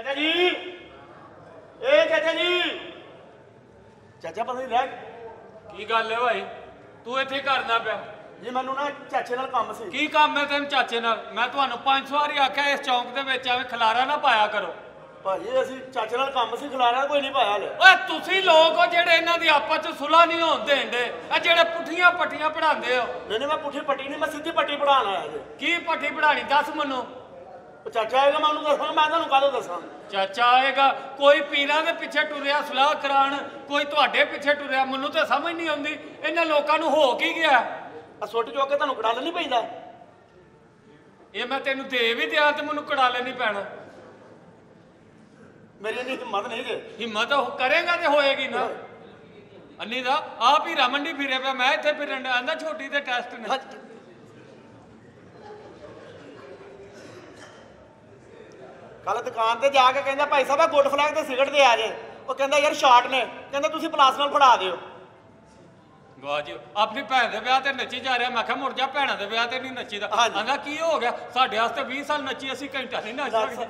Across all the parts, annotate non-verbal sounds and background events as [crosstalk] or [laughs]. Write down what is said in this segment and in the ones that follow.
ਚਾਚਾ ਜੀ। ਏ ਚਾਚਾ ਜੀ। ਚਾਚਾ ਪਤਾ ਨਹੀਂ ਰਹਿ ਕੀ ਗੱਲ ਹੈ ਭਾਈ? ਤੂੰ ਇੱਥੇ ਕਰਨਾ ਪਿਆ। ਜੀ ਮੈਨੂੰ ਨਾ ਚਾਚੇ ਨਾਲ ਕੰਮ ਸੀ। ਕੀ ਕੰਮ ਹੈ ਤੈਨੂੰ ਚਾਚੇ ਨਾਲ? ਮੈਂ ਤੁਹਾਨੂੰ ਪੰਜ ਸੌ ਵਾਰੀ ਆਖਿਆ ਇਸ ਚੌਂਕ ਦੇ ਵਿੱਚ ਐਵੇਂ ਖਲਾਰਾ ਨਾ ਪਾਇਆ ਕਰੋ। ਭਾਜੀ ਅਸੀਂ ਚਾਚੇ ਨਾਲ ਕੰਮ ਸੀ ਖਿਲਾਰਾ ਕੋਈ ਨਹੀਂ ਪਾਇਆ ਹਲੇ। ਓਏ ਤੁਸੀਂ ਲੋਕ ਹੋ ਜਿਹੜੇ ਇਹਨਾਂ ਦੀ ਆਪਸ ਚ ਸੁਲਾ ਨਹੀਂ ਹੋਣ ਦੇਂਦੇ। ਆ ਜਿਹੜੇ ਪੁੱਠੀਆਂ ਪੱਟੀਆਂ ਪੜਾਉਂਦੇ ਹੋ। ਨਹੀਂ ਨਹੀਂ ਮੈਂ ਪੁੱਠੀ ਪੱਟੀ ਨਹੀਂ ਮੈਂ ਸਿੱਧੀ ਪੱਟੀ ਪੜਾਉਣ ਆਇਆ ਜੀ ਕੀ ਪੱਟੀ ਪੜਾਣੀ ਦੱਸ ਮੈਨੂੰ। ਉਹ ਚਾਚਾ ਆਏਗਾ ਮੈਂ ਉਹਨੂੰ ਦੱਸਾਂਗਾ ਮੈਂ ਤੁਹਾਨੂੰ ਕਾਹਦੋਂ ਦੱਸਾਂ? ਚਾਚਾ ਆਏਗਾ ਕੋਈ ਪੀਰਾਂ ਦੇ ਪਿੱਛੇ ਟੁਰਿਆ ਸਲਾਹ ਕਰਾਣ ਕੋਈ ਤੁਹਾਡੇ ਪਿੱਛੇ ਟੁਰਿਆ ਮੈਨੂੰ ਤਾਂ ਸਮਝ ਨਹੀਂ ਆਉਂਦੀ ਇਹਨਾਂ ਲੋਕਾਂ ਨੂੰ ਹੋ ਕੀ ਗਿਆ? ਆ ਸੁੱਟ ਚੁੱਕ ਕੇ ਤੁਹਾਨੂੰ ਕੜਾ ਨਹੀਂ ਪੈਂਦਾ ਇਹ ਮੈਂ ਤੈਨੂੰ ਦੇ ਵੀ ਦਿਆਂ ਤੇ ਮੈਨੂੰ ਕੜਾਲੇ ਨਹੀਂ ਪੈਣਾ। ਮੇਰੀ ਇੰਨੀ ਹਿੰਮਤ ਨਹੀਂ ਜੇ ਹਿੰਮਤ ਉਹ ਕਰੇਗਾ ਤੇ ਹੋਏਗੀ ਨਾ। ਅੰਨੀ ਦਾ ਆਪ ਹੀ ਰਮੰਡੀ ਫਿਰੇ ਪਿਆ ਮੈਂ ਇੱਥੇ ਫਿਰਨ ਆਂਦਾ ਛੋਟੀ ਦੇ ਟੈਸਟ ਨੇ। ਕੱਲ ਦੁਕਾਨ ਤੇ ਜਾ ਕੇ ਕਹਿੰਦਾ ਭਾਈ ਸਾਹਿਬ ਆ ਗੁੱਡ ਫਲੈਗ ਤੇ ਸਿਗਰਟ ਦੇ ਆ ਜੇ। ਉਹ ਕਹਿੰਦਾ ਯਾਰ ਸ਼ਾਰਟ ਨੇ। ਕਹਿੰਦਾ ਤੁਸੀਂ ਪਲਾਸ ਨਾਲ ਫੜਾ ਦਿਓ। ਵਾਹ ਜੀ ਆਪਣੀ ਭੈਣ ਦੇ ਵਿਆਹ ਤੇ ਨੱਚੀ ਜਾ ਰਿਹਾ। ਮੈਂ ਕਿਹਾ ਮੁੜ ਜਾ ਭੈਣਾਂ ਦੇ ਵਿਆਹ ਤੇ ਨਹੀਂ ਨੱਚੀਦਾ। ਹਾਂਜੀ। ਆਂਦਾ ਕੀ ਹੋ ਗਿਆ? ਸਾਡੇ ਵਾਸਤੇ 20 ਸਾਲ ਨੱਚੀ ਅਸੀਂ ਘੰਟਾ ਨਹੀਂ ਨੱਚ ਸਕਦੇ।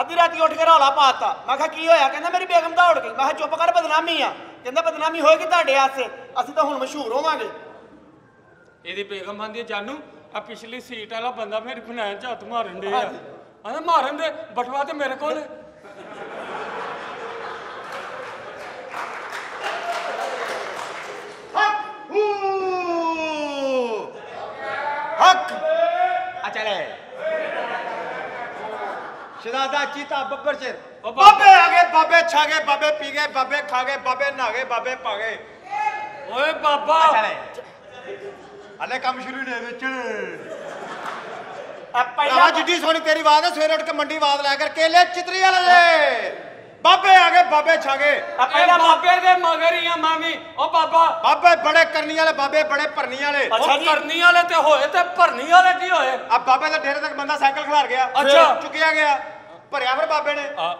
ਅੱਧੀ ਰਾਤੀ ਉੱਠ ਕੇ ਰੌਲਾ ਪਾਤਾ। ਮੈਂ ਕਿਹਾ ਕੀ ਹੋਇਆ? ਕਹਿੰਦਾ ਮੇਰੀ ਬੇਗਮ ਦੌੜ ਗਈ। ਮੈਂ ਕਿਹਾ ਚੁੱਪ ਕਰ ਬਦਨਾਮੀ ਆ। ਕਹਿੰਦਾ ਬਦਨਾਮੀ ਹੋਏਗੀ ਤੁਹਾਡੇ ਵਾਸਤੇ। ਅਸੀਂ ਤਾਂ ਹੁਣ ਮਸ਼ਹੂਰ ਹੋਵਾਂਗੇ। ਇਹਦੀ ਬੇਗਮ ਆਂਦੀ ਜਾਨੂ। ਆ ਪਿਛਲੀ ਸੀਟ ਵਾਲਾ ਬੰਦਾ ਮੇਰੀ ਫਨੈਣ ਚ ਹੱਥ ਮਾਰਨ ਦੇ ਆ। ਆਂਦਾ ਮਾਰਨ ਦੇ ਬਟਵਾ ਤੇ ਮੇਰੇ ਕੋਲ। ਹੱਕ! ਆ ਚਲੇ। ਸ਼ਹਜ਼ਾਦਾ ਚੀਤਾ ਬੱਬਰ ਚ ਉਹ ਬਾਬੇ ਆ ਗਏ ਬਾਬੇ ਛਾ ਗਏ ਬਾਬੇ ਪੀ ਗਏ ਬਾਬੇ ਖਾ ਗਏ ਬਾਬੇ ਨਹਾ ਗਏ ਬਾਬੇ ਪਾ ਗਏ। ਓਏ ਬਾਬਾ। ਹਲੇ ਕੰਮ ਸ਼ੁਰੂ ਨੇ ਵਿੱਚ। ਆ ਆ ਪਹਿਲਾਂ ਜਿੱਡੀ ਸੋਹਣੀ ਤੇਰੀ ਆਵਾਜ਼ ਹੈ ਸਵੇਰੇ ਉੱਠ ਕੇ ਮੰਡੀ ਆਵਾਜ਼ ਲੈ ਕਰ ਕੇਲੇ ਚਿਤਰੀ ਵਾਲੇ ਦੇ। ਬਾਬੇ ਆ ਗਏ ਬਾਬੇ ਛਾ ਗਏ। ਆ ਪਹਿਲਾਂ ਬਾਬੇ ਦੇ ਮਗਰ ਹੀ ਆ ਮੈਂ ਵੀ। ਓ ਬਾਬਾ ਬਾਬੇ ਬੜੇ ਕਰਨੀ ਵਾਲੇ ਬਾਬੇ ਬੜੇ ਭਰਨੀ ਵਾਲੇ। ਅੱਛਾ ਉਹ। ਕਰਨੀ ਵਾਲੇ ਤੇ ਹੋਏ ਤੇ ਭਰਨੀ ਵਾਲੇ ਕੀ ਹੋਏ? ਆ ਬਾਬੇ ਦੇ ਡੇਰੇ ਤੱਕ ਬੰਦਾ ਸਾਈਕਲ ਖਿਲਾਰ ਗਿਆ। ਅੱਛਾ। ਚੁੱਕਿਆ ਗਿਆ। ਭਰਿਆ ਫਿਰ ਬਾਬੇ ਨੇ। ਆ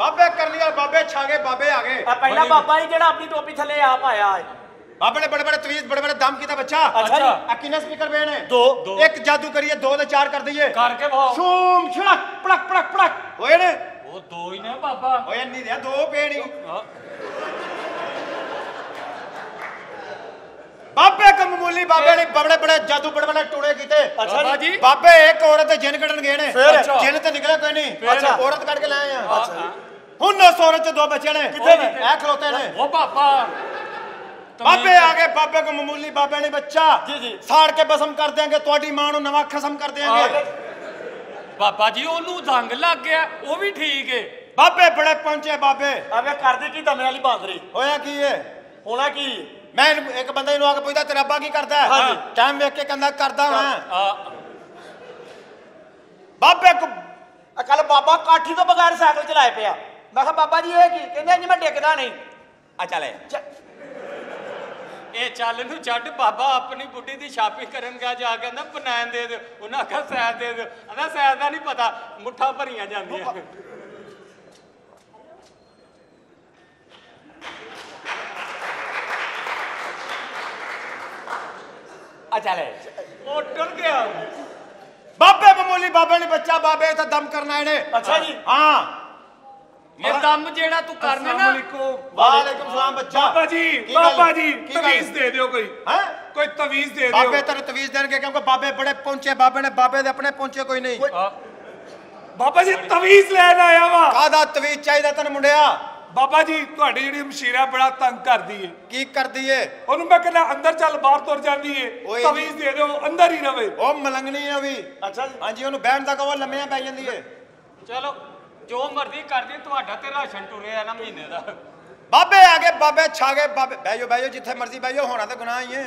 ਬਾਬੇ ਕਰਨੀ ਵਾਲੇ ਬਾਬੇ ਛਾ ਗਏ ਬਾਬੇ ਆ ਗਏ। ਆ ਪਹਿਲਾਂ ਬਾਬਾ ਜੀ ਜਿਹੜਾ ਆਪਣੀ ਟੋਪੀ ਥੱਲੇ ਆਪ ਆਇਆ ਹੈ। ਬਾਬੇ ਨੇ ਬੜੇ ਬੜੇ ਤਵੀਜ਼ ਬੜੇ ਬੜੇ ਦਮ ਕੀਤਾ ਬੱਚਾ। ਅੱਛਾ। ਆ ਕਿੰਨੇ ਸਪੀਕਰ ਵੇ ਨੇ ਦੋ। ਇੱਕ ਜਾਦੂ ਕਰੀਏ ਦੋ ਦੇ ਚਾਰ ਕਰ ਦਈਏ। ਕਰਕੇ ਭਾਓ ਸ਼ੂਮ ਛੜਕ ਪੜਕ ਪੜਕ ਪੜਕ। ਹੋਏ ਨੇ? ਉਹ ਦੋ ਹੀ ਨੇ ਬਾਬਾ। ਹੋਏ ਨਹੀਂ ਦੇ ਦੋ ਪੇਣੀ। ਹਾਂ। ਬਾਬੇ ਕੋ ਮਾਮੂਲੀ ਬਾਬੇ ਨੇ ਬੜੇ ਬੜੇ ਜਾਦੂ ਬੜੇ ਬੜੇ ਟੋੜੇ ਕੀਤੇ। ਅੱਛਾ ਬਾਬਾ ਜੀ ਬਾਬੇ ਇੱਕ ਔਰਤ ਦੇ ਜਿੰਨ ਕੱਢਣ ਗਏ ਨੇ। ਜਿੰਨ ਤੇ ਨਿਕਲਿਆ ਕੋਈ ਨਹੀਂ? ਅੱਛਾ ਔਰਤ ਕੱਢ ਕੇ ਲੈ ਆਏ ਆ। ਅੱਛਾ। ਹੁਣ ਉਸ ਔਰਤ ਚ ਦੋ ਬੱਚੇ ਨੇ। ਕਿੱਥੇ ਨੇ? ਇਹ ਖਲੋਤੇ ਨੇ। ਉਹ ਬਾਬਾ। ਬਾਬੇ ਆ ਗਏ ਬਾਬੇ ਕੋ ਮਾਮੂਲੀ ਬਾਬੇ ਨੇ ਬੱਚਾ। ਜੀ, ਜੀ। ਸਾੜ ਕੇ ਬਸਮ ਕਰ ਦਿਆਂਗੇ ਤੁਹਾਡੀ ਮਾਂ ਨੂੰ ਨਵਾਂ ਖਸਮ ਕਰ ਦਿਆਂਗੇ। ਬਾਬਾ ਜੀ ਉਹਨੂੰ ਰੰਗ ਲੱਗ ਗਿਆ ਉਹ ਵੀ ਠੀਕ ਏ। ਬਾਬੇ ਬੜੇ ਪਹੁੰਚੇ ਬਾਬੇ। ਆ ਵੇ ਕਰਦੇ ਕੀ ਦਮੇ ਵਾਲੀ ਬਾਂਦਰੀ। ਹੋਇਆ ਕੀ ਏ? ਹੋਣਾ ਕੀ ਮੈਂ ਇੱਕ ਬੰਦਾ ਇਹਨੂੰ ਆ ਕੇ ਪੁੱਛਦਾ ਤੇਰਾ ਅੱਬਾ ਕੀ ਕਰਦਾ ਹੈ। ਟਾਈਮ ਵੇਖ ਕੇ ਕਹਿੰਦਾ ਕਰਦਾ ਮੈਂ। ਆ। ਬਾਬੇ ਕੋ ਕੱਲ ਬਾਬਾ ਕਾਠੀ ਤੋਂ ਬਗੈਰ ਸਾਈਕਲ ਚਲਾਏ ਪਿਆ। ਮੈਂ ਕਿਹਾ ਬਾਬਾ ਜੀ ਇਹ ਕੀ? ਕਹਿੰਦੇ ਜੀ ਮੈਂ ਡਿੱਗਦਾ ਨਹੀਂ। ਆ ਚੱਲੇ। ਇਹ ਚੱਲ ਨੂੰ ਛੱਡ ਬਾਬਾ ਆਪਣੀ ਬੁੱਢੀ ਦੀ ਸ਼ਾਪਿੰਗ ਕਰਨ ਗਿਆ ਜਾ ਕੇ ਕਹਿੰਦਾ ਪਨੈਨ ਦੇ ਦਿਓ। ਉਹਨਾਂ ਆਖਿਆ ਸੈਦ ਦੇ ਦਿਓ। ਕਹਿੰਦਾ ਸੈਦ ਦਾ ਨਹੀਂ ਪਤਾ ਮੁੱਠਾ ਭਰੀਆਂ ਜਾਂਦੀਆਂ। ਆ ਚੱਲੇ ਉਹ ਟੁਰ ਗਿਆ। ਬਾਬੇ ਮਾਮੂਲੀ ਬਾਬੇ ਨੇ ਬੱਚਾ ਬਾਬੇ ਇੱਥੇ ਦਮ ਕਰਨਾ ਇਹਨੇ। ਅੱਛਾ ਜੀ। ਹਾਂ। ਇਹ ਦਮ ਜਿਹੜਾ ਤੂੰ ਕਰਨਾ ਨਾ। ਵਾਲੇਕੁਮ ਸਲਾਮ ਬੱਚਾ। ਬਾਬਾ ਜੀ? ਬਾਬਾ ਜੀ? ਤਵੀਜ਼ ਦੇ ਦਿਓ ਕੋਈ। ਹੈ? ਕੋਈ ਤਵੀਜ਼ ਦੇ ਦਿਓ। ਬਾਬੇ ਤੈਨੂੰ ਤਵੀਜ਼ ਦੇਣਗੇ ਕਿਉਂਕਿ ਬਾਬੇ ਬੜੇ ਪਹੁੰਚੇ ਬਾਬੇ ਨੇ ਬਾਬੇ ਦੇ ਆਪਣੇ ਪਹੁੰਚੇ ਕੋਈ ਨਹੀਂ। ਬਾਬਾ ਜੀ ਤਵੀਜ਼ ਲੈਣ ਆਇਆ ਵਾ। ਕਾਦਾ ਤਵੀਜ਼ ਚਾਹੀਦਾ ਤੈਨੂੰ ਮੁੰਡਿਆ? ਬਾਬਾ ਜੀ ਤੁਹਾਡੀ ਜਿਹੜੀ ਮਸ਼ੀਰਾ ਬੜਾ ਤੰਗ ਕਰਦੀ ਏ। ਕੀ ਕਰਦੀ ਏ? ਉਹਨੂੰ ਮੈਂ ਕਹਿੰਦਾ ਅੰਦਰ ਚੱਲ ਬਾਹਰ ਤੁਰ ਜਾਂਦੀ ਏ। ਤਵੀਜ਼ ਦੇ ਦਿਓ ਅੰਦਰ ਹੀ ਰਵੇ। ਉਹ ਮਲੰਗਣੀ ਆ ਵੀ। ਅੱਛਾ ਜੀ। ਹਾਂਜੀ ਉਹਨੂੰ ਬਹਿਣ ਦਾ ਕਹੋ ਲੰਮਿਆਂ ਪੈ ਜਾਂਦੀ ਏ। ਚਲੋ। ਜੋ ਮਰਜ਼ੀ ਕਰਦੀ ਤੁਹਾਡਾ ਤੇ ਰਾਸ਼ਨ ਟੁਰਿਆ ਨਾ ਮਹੀਨੇ ਦਾ। ਬਾਬੇ ਆ ਗਏ ਬਾਬੇ ਛਾ ਗਏ ਬਾਬੇ ਬਹਿ ਜਾਓ ਬਹਿ ਜਾਓ ਜਿੱਥੇ ਮਰਜ਼ੀ ਬਹਿ ਜਾਓ ਹੋਣਾ ਤਾਂ ਗੁਨਾਹ ਹੀ ਏ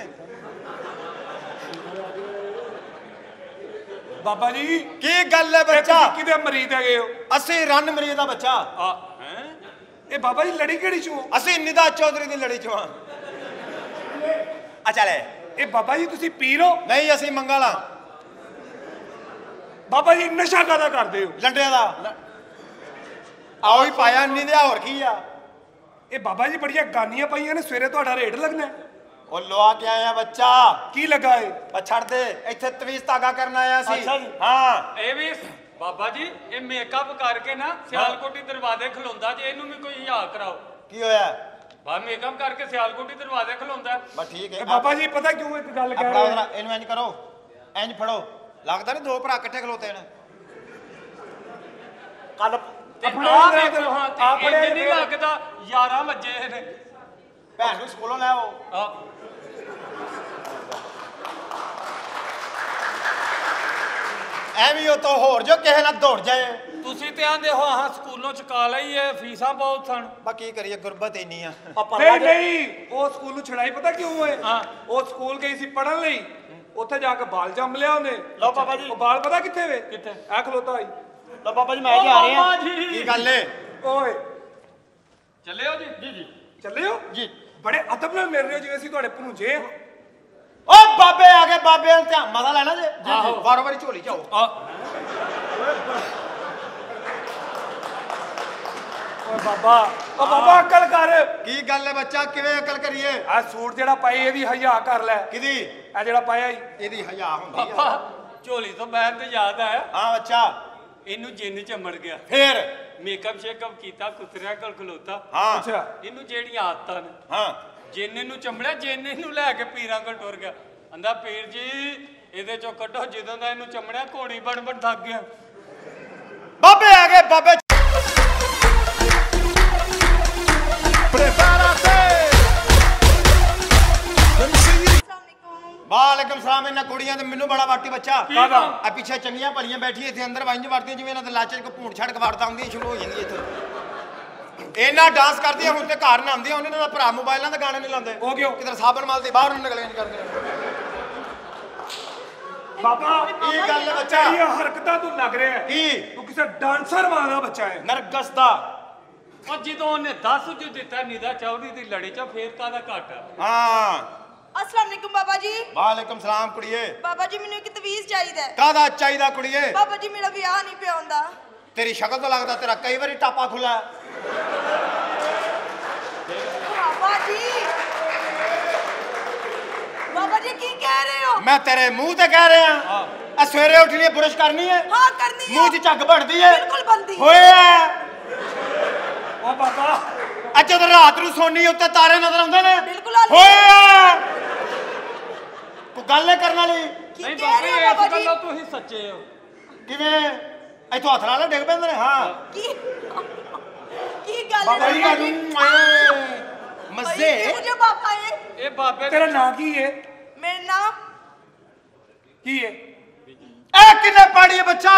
ਬਾਬਾ ਜੀ ਕੀ ਗੱਲ ਹੈ ਬੱਚਾ? ਕਿਹਦੇ ਮਰੀਦ ਹੈਗੇ ਹੋ। ਅਸੀਂ ਰਣ ਮਰੀਜ਼ ਦਾ ਬੱਚਾ। ਆ ਹੈ? ਇਹ ਬਾਬਾ ਜੀ ਲੜੀ ਕਿਹੜੀ ਚੋਂ? ਅਸੀਂ ਨਿਦਾ ਚੌਧਰੀ ਦੀ ਲੜੀ ਚੋਂ ਆ। ਆ ਚੱਲੇ ਇਹ ਬਾਬਾ ਜੀ ਤੁਸੀਂ ਪੀਰ ਹੋ? ਨਹੀਂ ਅਸੀਂ ਮੰਗਾਲਾ ਬਾਬਾ ਜੀ ਨਸ਼ਾ ਕਾਦਾ ਕਰਦੇ ਹੋ? ਲੰਡਿਆਂ ਦਾ। ਆਓ ਹੀ ਪਾਇਆ ਨਿੰਦਿਆ ਹੋਰ ਕੀ ਆ? ਇਹ ਬਾਬਾ ਜੀ ਬੜੀਆਂ ਗਾਨੀਆਂ ਪਾਈਆਂ ਨੇ ਸਵੇਰੇ ਤੁਹਾਡਾ ਰੇਟ ਲੱਗਣਾ। ਹੈ। ਉਹ ਲਵਾ ਕੇ ਆਇਆ ਬੱਚਾ? ਕੀ ਲੱਗਾ ਏ? ਆ ਛੱਡ ਦੇ ਇੱਥੇ ਤਵੀਜ਼ ਧਾਗਾ ਕਰਨ ਆਇਆ ਸੀ। ਅੱਛਾ ਜੀ। ਹਾਂ। ਇਹ ਵੀ ਬਾਬਾ ਜੀ ਇਹ ਮੇਕਅਪ ਕਰਕੇ ਨਾ ਸਿਆਲਕੋਟੀ ਦਰਵਾਜ਼ੇ ਖਲੋਂਦਾ ਜੇ ਇਹਨੂੰ ਵੀ ਕੋਈ ਹਿਆ ਕਰਾਓ। ਕੀ ਹੋਇਆ? ਬਾ ਮੇਕਅਪ ਕਰਕੇ ਸਿਆਲਕੋਟੀ ਦਰਵਾਜ਼ੇ ਖਲੋਂਦਾ। ਬਸ ਠੀਕ ਹੈ। ਬਾਬਾ ਜੀ ਪਤਾ ਕਿਉਂ ਇੱਕ ਗੱਲ ਕਹਿ ਆਪਣਾ ਰਹੇ ਉਹਦਾ ਇਹਨੂੰ ਇੰਜ ਕਰੋ ਇੰਜ ਫੜੋ। ਲੱਗਦਾ ਨਹੀਂ ਦੋ ਭਰਾ ਇਕੱਠੇ ਖਲੋਤੇ ਨੇ। ਕੱਲ ਤੇ ਆਪਣੇ ਆਹ ਅੰਦਰ ਵੇਖ ਲਓ ਹਾਂ ਤੇ ਆਪਣੇ ਇੰਜ ਨਹੀਂ ਲੱਗਦਾ 11 ਵਜੇ ਨੇ। ਭੈਣ ਨੂੰ ਸਕੂਲੋਂ ਲੈ ਆਓ। ਆ ਐਵੇਂ ਉਹ ਤੋਂ ਹੋਰ ਜੋ ਕਿਸੇ ਨਾਲ ਦੌੜ ਜਾਏ। ਤੁਸੀਂ ਤੇ ਆਂਦੇ ਹੋ ਹਾਂ ਸਕੂਲੋਂ ਚੁਕਾ ਲਈ ਇਹ ਫੀਸਾਂ ਬਹੁਤ ਸਨ। ਬਾ ਕੀ ਕਰੀਏ ਗੁਰਬਤ ਇੰਨੀ ਆ। ਨਹੀਂ ਨਹੀਂ। ਉਹ ਸਕੂਲ ਨੂੰ ਛੜਾਈ ਪਤਾ ਕਿਉਂ ਹੋਏ ਹਾਂ। ਉਹ ਸਕੂਲ ਗਈ ਸੀ ਪੜਨ ਲਈ। ਉੱਥੇ ਜਾ ਕੇ ਬਾਲ ਜੰਮ ਲਿਆ ਉਹਨੇ। ਲਓ ਬਾਬਾ ਜੀ। ਉਹ ਬਾਲ ਪਤਾ ਕਿੱਥੇ ਵੇ? ਕਿੱਥੇ? ਐ ਖਲੋਤਾ ਹੋਈ ਲਓ ਬਾਬਾ ਜੀ ਮੈਂ ਜੀ ਆ ਰਹੇ। ਬਾਬਾ ਆ ਕੀ ਗੱਲ ਏ? ਓਏ। ਚੱਲੇ ਹੋ ਜੀ? ਜੀ ਜੀ। ਚੱਲੇ ਹੋ? ਜੀ। ਬੜੇ ਅਦਬ ਨਾਲ ਮਿਲ ਰਹੇ ਹੋ ਜਿਵੇਂ ਅਸੀਂ ਤੁਹਾਡੇ ਭਣੂਜੇ ਹਾਂ। ਓ ਬਾਬੇ ਆ ਗਏ ਬਾਬੇ ਨੂੰ ਧਿਆਨ। ਮਜ਼ਾ ਲੈਣਾ ਜੇ। ਜੀ ਜੀ। ਵਾਰੋ ਵਾਰੀ ਝੋਲੀ ਚਾਓ ਆ। ਓਏ ਬਾਬਾ। ਓ ਬਾਬਾ ਅਕਲ ਕਰ। ਕੀ ਗੱਲ ਏ ਬੱਚਾ? ਕਿਵੇਂ ਅਕਲ ਕਰੀਏ? ਆ ਸੂਟ ਜਿਹੜਾ ਪਾਈ ਇਹਦੀ ਹਯਾ ਕਰ ਲੈ। ਕਿਦੀ ਆ ਜਿਹੜਾ ਪਾਇਆ ਇਹਦੀ ਹਯਾ ਹੁੰਦੀ ਆ। ਝੋਲੀ ਤੋਂ ਬਹਿਣ ਤੇ ਯਾਦ ਆਇਆ। ਹਾਂ ਬੱਚਾ। ਇਹਨੂੰ ਜਿੰਨ ਚੰਮੜ ਗਿਆ। ਫੇਰ ਮੇਕਅਪ ਸ਼ੇਕਅਪ ਕੀਤਾ ਕੁਤਰਿਆ ਕੋਲ ਖਲੋਤਾ। ਹਾਂ। ਅੱਛਾ। ਇਹਨੂੰ ਜਿਹੜੀਆਂ ਆਦਤਾਂ ਨੇ। ਹਾਂ। ਜਿੰਨ ਨੂੰ ਚੰਬੜਿਆ ਜਿੰਨ ਨੂੰ ਲੈ ਕੇ ਪੀਰਾਂ ਕੋਲ ਟੁਰ ਗਿਆ। ਅੰਦਾ ਪੀਰ ਜੀ ਇਹਦੇ ਚੋਂ ਕੱਢੋ ਜਦੋਂ ਦਾ ਇਹਨੂੰ ਚੰਬੜਿਆ ਘੋੜੀ ਬਣ ਬਣ ਥੱਕ ਗਿਆ। ਬਾਬੇ ਆ ਗਏ ਬਾਬੇ ਵਾਲੇਕਮ ਸਲਾਮ ਇਹਨਾਂ ਕੁੜੀਆਂ ਤੇ ਮੈਨੂੰ ਬੜਾ ਵਾਟੀ ਬੱਚਾ? ਆ। ਪਿੱਛੇ ਚੰਗੀਆਂ ਭਲੀਆਂ ਬੈਠੀ ਇੱਥੇ ਅੰਦਰ ਵਾਂਝ ਵੜਦੀਆਂ ਜਿਵੇਂ ਇਹਨਾਂ ਦੇ ਲਾਚੇ ਕੋ ਭੂਣ ਛੜਕ ਵੜਦਾ ਹੁੰਦੀਆਂ ਸ਼ੁਰੂ ਹੋ ਜਾਂਦੀ ਇੱਥੇ। ਇਹਨਾਂ ਡਾਂਸ ਕਰਦੀਆਂ ਹੁਣ ਤੇ ਘਰ ਨਾ ਆਉਂਦੀਆਂ ਉਹਨਾਂ ਦਾ ਭਰਾ ਮੋਬਾਈਲਾਂ ਤੇ ਗਾਣੇ ਨਹੀਂ ਲਾਉਂਦੇ। ਉਹ ਕਿਉਂ? ਕਿਧਰ ਸਾਬਣ ਮਲਦੇ ਬਾਹਰ ਨੂੰ ਨਿਕਲੇ ਨਹੀਂ ਕਰਦੇ। ਬਾਬਾ ਇਹ ਗੱਲ ਬੱਚਾ। ਇਹ ਹਰਕਤਾਂ ਤੂੰ ਲੱਗ ਰਿਹਾ ਹੈ। ਕੀ? ਤੂੰ ਕਿਸੇ ਡਾਂਸਰ ਵਾਲਾ ਬੱਚਾ ਹੈ। ਨਰਗਸ ਦਾ। ਉਹ ਜਦੋਂ ਉਹਨੇ 10 ਜੋ ਦਿੱਤਾ ਨਿਦਾ ਚੌਧਰੀ ਦੀ ਲੜੀ ਚ ਫੇਰ ਕਾਦਾ ਘਟ? ਹਾਂ। ਅਸਲਾਮ ਅਲੈਕੁਮ ਬਾਬਾ ਜੀ। ਵਾਲੇਕਮ ਸਲਾਮ ਕੁੜੀਏ। ਬਾਬਾ ਜੀ ਮੈਨੂੰ ਇੱਕ ਤਵੀਜ਼ ਚਾਹੀਦਾ ਹੈ। ਕਾਹਦਾ ਚਾਹੀਦਾ ਕੁੜੀਏ? ਬਾਬਾ ਜੀ ਮੇਰਾ ਵਿਆਹ ਨਹੀਂ ਪਿਆ ਹੁੰਦਾ। ਤੇਰੀ ਸ਼ਕਲ ਤੋਂ ਲੱਗਦਾ ਤੇਰਾ ਕਈ ਵਾਰੀ ਟਾਪਾ ਖੁੱਲਾ ਬਾਬਾ ਜੀ। ਬਾਬਾ ਜੀ ਕੀ ਕਹਿ ਰਹੇ ਹੋ? ਮੈਂ ਤੇਰੇ ਮੂੰਹ ਤੇ ਕਹਿ ਰਿਹਾ। ਆ ਸਵੇਰੇ ਉੱਠ ਲਈ ਬੁਰਸ਼ ਕਰਨੀ ਹੈ। ਹਾਂ ਕਰਨੀ ਹੈ। ਮੂੰਹ 'ਚ ਝੱਗ ਬਣਦੀ ਹੈ। ਬਿਲਕੁਲ ਬੰਦੀ ਹੋਇਆ ਓ ਬਾਬਾ। ਅੱਜ ਜਦੋਂ ਰਾਤ ਨੂੰ ਸੋਨੀ ਉੱਤੇ ਤਾਰੇ ਨਜ਼ਰ ਆਉਂਦੇ ਨੇ। ਬਿਲਕੁਲ ਆਉਂਦੇ। ਹੋਇਆ ਕੋਈ ਗੱਲ ਨਹੀਂ ਕਰਨ ਵਾਲੀ? ਕੀ ਨਹੀਂ ਕਹਿ ਰਹੇ ਹੋ ਬਾਬਾ ਬਾਬਾ ਇਸ ਜੀ? ਗੱਲੋਂ ਤੁਸੀਂ ਸੱਚੇ ਹੋ। ਕਿਵੇਂ? ਇੱਥੋਂ ਹੱਥ ਨਾਲ ਡਿੱਗ ਪੈਂਦੇ ਨੇ ਹਾਂ। ਕੀ? ਕੀ ਗੱਲ ਬਾਬਾ ਹੈ ਜੀ? ਜੀ ਨੂੰ ਮਜ਼ੇ। ਮੁਝੇ ਬਾਬਾ ਹੈ ਇਹ ਬਾਬੇ ਤੇਰਾ ਨਾਂ ਕੀ ਹੈ ਮੇਰਾ ਨਾਮ ਕੀ ਹੈ ਇਹ ਕਿੰਨੇ ਪਾੜੀ ਹੈ ਬੱਚਾ?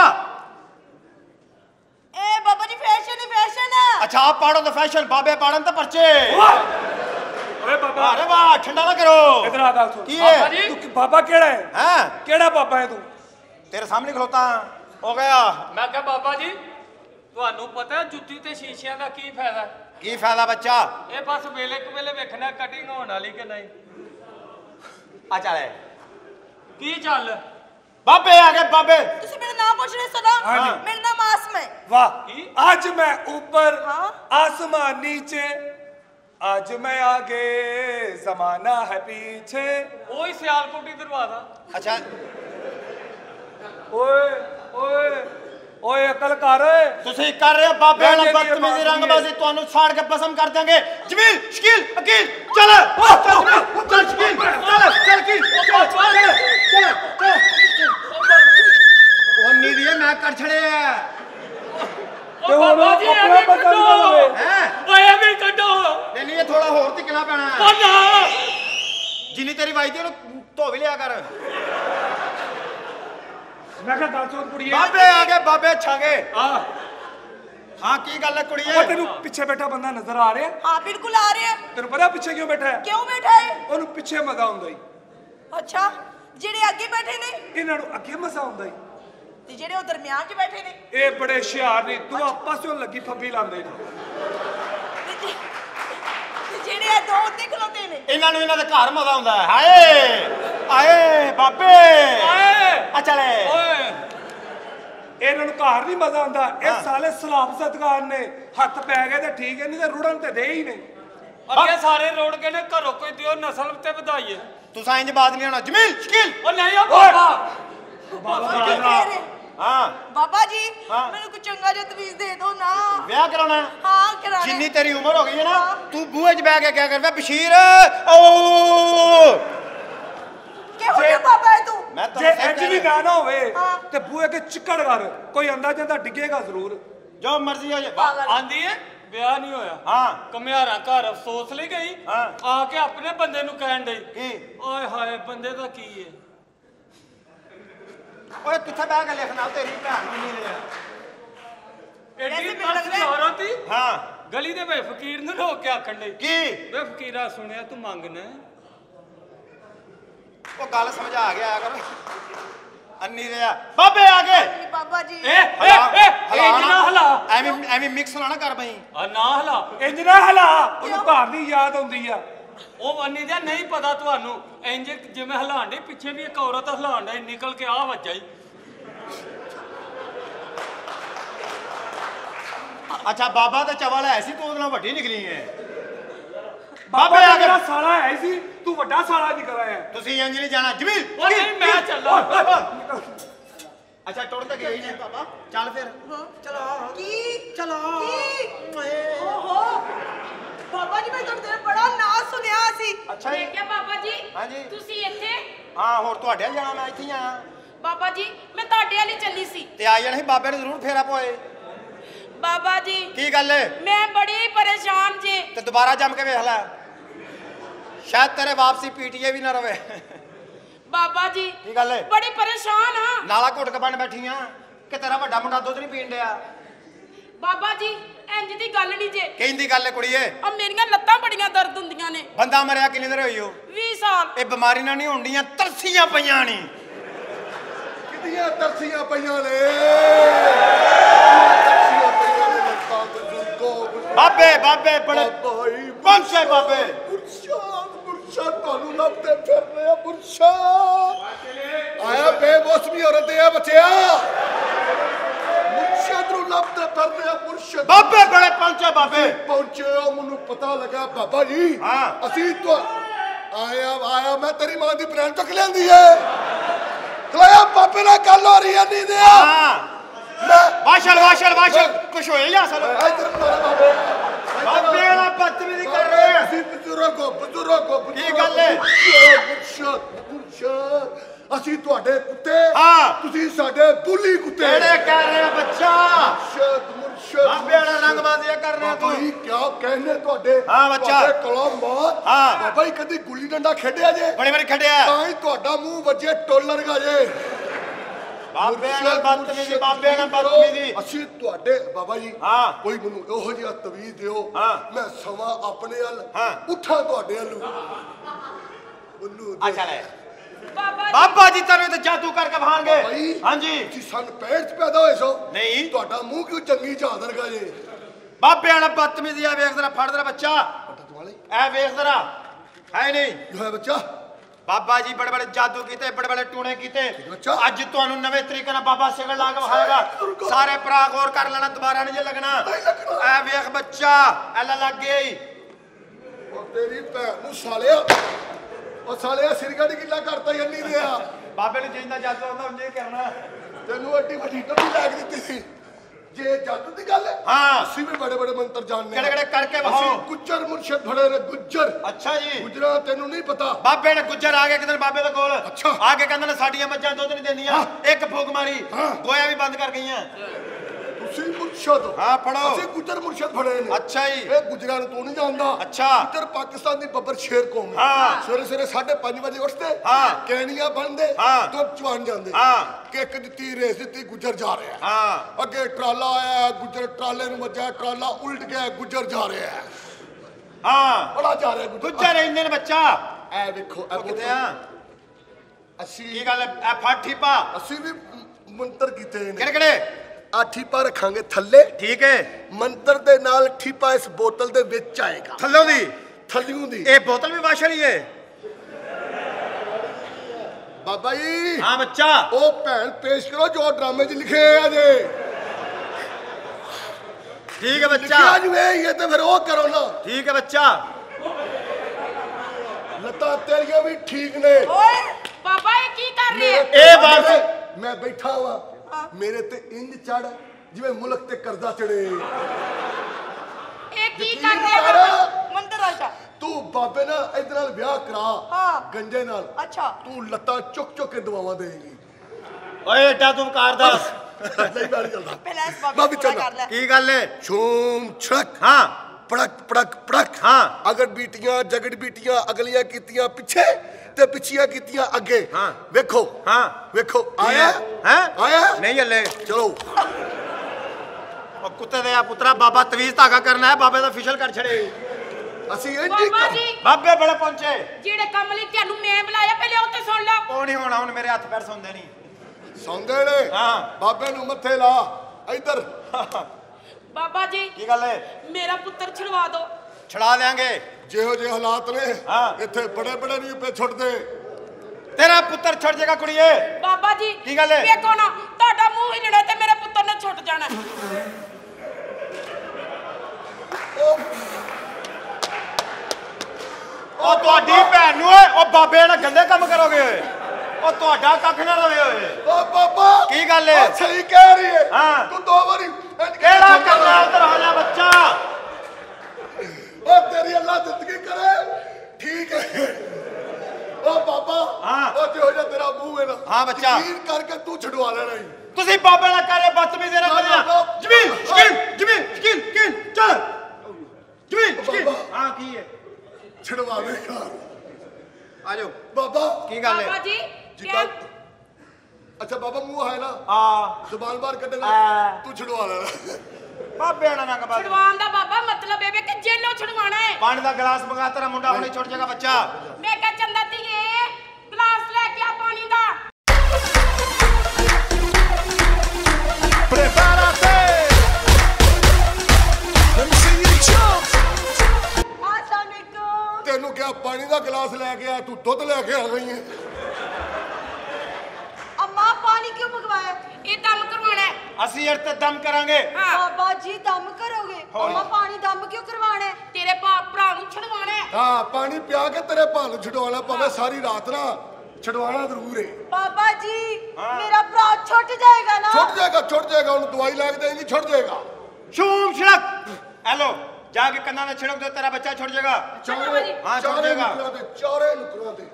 ਇਹ ਬਾਬਾ ਜੀ ਫੈਸ਼ਨ ਹੈ ਫੈਸ਼ਨ ਹੈ ਅੱਛਾ ਆਪ ਪਾੜੋ ਤਾਂ ਫੈਸ਼ਨ ਬਾਬੇ ਪਾੜਨ ਤਾਂ ਪਰਚੇ। ਓਏ ਬਾਬਾ ਅਰੇ ਵਾਹ ਠੰਡਾ ਨਾ ਕਰੋ ਇਧਰ ਆ ਗੱਲ ਸੁਣ ਕੀ ਬਾਬਾ ਹੈ ਜੀ ਤੂੰ ਕੀ- ਬਾਬਾ ਕਿਹੜਾ ਹੈ ਹਾਂ ਕਿਹੜਾ ਬਾਬਾ ਹੈ ਤੂੰ ਤੇਰੇ ਸਾਹਮਣੇ ਖਲੋਤਾ ਹੋ ਗਿਆ ਮੈਂ ਕਿਹਾ ਬਾਬਾ ਜੀ ਤੁਹਾਨੂੰ ਪਤਾ ਹੈ ਜੁੱਤੀ ਤੇ ਸ਼ੀਸ਼ਿਆਂ ਦਾ ਕੀ ਫਾਇਦਾ ਹੈ? ਕੀ ਫਾਇਦਾ ਬੱਚਾ ਇਹ ਬਸ ਵੇਲੇ ਕੁ ਵੇਲੇ ਵੇਖਣਾ ਕਟਿੰਗ ਹੋਣ ਵਾਲੀ ਕਿ ਨਹੀਂ ਆ ਚੱਲ ਕੀ ਚੱਲ ਬਾਬੇ ਆ ਗਏ ਬਾਬੇ ਤੁਸੀਂ ਮੇਰਾ ਨਾਮ ਪੁੱਛ ਰਹੇ ਹੋ हाँ ਨਾ जी। ਮੇਰਾ ਨਾਮ ਆਸਮ ਹੈ वाह की? आज मैं ऊपर हाँ? आसमान नीचे ਅੱਜ ਮੈਂ ਆਗੇ ਜ਼ਮਾਨਾ ਹੈ ਪਿੱਛੇ ਉਹੀ ਸਿਆਲਕੋਟੀ ਦਰਵਾਜ਼ਾ ਅੱਛਾ ਓਏ ਓਏ ਓਏ ਅਕਲ ਕਰ ਤੁਸੀਂ ਕਰ ਰਹੇ ਹੋ ਬਾਬੇ ਵਾਲਾ ਬਦਤਮੀਜ਼ੀ ਰੰਗਬਾਜ਼ੀ ਤੁਹਾਨੂੰ ਸਾੜ ਕੇ ਬਸਮ ਕਰ ਦਾਂਗੇ ਜਮੀਲ ਸ਼ਕੀਲ ਅਕੀਲ ਚੱਲ ਚੱਲ ਸ਼ਕੀਲ ਚੱਲ ਚੱਲ ਕੀ ਚੱਲ ਚੱਲ ਚੱਲ ਉਹ ਨੀਂਦ ਇਹ ਨਾ ਕਰ ਛੜਿਆ ਤੇ ਹੁਣ ਬਾਬਾ ਜੀ, ਆਪਣਾ ਵੀ ਪਤਾ ਨਹੀਂ ਕੱਢੋ। ਲਵੇ ਹੈ? ਓਏ ਵੀ ਕੱਢੋ। ਤੇ ਨਹੀਂ ਇਹ ਥੋੜਾ ਹੋਰ ਤਿਕਣਾ ਪੈਣਾ? ਉਹ ਨਾ। ਜਿੰਨੀ ਤੇਰੀ ਵਾਈਦੀ ਉਹਨੂੰ ਧੋ ਵੀ ਲਿਆ ਕਰ। ਮੈਂ ਕਿਹਾ ਦੱਸ ਉਹ ਕੁੜੀਏ। ਬਾਬੇ ਆ ਗਏ ਬਾਬੇ ਛਾਗੇ। ਆ। ਹਾਂ ਕੀ ਗੱਲ ਹੈ ਉਹ ਕੁੜੀਏ ਤੈਨੂੰ ਪਿੱਛੇ ਬੈਠਾ ਬੰਦਾ ਨਜ਼ਰ ਆ ਰਿਹਾ। ਹਾਂ ਬਿਲਕੁਲ ਆ ਰਹੇ। ਹੈ ਤੈਨੂੰ ਪਤਾ ਪਿੱਛੇ ਕਿਉਂ ਬੈਠਾ ਹੈ? ਕਿਉਂ ਬੈਠਾ ਹੈ? ਉਹਨੂੰ ਪਿੱਛੇ ਮਜ਼ਾ ਆਉਂਦਾ ਈ। ਅੱਛਾ ਜਿਹੜੇ ਅੱਗੇ ਬੈਠੇ ਨੇ। ਇਹਨਾਂ ਨੂੰ ਅੱਗੇ ਮਜ਼ਾ ਆਉਂਦਾ ਈ। ਤੇ ਜਿਹੜੇ ਉਹ ਦਰਮਿਆਨ 'ਚ ਬੈਠੇ ਨੇ। ਇਹ ਬੜੇ ਹੁਸ਼ਿਆਰ ਨੇ। ਤੂੰ ਆਪਸ ਵਿੱਚ ਲੱਗੀ ਫੱਬੀ ਲਾਉਂਦੇ ਨੇ। ਤੇ ਜੇ- ਤੇ ਜਿਹੜੇ ਇਹ ਦੋ ਉੱਤੇ ਖਲੋਤੇ ਨੇ। ਇਹਨਾਂ ਨੂੰ ਇਹਨਾਂ ਦੇ ਘਰ ਮਜ਼ਾ ਆਉਂਦਾ ਹੈ। ਹਾਏ! ਆਏ ਬਾਬੇ! ਓਏ ਆ ਚਲੇ। ਓਏ! ਇਹਨਾਂ ਨੂੰ ਘਰ ਨਹੀਂ ਮਜ਼ਾ ਆਉਂਦਾ। ਇਹ ਸਾਲੇ ਸਲਾਬ ਸਤਕਾਰ ਨੇ। ਹੱਥ ਪੈ ਗਏ ਤੇ ਠੀਕ ਹੈ ਨਹੀਂ ਤੇ ਰੁੜਨ ਤੇ ਦੇ ਹੀ ਨੇ। ਅੱਗੇ ਸਾਰੇ ਰੋੜ ਗਏ ਨੇ ਘਰੋਂ ਕੋਈ ਦਿਓ ਨਸਲ ਤੇ ਵਧਾਈਏ। ਤੁਸੀਂ ਇੰਜ ਬਾਤ ਨਹੀਂ ਆਉਣਾ ਜਮੀਲ ਸ਼ਕੀਲ! ਉਹ ਨਹੀਂ ਉਹ ਬਾਬਾ ਬਾਬਾ। ਜੀ ਕਹਿ ਰਹੇ ਹਾਂ। ਬਾਬਾ ਜੀ ਹਾਂ। ਮੈਨੂੰ ਕੋਈ ਚੰਗਾ ਜਿਹਾ ਤਵੀਜ਼ ਦੇ ਦਿਓ ਨਾ। ਵਿਆਹ ਕਰਾਉਣਾ ਹਾਂ? ਕਰਾ ਦੇ ਜਿੰਨੀ ਤੇਰੀ ਉਮਰ ਹੋ ਗਈ ਹੈ ਨਾ ਹਾਂ। ਤੂੰ ਬੂਹੇ 'ਚ ਬਹਿ ਕੇ ਕਿਆ ਕਰਦਾ? ਬਸ਼ੀਰ। ਓ! ਕਿਹੋ ਜਿਹਾ ਬਾਬਾ ਹੈ ਤੂੰ? ਮੈਂ ਜੇ ਤੁਹਾਨੂੰ ਇੰਜ ਵੀ ਨਾ ਨਾ ਹੋਵੇ ਹਾਂ। ਤੇ ਬੂਏ ਕੇ ਚਿੱਕੜ ਕਰ ਕੋਈ ਅੰਦਾ ਜਾਂਦਾ ਡਿੱਗੇਗਾ ਜ਼ਰੂਰ। ਜੋ ਮਰਜ਼ੀ ਹੋ ਜਾਏ। ਪਾਗਲ। ਆਂਦੀ ਏ ਵਿਆਹ ਨਹੀਂ ਹੋਇਆ। ਹਾਂ। ਕਮਿਆਰਾ ਘਰ ਅਫਸੋਸ ਲਈ ਗਈ। ਹਾਂ। ਆ ਕੇ ਆਪਣੇ ਬੰਦੇ ਨੂੰ ਕਹਿਣ ਡਈ। ਕੀ? ਓਏ ਹਾਏ ਬੰਦੇ ਦਾ ਕੀ ਏ? ਓਏ ਕਿੱਥੇ ਬਹਿ ਕੇ ਲਿਖਣਾ ਤੇਰੀ ਭੈਣ ਨੂੰ ਨਹੀਂ ਲਿਆ ਐਡੀ ਤਰਸ ਲੱਗਦਾ- ਔਰਤ ਹੀ ਗਲੀ ਦੇ ਵੇ ਫਕੀਰ ਨੂੰ ਰੋਕ ਕੇ ਆਖਣ ਡਈ। ਕੀ? ਵੇ ਫਕੀਰਾ ਸੁਣਿਆ ਤੂੰ ਮੰਗਣਾ? ਉਹ ਗੱਲ ਸਮਝਾ ਗਿਆ ਆ ਕਰ। ਅੰਨੀ ਰਿਆ ਬਾਬੇ ਆ ਗਏ ਬਾਬਾ ਜੀ। ਏ ਏ ਇੰਜ ਨਾ। ਹਲਾ। ਐਵੇਂ ਐਵੇਂ ਮਿਕਸ ਨਾ ਨਾ ਕਰ ਬਈ। ਆ ਨਾ ਹਲਾ ਇੰਜ ਨਾ ਹਲਾ। ਉਹਨੂੰ ਘਰ ਦੀ ਯਾਦ ਆਉਂਦੀ ਆ। ਉਹ ਅੰਨੀ ਦਾ ਨਹੀਂ ਪਤਾ ਤੁਹਾਨੂੰ ਇੰਜ ਜਿਵੇਂ ਹਲਾਣ ਪਿੱਛੇ ਵੀ ਇੱਕ ਔਰਤ ਹਲਾਣ ਨਿਕਲ ਕੇ ਆ ਵੱਜਾ ਹੀ ਅੱਛਾ ਬਾਬਾ ਤਾਂ ਚਵਲ ਹੈ ਸੀ ਤੂੰ ਉਹਦੇ ਨਾਲ ਵੱਡੀ ਨਿਕਲੀ ਹੈ ਬਾਬਾ ਆ ਮੇਰਾ ਸਾਲਾ ਹੈ ਸੀ ਤੂੰ ਵੱਡਾ ਸਾਲਾ ਨਿਕਲ ਆਇਆ ਤੁਸੀਂ ਇੰਜ ਨਹੀਂ ਜਾਣਾ ਜਮੀਲ ਉਹ ਨਹੀਂ ਮੈਂ ਚੱਲਾਂ। ਅੱਛਾ ਟੁੱਟ ਤਾਂ ਗਈ ਨੇ ਬਾਬਾ। ਚੱਲ ਫਿਰ। ਚਲੋ। ਕੀ? ਚਲੋ। ਕੀ? ਓਹੋ ਬਾਬਾ ਜੀ ਮੈਂ ਤੁਹਾਡੇ ਤੇ ਬੜਾ ਨਾਂ ਸੁਣਿਆ ਸੀ ਅੱਛਾ ਮੈਂ ਜੀ ਕਿਹਾ ਬਾਬਾ ਜੀ ਹਾਂਜੀ। ਤੁਸੀਂ ਇੱਥੇ? ਹਾਂ ਹੋਰ ਤੁਹਾਡੇ ਵੱਲ ਜਾਣਾ ਮੈਂ ਇੱਥੇ ਹੀ ਆਇਆ। ਬਾਬਾ ਜੀ ਮੈਂ ਤੁਹਾਡੇ ਵਾਲੀ ਚੱਲੀ ਸੀ। ਤੇ ਆ ਜਾਣਾ ਸੀ ਬਾਬੇ ਨੂੰ ਜ਼ਰੂਰ ਫੇਰਾ ਪੋਏ। ਬਾਬਾ ਜੀ ਕੀ ਗੱਲ? ਹੈ ਮੈਂ ਬੜੀ ਪਰੇਸ਼ਾਨ ਜੀ। ਤੇ ਦੁਬਾਰਾ ਜੰਮ ਕੇ ਵੇਖ ਲੈ। ਸ਼ਾਇਦ ਤੇਰੇ ਵਾਪਸੀ ਪੀਟੀਏ ਵੀ ਨਾ ਰਵੇ। ਬਾਬਾ ਜੀ ਕੀ ਗੱਲ? ਹੈ ਬੜੀ ਪਰੇਸ਼ਾਨ ਆ ਨਾਲਾ ਘੁੱਟ ਕੇ ਬਣ ਬੈਠੀ ਆ ਕਿ ਤੇਰਾ ਵੱਡਾ ਮੁੰਡਾ ਦੁੱਧ ਨਹੀਂ ਪੀਣ ਡਿਆ। ਬਾਬਾ ਜੀ ਇੰਜ ਦੀ ਗੱਲ ਨਹੀਂ ਜੇ। ਕਹਿੰਦੀ ਗੱਲ ਹੈ ਕੁੜੀਏ। ਆ ਮੇਰੀਆਂ ਲੱਤਾਂ ਬੜੀਆਂ ਦਰਦ ਹੁੰਦੀਆਂ ਨੇ। ਬੰਦਾ ਮਰਿਆ ਕਿੰਨੀ ਦੇਰ ਹੋਈ ਉਹ 20 ਸਾਲ। ਇਹ ਬਿਮਾਰੀ ਨਾਲ ਨਹੀਂ ਹੁੰਦੀਆਂ ਤਰਸੀਆਂ ਪਈਆਂ ਨਹੀਂ ਕਿੰਨੀਆਂ ਤਰਸੀਆਂ ਪਈਆਂ ਨੇ? ਤਰਸੀਆਂ ਪਈਆਂ ਨੇ ਲੱਤਾਂ ਬਜ਼ੁਰਗੋ ਬਾਬੇ ਬਾਬੇ ਬੜੇ ਪੰਛੇ ਬਾਬੇ। ਮੁਰਸ਼ਦ ਮੁਰਸ਼ਦ ਤੁਹਾਨੂੰ ਲੱਭਦੇ ਫਿਰ ਰਹੇ ਆ ਮੁਰਸ਼ਦ। ਆਇਆ ਬੇਮੌਸਮੀ ਔਰਤ ਹੈ ਬੱਚਿਆ। ਮੁਰਸ਼ਦ ਨੂੰ ਲੱਭਦੇ ਫਿਰ ਰਹੇ ਆ ਮੁਰਸ਼ਦ। ਬਾਬੇ ਬੜੇ ਪੰਛੇ ਬਾਬੇ। ਪਹੁੰਚੇ ਹੋ ਮੈਨੂੰ ਪਤਾ ਲੱਗਾ ਬਾਬਾ ਜੀ ਹਾਂ। ਅਸੀਂ ਤਾਂ ਆਇਆ ਆਇਆ ਮੈਂ ਤੇਰੀ ਮਾਂ ਦੀ ਪ੍ਰੈਣ ਚੱਕ ਲਿਆਂਦੀ ਏ। ਖਲਾਇਆ ਬਾਬੇ ਨਾਲ ਗੱਲ ਹੋ ਰਹੀ ਹੈ ਨਹੀਂ ਦੇ ਹਾਂ। ਮੈਂ ਵਾਸ਼ਲ ਵਾਸ਼ਲ ਵਾਸ਼ਲ ਕੁਛ ਹੋਇਆ ਜਾਂ ਅਸਲ ਇਧਰ ਮਾਰੇ ਬਾਬੇ। ਬਾਬੇ ਵਾਲਾ ਬਦਤਮੀਜ਼ੀ ਕਰ ਰਹੇ ਆ। ਅਸੀਂ ਬਜ਼ੁਰਗੋ ਬਜ਼ੁਰਗੋ ਕੀ ਗੱਲ ਏ? ਮੁਰਸ਼ਦ ਮੁਰਸ਼ਦ। ਅਸੀਂ ਤੁਹਾਡੇ ਕੁੱਤੇ ਹਾਂ। ਤੁਸੀਂ ਸਾਡੇ ਬੁੱਲੀ ਕੁੱਤੇ ਕਿਹੜੇ ਕਹਿ ਰਹੇ ਬੱਚਾ ਮੁਰਸ਼ਦ ਮੁਰਸ਼ਦ ਬਾਬੇ ਵਾਲਾ ਰੰਗਬਾਜ਼ੀਆਂ ਕਰ ਰਿਹਾ ਤੂੰ ਭਾਈ ਕਿਆ ਕਹਿਨੇ ਤੁਹਾਡੇ ਹਾਂ, ਬੱਚਾ। ਤੁਹਾਡੇ ਕੋਲੋਂ ਮੌਤ ਹਾਂ। ਬਾਬਾ ਜੀ ਕਦੀ ਗੁੱਲੀ ਡੰਡਾ ਖੇਡਿਆ ਜੇ ਬੜੇ ਬੜੇ ਖੜਿਆ ਤਾਂ ਹੀ ਤੁਹਾਡਾ ਮੂੰਹ ਵੱਜੇ ਟੋਲਰ ਗਾ ਜੇ ਬਾਬੇ ਨਾਲ ਬਦਤਮੀਜ਼ੀ ਬਾਬੇ ਨਾਲ ਕਰੋ। ਬਦਤਮੀਜ਼ੀ ਅਸੀਂ ਤੁਹਾਡੇ ਬਾਬਾ ਜੀ ਹਾਂ। ਕੋਈ ਮੈਨੂੰ ਇਹੋ ਜਿਹਾ ਤਵੀਜ਼ ਦਿਓ ਹਾਂ। ਮੈਂ ਸਵਾ ਆਪਣੇ ਵੱਲ ਹਾਂ। ਉੱਠਾਂ ਤੁਹਾਡੇ ਵੱਲ ਦੇ- ਅੱਛਾ ਲੈ ਬਾਬਾ ਜੀ ਤੈਨੂੰ ਤੇ ਜਾਦੂ ਕਰਕੇ ਭਾਈ ਹਾਂਜੀ। ਤੁਸੀਂ ਸਨ 65 ਚ ਪੈਦਾ ਹੋਏ ਸੋ। ਨਹੀਂ। ਤੁਹਾਡਾ ਮੂੰਹ ਕਿਉਂ ਚੰਗੀ ਝਾਦਰ ਗਾ ਜੇ? ਬਾਬੇ ਵਾਲਾ ਬਦਤਮੀਜ਼ੀ ਆ ਵੇਖ ਜ਼ਰਾ ਫੜ ਜ਼ਰਾ ਬੱਚਾ। ਐ ਵੇਖ ਜ਼ਰਾ। ਹੈ ਨਹੀਂ। ਜੋ ਹੈ ਬੱਚਾ? ਬਾਬਾ ਜੀ ਬੜੇ ਬੜੇ ਜਾਦੂ ਕੀਤੇ ਬੜੇ ਬੜੇ ਟੂਣੇ ਕੀਤੇ। ਅੱਜ ਤੁਹਾਨੂੰ ਨਵੇਂ ਤਰੀਕੇ ਨਾਲ ਬਾਬਾ ਸਿਗਲ ਲਾ ਕੇ ਵਿਖਾਏਗਾ। ਸਾਰੇ ਭਰਾ ਗੌਰ ਕਰ ਲੈਣਾ ਦੁਬਾਰਾ ਨਹੀਂ ਜੇ ਲੱਗਣਾ। ਐ ਵੇਖ ਬੱਚਾ ਐਲਾ ਲੱਗ ਗਿਆ ਈ ਉਹ ਤੇਰੀ ਭੈਣ ਨੂੰ ਸਾਲਿਆ। ਉਹ ਸਾਲਿਆ ਸਿਰਗੜ ਗਿੱਲਾ ਕਰਤਾ ਯੰਨੀ ਦਿਆ ਬਾਬੇ ਨੂੰ ਜਿੰਦਾ ਜਾਦੂ ਆਉਂਦਾ ਉਂਝੇ ਕਰਨਾ ਤੈਨੂੰ ਐਡੀ ਵੱਡੀ ਟੱਪੀ ਲੱਗ ਦਿੱਤੀ ਸੀ। ਜੇ ਜਾਦੂ ਦੀ ਗੱਲ ਹੈ ਹਾਂ। ਅਸੀਂ ਵੀ ਬੜੇ ਬੜੇ ਮੰਤਰ ਜਾਣਦੇ ਕਿਹੜੇ ਕਿਹੜੇ ਕਰਕੇ ਵਿਖਾਓ। ਗੁੱਜਰ ਮੁਰਸ਼ਦ ਬੜੇ ਨੇ ਗੁੱਜਰ। ਅੱਛਾ ਜੀ। ਗੁਜਰਾ ਤੈਨੂੰ ਨਹੀਂ ਪਤਾ। ਬਾਬੇ ਨੇ ਗੁੱਜਰ ਆ ਕੇ ਕਿਤੇ ਬਾਬੇ ਦੇ ਕੋਲ। ਅੱਛਾ। ਆ ਕੇ ਕਹਿੰਦੇ ਨੇ ਸਾਡੀਆਂ ਮੱਝਾਂ ਦੁੱਧ ਨਹੀਂ ਦਿੰਦੀਆਂ। ਇੱਕ ਫੂਕ ਮਾਰੀ। ਗੋਇਆ ਵੀ ਬੰਦ ਕਰ ਗਈਆਂ। ਤੁਸੀਂ ਮੁਰਸ਼ਦ ਹੋ। ਫੜੋ। ਅਸੀਂ ਗੁੱਜਰ ਮੁਰਸ਼ਦ ਫੜੇ ਨੇ ਅੱਛਾ ਜੀ। ਇਹ ਗੁਜਰਾਂ ਨੂੰ ਤੂੰ ਨਹੀਂ ਜਾਣਦਾ ਅੱਛਾ। ਗੁੱਜਰ ਪਾਕਿਸਤਾਨ ਦੀ ਬੱਬਰ ਸ਼ੇਰ ਕੌਮ ਹੈ ਹਾਂ। ਸਵੇਰੇ ਸਵੇਰੇ 5:30 ਵਜੇ ਉੱਠਦੇ ਹਾਂ। ਕੈਨੀਆਂ ਬਣਦੇ ਹਾਂ। ਦੁੱਧ ਚਵਾਨ ਜਾਂਦੇ ਹਾਂ। ਕਿੱਕ ਦਿੱਤੀ ਰੇਸ ਦਿੱਤੀ ਗੁੱਜਰ ਜਾ ਰਿਹਾ ਹਾਂ ਅੱਗੇ ਟਰਾਲਾ ਆਇਆ ਗੁੱਜਰ ਟਰਾਲੇ ਨੂੰ ਵੱਜਾ ਟਰਾਲਾ ਉਲਟ ਗਿਆ ਗੁੱਜਰ ਜਾ ਰਿਹਾ ਹੈ ਹਾਂ ਬੜਾ ਜਾ ਰਿਹਾ ਗੁੱਜਰ ਗੁੱਜਰ ਰਹਿੰਦੇ ਨੇ ਬੱਚਾ ਐ ਵੇਖੋ ਐ ਕਿਤੇ ਆ ਅਸੀਂ ਕੀ ਗੱਲ ਐ ਫਾਠੀ ਪਾ ਅਸੀਂ ਵੀ ਮੰਤਰ ਕੀਤੇ ਨੇ ਕਿਹੜੇ ਕਿਹੜੇ ਆ ਠੀਪਾ ਰੱਖਾਂਗੇ ਥੱਲੇ। ਠੀਕ ਹੈ। ਮੰਤਰ ਦੇ ਨਾਲ ਠੀਪਾ ਇਸ ਬੋਤਲ ਦੇ ਵਿੱਚ ਆਏਗਾ। ਥੱਲੋਂ ਦੀ? ਥੱਲਿਓਂ ਦੀ। ਇਹ ਬੋਤਲ ਵੀ ਵਾਸ਼ਰ ਹੀ ਹੈ? ਬਾਬਾ ਜੀ। ਹਾਂ ਬੱਚਾ। ਉਹ ਭੈਣ ਪੇਸ਼ ਕਰੋ ਜੋ ਡਰਾਮੇ 'ਚ ਲਿਖੇ ਆ ਜੇ। ਠੀਕ ਹੈ ਬੱਚਾ। ਲਿਖਿਆ ਜਿਵੇਂ ਇਹ ਤੇ ਫਿਰ ਉਹ ਕਰੋ ਨਾ। ਠੀਕ ਹੈ ਬੱਚਾ। ਲੱਤਾਂ ਤੇਰੀਆਂ ਵੀ ਠੀਕ ਨੇ। ਓਏ ਬਾਬਾ ਇਹ ਕੀ ਕਰ ਰਹੇ? ਇਹ ਮੇਰੇ- ਮੈਂ ਬੈਠਾ ਵਾਂ। ਮੇਰੇ ਤੇ ਇੰਜ ਚੜ ਜਿਵੇਂ ਮੁਲਕ ਤੇ ਕਰਜ਼ਾ ਚੜੇ। ਇਹ ਕੀ ਕਰ ਰਹੇ। ਬਾਬਾ ਮੰਦਰ ਆ ਜਾ। ਤੂੰ ਬਾਬੇ ਨਾਲ ਇਹਦੇ ਨਾਲ ਵਿਆਹ ਕਰਾ ਹਾਂ। ਗੰਜੇ ਨਾਲ। ਅੱਛਾ। ਤੂੰ ਲੱਤਾਂ ਚੁੱਕ ਚੁੱਕ ਕੇ ਦਵਾਵਾਂ ਦੇਗੀ ਓਏ ਏਡਾ ਤੂੰ ਕਰਦਾਸ। ਨਹੀਂ ਨਹੀਂ ਚੱਲਦਾ ਪਹਿਲਾਂ ਇਸ ਬਾਬੇ ਨੂੰ। ਕਰ ਲੈ। ਕੀ ਗੱਲ ਏ? ਛੂਮ ਛੜਕ ਹਾਂ। ਪੜਕ ਪੜਕ ਪੜਕ। ਹਾਂ। ਅਗਰ ਬੀਟੀਆਂ ਜਗੜ ਬੀਟੀਆਂ ਅਗਲੀਆਂ ਕੀਤੀਆਂ ਪਿੱਛੇ ਤੇ ਪਿੱਛੀਆਂ ਕੀਤੀਆਂ ਅੱਗੇ। ਹਾਂ। ਵੇਖੋ। ਹਾਂ। ਵੇਖੋ। ਆਇਆ? ਹੈ? ਆਇਆ? ਨਹੀਂ ਹੱਲੇ। ਚਲੋ। ਉਹ ਕੁੱਤੇ ਦੇ ਆ ਪੁੱਤਰਾ ਬਾਬਾ ਤਵੀਜ਼ ਧਾਗਾ ਕਰਨਾ ਹੈ ਬਾਬੇ ਦਾ ਫਿਸ਼ਲ ਕਰ ਛੜੇ। ਅਸੀਂ ਇੰਜ ਬਾਬਾ ਕਰ- ਜੀ। ਬਾਬੇ ਬੜੇ ਪਹੁੰਚੇ। ਜਿਹੜੇ ਕੰਮ ਲਈ ਤੁਹਾਨੂੰ ਮੈਂ ਬੁਲਾਇਆ ਪਹਿਲੇ ਉਹ ਤੇ ਸੁਣ ਲਓ। ਨਹੀਂ ਹੋਣਾ ਹੁਣ ਮੇਰੇ ਹੱਥ ਪੈਰ ਸੌਂਦੇ ਨਹੀਂ। ਸੌਂਦੇ ਨੇ? ਹਾਂ। ਬਾਬੇ ਨੂੰ ਮੱਥੇ ਲਾ। ਇੱਧਰ। [laughs] ਬਾਬਾ ਜੀ ਕੀ ਗੱਲ ਏ? ਮੇਰਾ ਪੁੱਤਰ ਛੁਡਵਾ ਦਿਓ। ਛੜਾ ਦੇਾਂਗੇ ਜਿਹੋ ਜਿਹੇ ਹਾਲਾਤ ਨੇ ਹਾਂ। ਇੱਥੇ ਬੜੇ ਬੜੇ ਨਹੀਂ ਪੇ ਛੁੱਟਦੇ। ਤੇਰਾ ਪੁੱਤਰ ਛੱਡ ਜਾਏਗਾ ਕੁੜੀਏ। ਬਾਬਾ ਜੀ ਕੀ ਗੱਲ ਹੈ? ਵੇਖੋ ਨਾ ਤੁਹਾਡਾ ਮੂੰਹ ਹਿਲਣਾ ਤੇ ਮੇਰੇ ਪੁੱਤਰ ਨੇ ਛੁੱਟ ਜਾਣਾ। ਉਹ ਤੁਹਾਡੀ ਭੈਣ ਨੂੰ ਓਏ ਉਹ ਬਾਬੇ ਨਾਲ ਗੰਦੇ ਕੰਮ ਕਰੋਗੇ। ਓਏ ਉਹ ਤੁਹਾਡਾ ਕੱਖ ਨਾ ਰਵੇ ਓਏ। ਓ ਬਾਬਾ ਕੀ ਗੱਲ ਏ? ਸਹੀ ਕਹਿ ਰਹੀ ਹੈ ਹਾਂ। ਤੂੰ ਦੋ ਵਾਰੀ ਕਿਹੜਾ ਕਰਨਾ ਉਧਰ ਹੋ ਜਾ ਬੱਚਾ? ਉਹ ਤੇਰੀ ਅੱਲਾ ਜ਼ਿੰਦਗੀ ਕਰੇ। ਠੀਕ ਹੈ ਉਹ ਬਾਬਾ ਹਾਂ। ਉਹ ਜਿਹੋ ਜਿਹਾ ਤੇਰਾ ਮੂੰਹ ਹੈ ਨਾ। ਹਾਂ, ਬੱਚਾ। ਯਕੀਨ ਕਰਕੇ ਤੂੰ ਛਡਵਾ ਲੈਣਾ ਹੀ ਤੁਸੀਂ ਬਾਬੇ ਨਾਲ ਕਰੇ ਬਦਤਮੀਜ਼ੀ ਨਾ। ਜਮੀਨ ਸ਼ਕੀਲ ਜਮੀਨ ਸ਼ਕੀਲ ਸ਼ਕੀਲ ਚੱਲ। ਜਮੀਨ ਬਾਬਾ। ਹਾਂ ਕੀ ਹੈ ਛਡਵਾ ਦੇਗਾ ਆ ਜਾਓ। ਬਾਬਾ। ਕੀ ਗੱਲ ਬਾਬਾ ਹੈ ਜੀ ਜਿੱਦਾਂ ਅੱਛਾ ਬਾਬਾ ਮੂੰਹ ਹੈ ਨਾ। ਆ। ਜ਼ਬਾਨ ਬਾਹਰ ਕੱਢਣਾ ਆ। ਤੂੰ ਛਡਵਾ ਲੈਣਾ ਬਾਬੇ ਨਾਲ ਨੰਗ ਬਾਬੇ ਛੁਡਵਾਉਣ ਦਾ ਬਾਬਾ ਮਤਲਬ ਇਹ ਵੇ ਕਿ ਜੇਲੋਂ ਛੁਡਵਾਣਾ ਹੈ। ਪਾਣੀ ਦਾ ਗਲਾਸ ਮੰਗਾ ਤੇਰਾ ਮੁੰਡਾ ਹੁਣੇ ਛੁੱਟ ਜਾਏਗਾ ਬੱਚਾ। ਮੈਂ ਕਿਹਾ ਚੰਦਾ ਧੀਏ ਗਲਾਸ ਲੈ ਕੇ ਆ ਪਾਣੀ ਦਾ। ਤੈਨੂੰ ਕਿਹਾ ਪਾਣੀ ਦਾ ਗਲਾਸ ਲੈ ਕੇ ਆ ਤੂੰ ਦੁੱਧ ਲੈ ਕੇ ਆ ਗਈ ਹੈ ਅੰਮਾ ਪਾਣੀ ਕਿਉਂ ਮੰਗਵਾਇਆ ਇਹ ਦਮ ਕਰਵਾਉਣਾ ਇਹ ਤੇ ਦਮ ਕਰਾਂਗੇ। ਬਾਬਾ ਜੀ ਦਮ ਕਰੋਗੇ? ਅੰਮਾ ਪਾਣੀ ਦਮ ਕਿਉਂ ਕਰਵਾਣਾ ਤੇਰੇ ਭਾ- ਭਰਾ ਨੂੰ ਛੁਡਵਾਉਣਾ ਹੈ। ਪਾਣੀ ਪਿਆ ਕੇ ਤੇਰੇ ਭਾਲ ਛਡਵਾਣਾ ਭਾਵੇਂ ਸਾਰੀ ਰਾਤ ਨਾ ਛਡਵਾਣਾ ਜ਼ਰੂਰ ਹੈ ਬਾਬਾ ਜੀ ਮੇਰਾ ਭਰਾ ਛੁੱਟ ਜਾਏਗਾ ਨਾ? ਛੁੱਟ ਜਾਏਗਾ ਛੁੱਟ ਜਾਏਗਾ ਉਹਨੂੰ ਦਵਾਈ ਲੈ ਕੇ ਦੇਂਗੀ ਛੁੱਟ ਜਾਏਗਾ। ਸ਼ੂਮ ਛੜਕ ਹੈਲੋ ਜਾ ਕੇ ਕੰਨਾਂ ਨਾਲ ਛਿੜਕ ਦੋ ਤੇਰਾ ਬੱਚਾ ਛੁੱਟ ਜਾਏਗਾ। ਹਾਂ, ਛੁੱਟ ਚਾਰੇ ਜਾਏਗਾ। ਚਾਰੇ ਨੁਕਰਾਂ ਤੇ।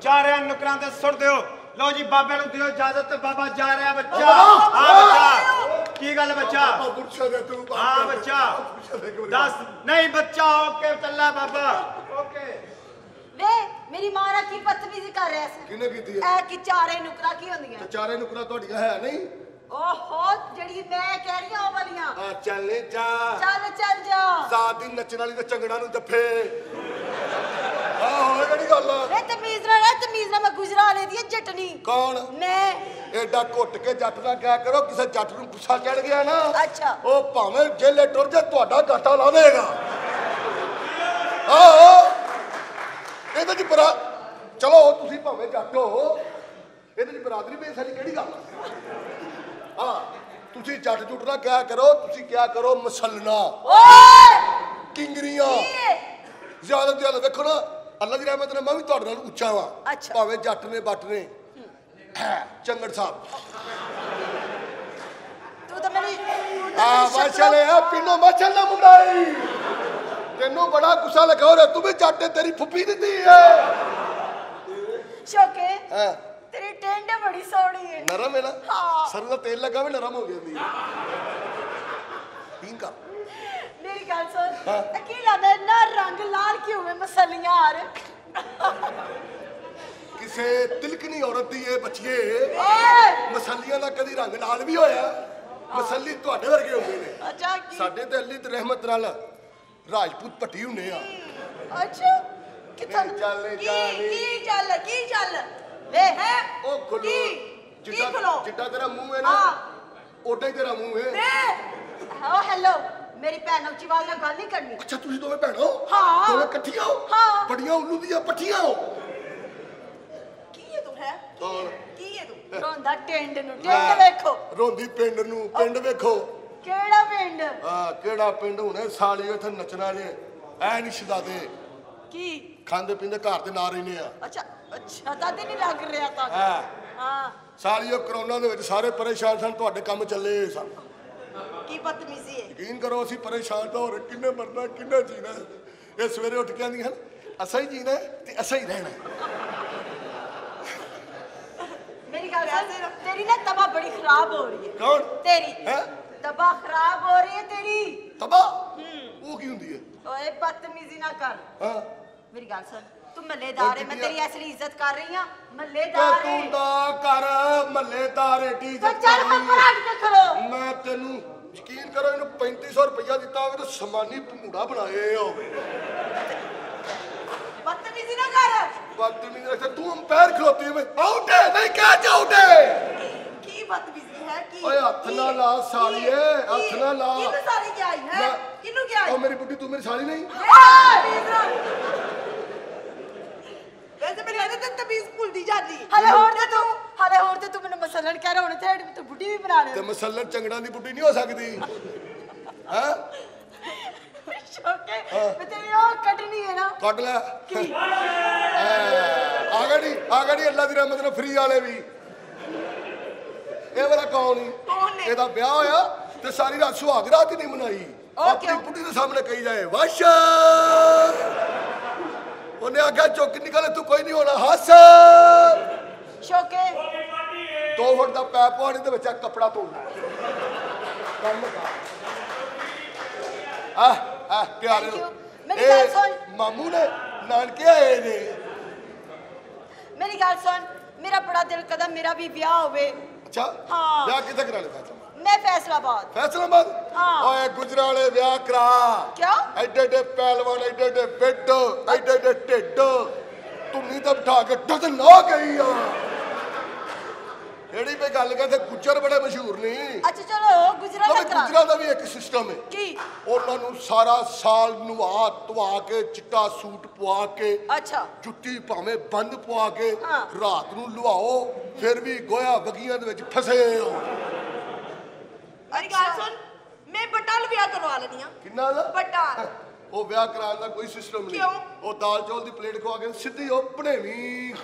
ਚਾਰਿਆਂ ਨੁਕਰਾਂ ਤੇ ਸੁੱਟ ਦਿਓ। ਲਓ ਜੀ ਬਾਬੇ ਨੂੰ ਦਿਓ ਇਜਾਜ਼ਤ ਤੇ ਬਾਬਾ ਜਾ ਰਿਹਾ ਬੱਚਾ! ਹਾਂ ਬੱਚਾ। ਕੀ ਗੱਲ ਬੱਚਾ? ਬਾਬਾ ਗੁਰਸ਼ਾ ਦੇ ਤੂੰ ਬਾਬਾ। ਹਾਂ ਬੱਚਾ। ਦੱਸ। ਨਹੀਂ ਬੱਚਾ ਓਕੇ ਚੱਲਾ ਬਾਬਾ। ਓਕੇ। ਵੇ ਮੇਰੀ ਮਾਂ ਨਾਲ ਕੀ ਬਦਤਮੀਜ਼ੀ ਕਰ ਰਿਹਾ ਸੀ? ਕਿਹਨੇ ਕੀਤੀ ਐ ਕਿ ਚਾਰੇ ਨੁਕਰਾ ਕੀ ਹੁੰਦੀਆਂ? ਤੇ ਚਾਰੇ ਨੁਕਰਾਂ ਤੁਹਾਡੀਆਂ ਹੈ ਨਹੀਂ? ਓਹੋ ਜਿਹੜੀ ਮੈਂ ਕਹਿ ਰਹੀ ਹਾਂ ਉਹ ਵਾਲੀਆਂ। ਆ ਚੱਲ ਜਾ। ਚੱਲ ਚੱਲ ਜਾ। ਸਾਥ ਦੀ ਨੱਚਣ ਵਾਲੀ ਤੇ ਚੰਗੜਾ ਨੂੰ ਜੱਫੇ। ਆ ਹੋਏ ਕਿਹੜੀ ਗੱਲ ਆ? ਵੇ ਤਮੀਜ਼ ਨਾਲ ਰਹਿ, ਤਮੀਜ਼ ਨਾਲ ਮੈਂ ਗੁਜਰਾ ਲੈਦੀ ਹੈ ਜਟਨੀ। ਕੌਣ? ਮੈਂ। ਐਡਾ ਘੁੱਟ ਕੇ ਜੱਟ ਨਾ ਕਿਆ ਕਰੋ ਕਿਸੇ ਜੱਟ ਨੂੰ ਗੁੱਸਾ ਚੜ ਗਿਆ ਨਾ ਅੱਛਾ। ਉਹ ਭਾਵੇਂ ਜੇਲੇ ਟੁਰ ਜਾ ਤੁਹਾਡਾ ਘਾਟਾ ਲਾ ਦੇਗਾ ਆਹੋ। ਇਹਦੇ ਚ ਬਰਾ ਚਲੋ ਤੁਸੀਂ ਭਾਵੇਂ ਜੱਟ ਹੋ ਇਹਦੇ ਚ ਬਰਾਦਰੀ ਕਿਹੜੀ ਗੱਲ ਹਾਂ ਤੁਸੀਂ ਜੱਟ ਜੁੱਟ ਨਾ ਕਿਆ ਕਰੋ ਤੁਸੀਂ ਕਿਆ ਕਰੋ ਮਸਲਣਾ। ਓਏ! ਕਿੰਗਰੀਆਂ? ਜ਼ਿਆਦਾ ਤੋਂ ਜ਼ਿਆਦਾ ਵੇਖੋ ਨਾ ਅੱਲਾ ਦੀ ਰਹਿਮਤ ਨਾਲ ਮੈਂ ਵੀ ਤੁਹਾਡੇ ਨਾਲ ਉੱਚਾ ਵਾਂ। ਅੱਛਾ। ਭਾਵੇਂ ਜੱਟ ਨੇ ਬੱਟ ਨੇ। ਚੰਗੜ ਸਾਹਿਬ। ਤੂੰ ਤਾਂ ਮੇਰੀ ਤੂੰ ਤਾਂ ਆ ਮੇਰੀ ਸ਼ਕਲੋਂ- ਮਾਸ਼ਾਅੱਲਾ ਆ ਪਿੰਡੋਂ ਮਾਸ਼ਾਅੱਲਾ ਮੁੰਡਾ ਈ ਤੈਨੂੰ ਬੜਾ ਗੁੱਸਾ ਲੱਗਾ ਹੋ ਰਿਹਾ ਤੂੰ ਵੀ ਜੱਟ ਨੇ ਤੇਰੀ ਫੁੱਫੀ ਦਿੱਤੀ ਹੈ। ਸ਼ੋਕੇ ਹਾਂ। ਤੇਰੀ ਟੈਂਡ ਬੜੀ ਸੋਹਣੀ ਹੈ। ਨਰਮ ਹੈ ਨਾ? ਹਾਂ। ਸਰੋਂ ਦਾ ਤੇਲ ਲੱਗਾ ਵੀ ਨਰਮ ਹੋ ਜਾਂਦੀ ਹੈ ਪੀਂਕਾ ਮੇਰੀ ਗੱਲ ਸੁਣ। ਇਹ ਕੀ ਲੱਗਦਾ ਨਾ ਰੰਗ ਲਾਲ ਕਿਉਂ ਹੈ ਮਸਲੀਆਂ ਆ ਰਹੇ ਕਿਸੇ ਤਿਲਕਣੀ ਔਰਤ ਦੀ ਇਹ ਬੱਚੀਏ। ਮਸਲੀਆਂ ਦਾ ਕਦੀ ਰੰਗ ਲਾਲ ਵੀ ਹੋਇਆ? ਮਸਲੀ ਤੁਹਾਡੇ ਵਰਗੇ ਹੁੰਦੇ ਨੇ। ਅੱਛਾ ਕੀ? ਸਾਡੇ ਤੇ ਅੱਲੀ ਤੇ ਰਹਿਮਤ ਨਾਲ ਰਾਜਪੂਤ ਭੱਟੀ ਹੁੰਨੇ ਆ। ਅੱਛਾ। ਕਿੱਥੋਂ ਚੱਲ ਕੀ ਚੱਲ ਕੀ ਚੱਲ? ਵੇ ਹੈ? ਉਹ ਖੁੱਲੋ ਜਿੱਡਾ ਜਿੱਡਾ ਤੇਰਾ ਮੂੰਹ ਹੈ ਨਾ ਓਡਾ ਹੀ ਤੇਰਾ ਮੂੰਹ ਹੈ ਵੇ! ਓ ਹੈਲੋ ਮੇਰੀ ਭੈਣ ਉੱਚੀ ਆਵਾਜ਼ ਨਾਲ ਗੱਲ ਨਹੀਂ ਕਰਨੀ। ਅੱਛਾ ਤੁਸੀਂ ਦੋਵੇਂ ਭੈਣੋ? ਹਾਂ। ਦੋਵੇਂ ਇਕੱਠੀਆਂ ਹੋ? ਹਾਂ। ਬੜੀਆਂ ਉੱਲੂ ਦੀਆਂ ਪੱਠੀਆਂ ਹੋ? ਕੀ ਹੈ ਤੂੰ ਹੈ? ਕੌਣ? ਕੀ ਹੈ ਤੂੰ? ਰੋਂਦਾ ਟੈਂਡ ਨੂੰ ਲੈ, ਟੈਂਡ ਵੇਖੋ। ਰੋਂਦੀ ਪਿੰਡ ਨੂੰ ਪਿੰਡ ਵੇਖੋ। ਕਿਹੜਾ ਪਿੰਡ? ਆ ਕਿਹੜਾ ਪਿੰਡ ਹੁਣੇ? ਸਾਲੀ ਉੱਥੇ ਨੱਚਣਾ ਜੇ। ਐ ਨਹੀਂ ਸ਼ਦਾਦੇ ਕੀ? ਖਾਂਦੇ ਪੀਂਦੇ ਘਰ ਦੇ ਨਾਲ ਰਹਿੰਦੇ ਆ। ਅੱਛਾ ਅੱਛਾ ਤਾਂ ਤੇ ਨਹੀਂ ਲੱਗ ਰਿਹਾ ਤਾਂ ਹਾਂ। ਹਾਂ। ਉਹ ਕਰੋਨਾ ਦੇ ਵਿੱਚ ਸਾਰੇ ਪਰੇਸ਼ਾਨ ਸਨ ਤੁਹਾਡੇ ਕੰਮ ਚੱਲੇ ਸਨ। ਕੀ ਬਦਤਮੀਜ਼ੀ ਹੈ? ਯਕੀਨ ਕਰੋ ਅਸੀਂ ਪਰੇਸ਼ਾਨ ਤਾਂ ਹੋ ਰਹੇ ਕਿੰਨੇ ਮਰਨਾ ਕਿੰਨੇ ਜੀਣਾ ਇਹ ਸਵੇਰੇ ਉੱਠ ਕੇ ਆਂਦੀਆਂ ਹਨ ਅਸਾਂ ਹੀ ਜੀਣਾ ਤੇ ਅਸਾਂ ਹੀ ਰਹਿਣਾ। ਮੇਰੀ ਗੱਲ ਸੁਣ ਤੇਰੀ ਨਾ ਤਬਾ ਬੜੀ ਖਰਾਬ ਹੋ ਰਹੀ ਹੈ। ਕੌਣ? ਤੇਰੀ। ਹੈਂ? ਤਬਾ ਖਰਾਬ ਹੋ ਰਹੀ ਹੈ ਤੇਰੀ। ਤਬਾ ਉਹ ਕੀ ਹੁੰਦੀ ਹੈ? ਓਏ ਬਦਤਮੀਜ਼ੀ ਨਾ ਕਰ। ਹਾਂ। ਮੇਰੀ ਗੱਲ ਸੁਣ ਤੂੰ ਮੱਲੇਦਾਰ ਹੈ ਮੈਂ ਆ? ਤੇਰੀ ਅਸਲੀ ਇੱਜ਼ਤ ਕਰ ਰਹੀ ਤੇ ਮੱਲੇਦਾਰ ਤੂੰ ਹੈ ਨਾ ਕਰ ਮਹੱਲੇਦਾਰ ਏਡੀ ਤਾਂ ਇੱਜ਼ਤ ਚੱਲ ਕਰਨੀ ਹੱਥ ਹੈ। ਰੱਖ ਕੇ ਖੜੋ ਮੈਂ ਤੈਨੂੰ ਯਕੀਨ ਕਰੋ ਇਹਨੂੰ 3500 ਰੁਪਇਆ ਦਿੱਤਾ ਹੋਵੇ ਤਾਂ ਸਮਾਨੀ ਭੰਗੂੜਾ ਬਣਾਏ ਹੋਵੇ। ਬਦਤਮੀਜ਼ੀ ਨਾ ਕਰ। ਵਕਤ ਨਹੀਂ ਰੱਖਦਾ ਤੂੰ ਅੰਪਾਇਰ ਖਲੋਤੀ ਹੈ ਆਊਟ ਹੈ ਨਹੀਂ ਕਹਿ ਆਊਟ ਹੈ ਕੀ ਬਦਤਮੀਜ਼ੀ ਹੈ ਕੀ ਓਏ ਹੱਥ ਨਾ ਲਾ ਸਾਲੀਏ, ਹੱਥ ਨਾ ਲਾ। ਕਿਹਨੂੰ ਸਾਲੀ ਆਈ ਹੈ? ਕਿਹਨੂੰ ਆਈ? ਉਹ ਮੇਰੀ ਬੁੱਢੀ ਤੂੰ ਮੇਰੀ ਸਾਲੀ ਨਹੀਂ? ਵੈਸੇ ਮੈਨੂੰ ਲੱਗਦਾ ਤੇ ਤਮੀਜ਼ ਭੁੱਲਦੀ ਜਾਂਦੀ। ਹਲੇ ਹੋਰ ਤੇ ਤੂੰ ਹਲੇ ਹੋਰ ਤੇ ਤੂੰ ਮੈਨੂੰ ਮਸਲਨ ਕਹਿ ਰਿਹਾ ਹੁਣ ਤੇ ਤੂੰ ਬੁੱਢੀ ਵੀ ਬਣਾ ਤੇ ਲੈ ਮਸਲਨ ਚੰਗੜਾਂ ਦੀ ਬੁੱਢੀ ਨਹੀਂ ਹੋ ਸਕਦੀ। ਹਾਂ? ਸ਼ੋਕੇ ਮੈਂ ਤੇਰੀ ਉਹ ਕੱਢਣੀ ਹੈ ਨਾ। ਕੱਢ ਲੈ। ਆ ਗੜੀ ਆ ਗੜੀ ਅੱਲਾ ਦੀ ਰਹਿਮਤ ਨਾਲ ਫਰੀ ਵਾਲੇ ਵੀ। ਇਹ ਵਾਲਾ ਕੌਣ ਨੇ? ਇਹਦਾ ਵਿਆਹ ਹੋਇਆ ਤੇ ਸਾਰੀ ਰਾਤ ਸੁਹਾਗ ਰਾਤ ਹੀ ਨਹੀਂ ਮਨਾਈ। ਉਹ ਆਪਣੀ? ਬੁੱਢੀ ਦੇ ਸਾਹਮਣੇ ਕਹੀ ਜਾਏ ਵਾਸ਼ ਉਹਨੇ ਆਖਿਆ ਚੁੱਕ ਨਿਕਲੇ ਤੂੰ ਕੋਈ ਨਹੀਂ ਹੋਣਾ। ਹੱਸ। ਸ਼ੋਕੇ। ਦੋ ਫੁੱਟ ਦਾ ਪੈਪ ਪਾਣੀ ਦੇ ਵਿੱਚ ਆ ਕੱਪੜਾ ਧੋਣਾ ਕੰਮ ਕਰ। ਆ ਆ ਪਿਆਰੇ. ਮੇਰੀ ਗੱਲ ਸੁਣ। ਮਾਮੂ ਨੇ ਨਾਨਕੇ ਆਏ ਨੇ। ਮੇਰੀ ਗੱਲ ਸੁਣ। ਮੇਰਾ ਬੜਾ ਦਿਲ ਕਰਦਾ ਮੇਰਾ ਵੀ ਵਿਆਹ ਹੋਵੇ। ਅੱਛਾ। ਹਾਂ। ਵਿਆਹ ਕਿੱਥੇ ਕਰਾ ਲਿਆ? ਫੈਸਲਾ ਮੈਂ ਫੈਸਲਾਬਾਦ। ਫੈਸਲਾਬਾਦ? ਹਾਂ। ਓਏ ਗੁਜਰਾਂ ਵਾਲੇ ਵਿਆਹ ਕਰਾ। ਕਿਉਂ? ਐਡੇ ਐਡੇ ਪਹਿਲਵਾਨ ਐਡੇ ਐਡੇ ਬਿੱਡ ਐਡੇ ਐਡੇ ਢਿੱਡ। ਤੁੰਨੀ ਤਾਂ ਬਿਠਾ ਕੇ ਡਦ ਨਾ ਗਈ ਆ। ਜਿਹੜੀ ਮੈਂ ਗੱਲ ਕਰਦੇ ਗੁੱਜਰ ਬੜੇ ਮਸ਼ਹੂਰ ਨੇ। ਅੱਛਾ ਚਲੋ ਗੁਜਰਾ ਤਾਂ ਦਾ ਵੀ ਕਰਾ। ਗੁੱਜਰਾਂ ਦਾ ਵੀ ਇੱਕ ਸਿਸਟਮ ਹੈ ਕੀ? ਉਹਨਾਂ ਨੂੰ ਸਾਰਾ ਸਾਲ ਨਵਾ ਧਵਾ ਕੇ ਚਿੱਟਾ ਸੂਟ ਪਵਾ ਕੇ ਅੱਛਾ। ਜੁੱਤੀ ਭਾਵੇਂ ਬੰਦ ਪਵਾ ਕੇ ਹਾਂ। ਰਾਤ ਨੂੰ ਲੁਹਾਓ ਫਿਰ ਵੀ ਗੋਇਆ ਬਗੀਆਂ ਦੇ ਵਿੱਚ ਫਸੇ ਹੋ। ਮੇਰੀ ਗੱਲ ਸੁਣ ਮੈਂ ਬਟਾਲ ਵਿਆਹ ਕਰਵਾ ਲੈਣੀ ਆ ਕਿੰਨਾ ਦਾ? ਬਟਾਲ। [laughs] ਉਹ ਵਿਆਹ ਕਰਾਉਣ ਦਾ ਕੋਈ ਸਿਸਟਮ ਨਹੀਂ। ਕਿਉਂ? ਉਹ ਦਾਲ ਚੌਲ ਦੀ ਪਲੇਟ ਖਵਾ ਕੇ ਸਿੱਧੀ ਉਹ ਬਣੇਵੀਂ।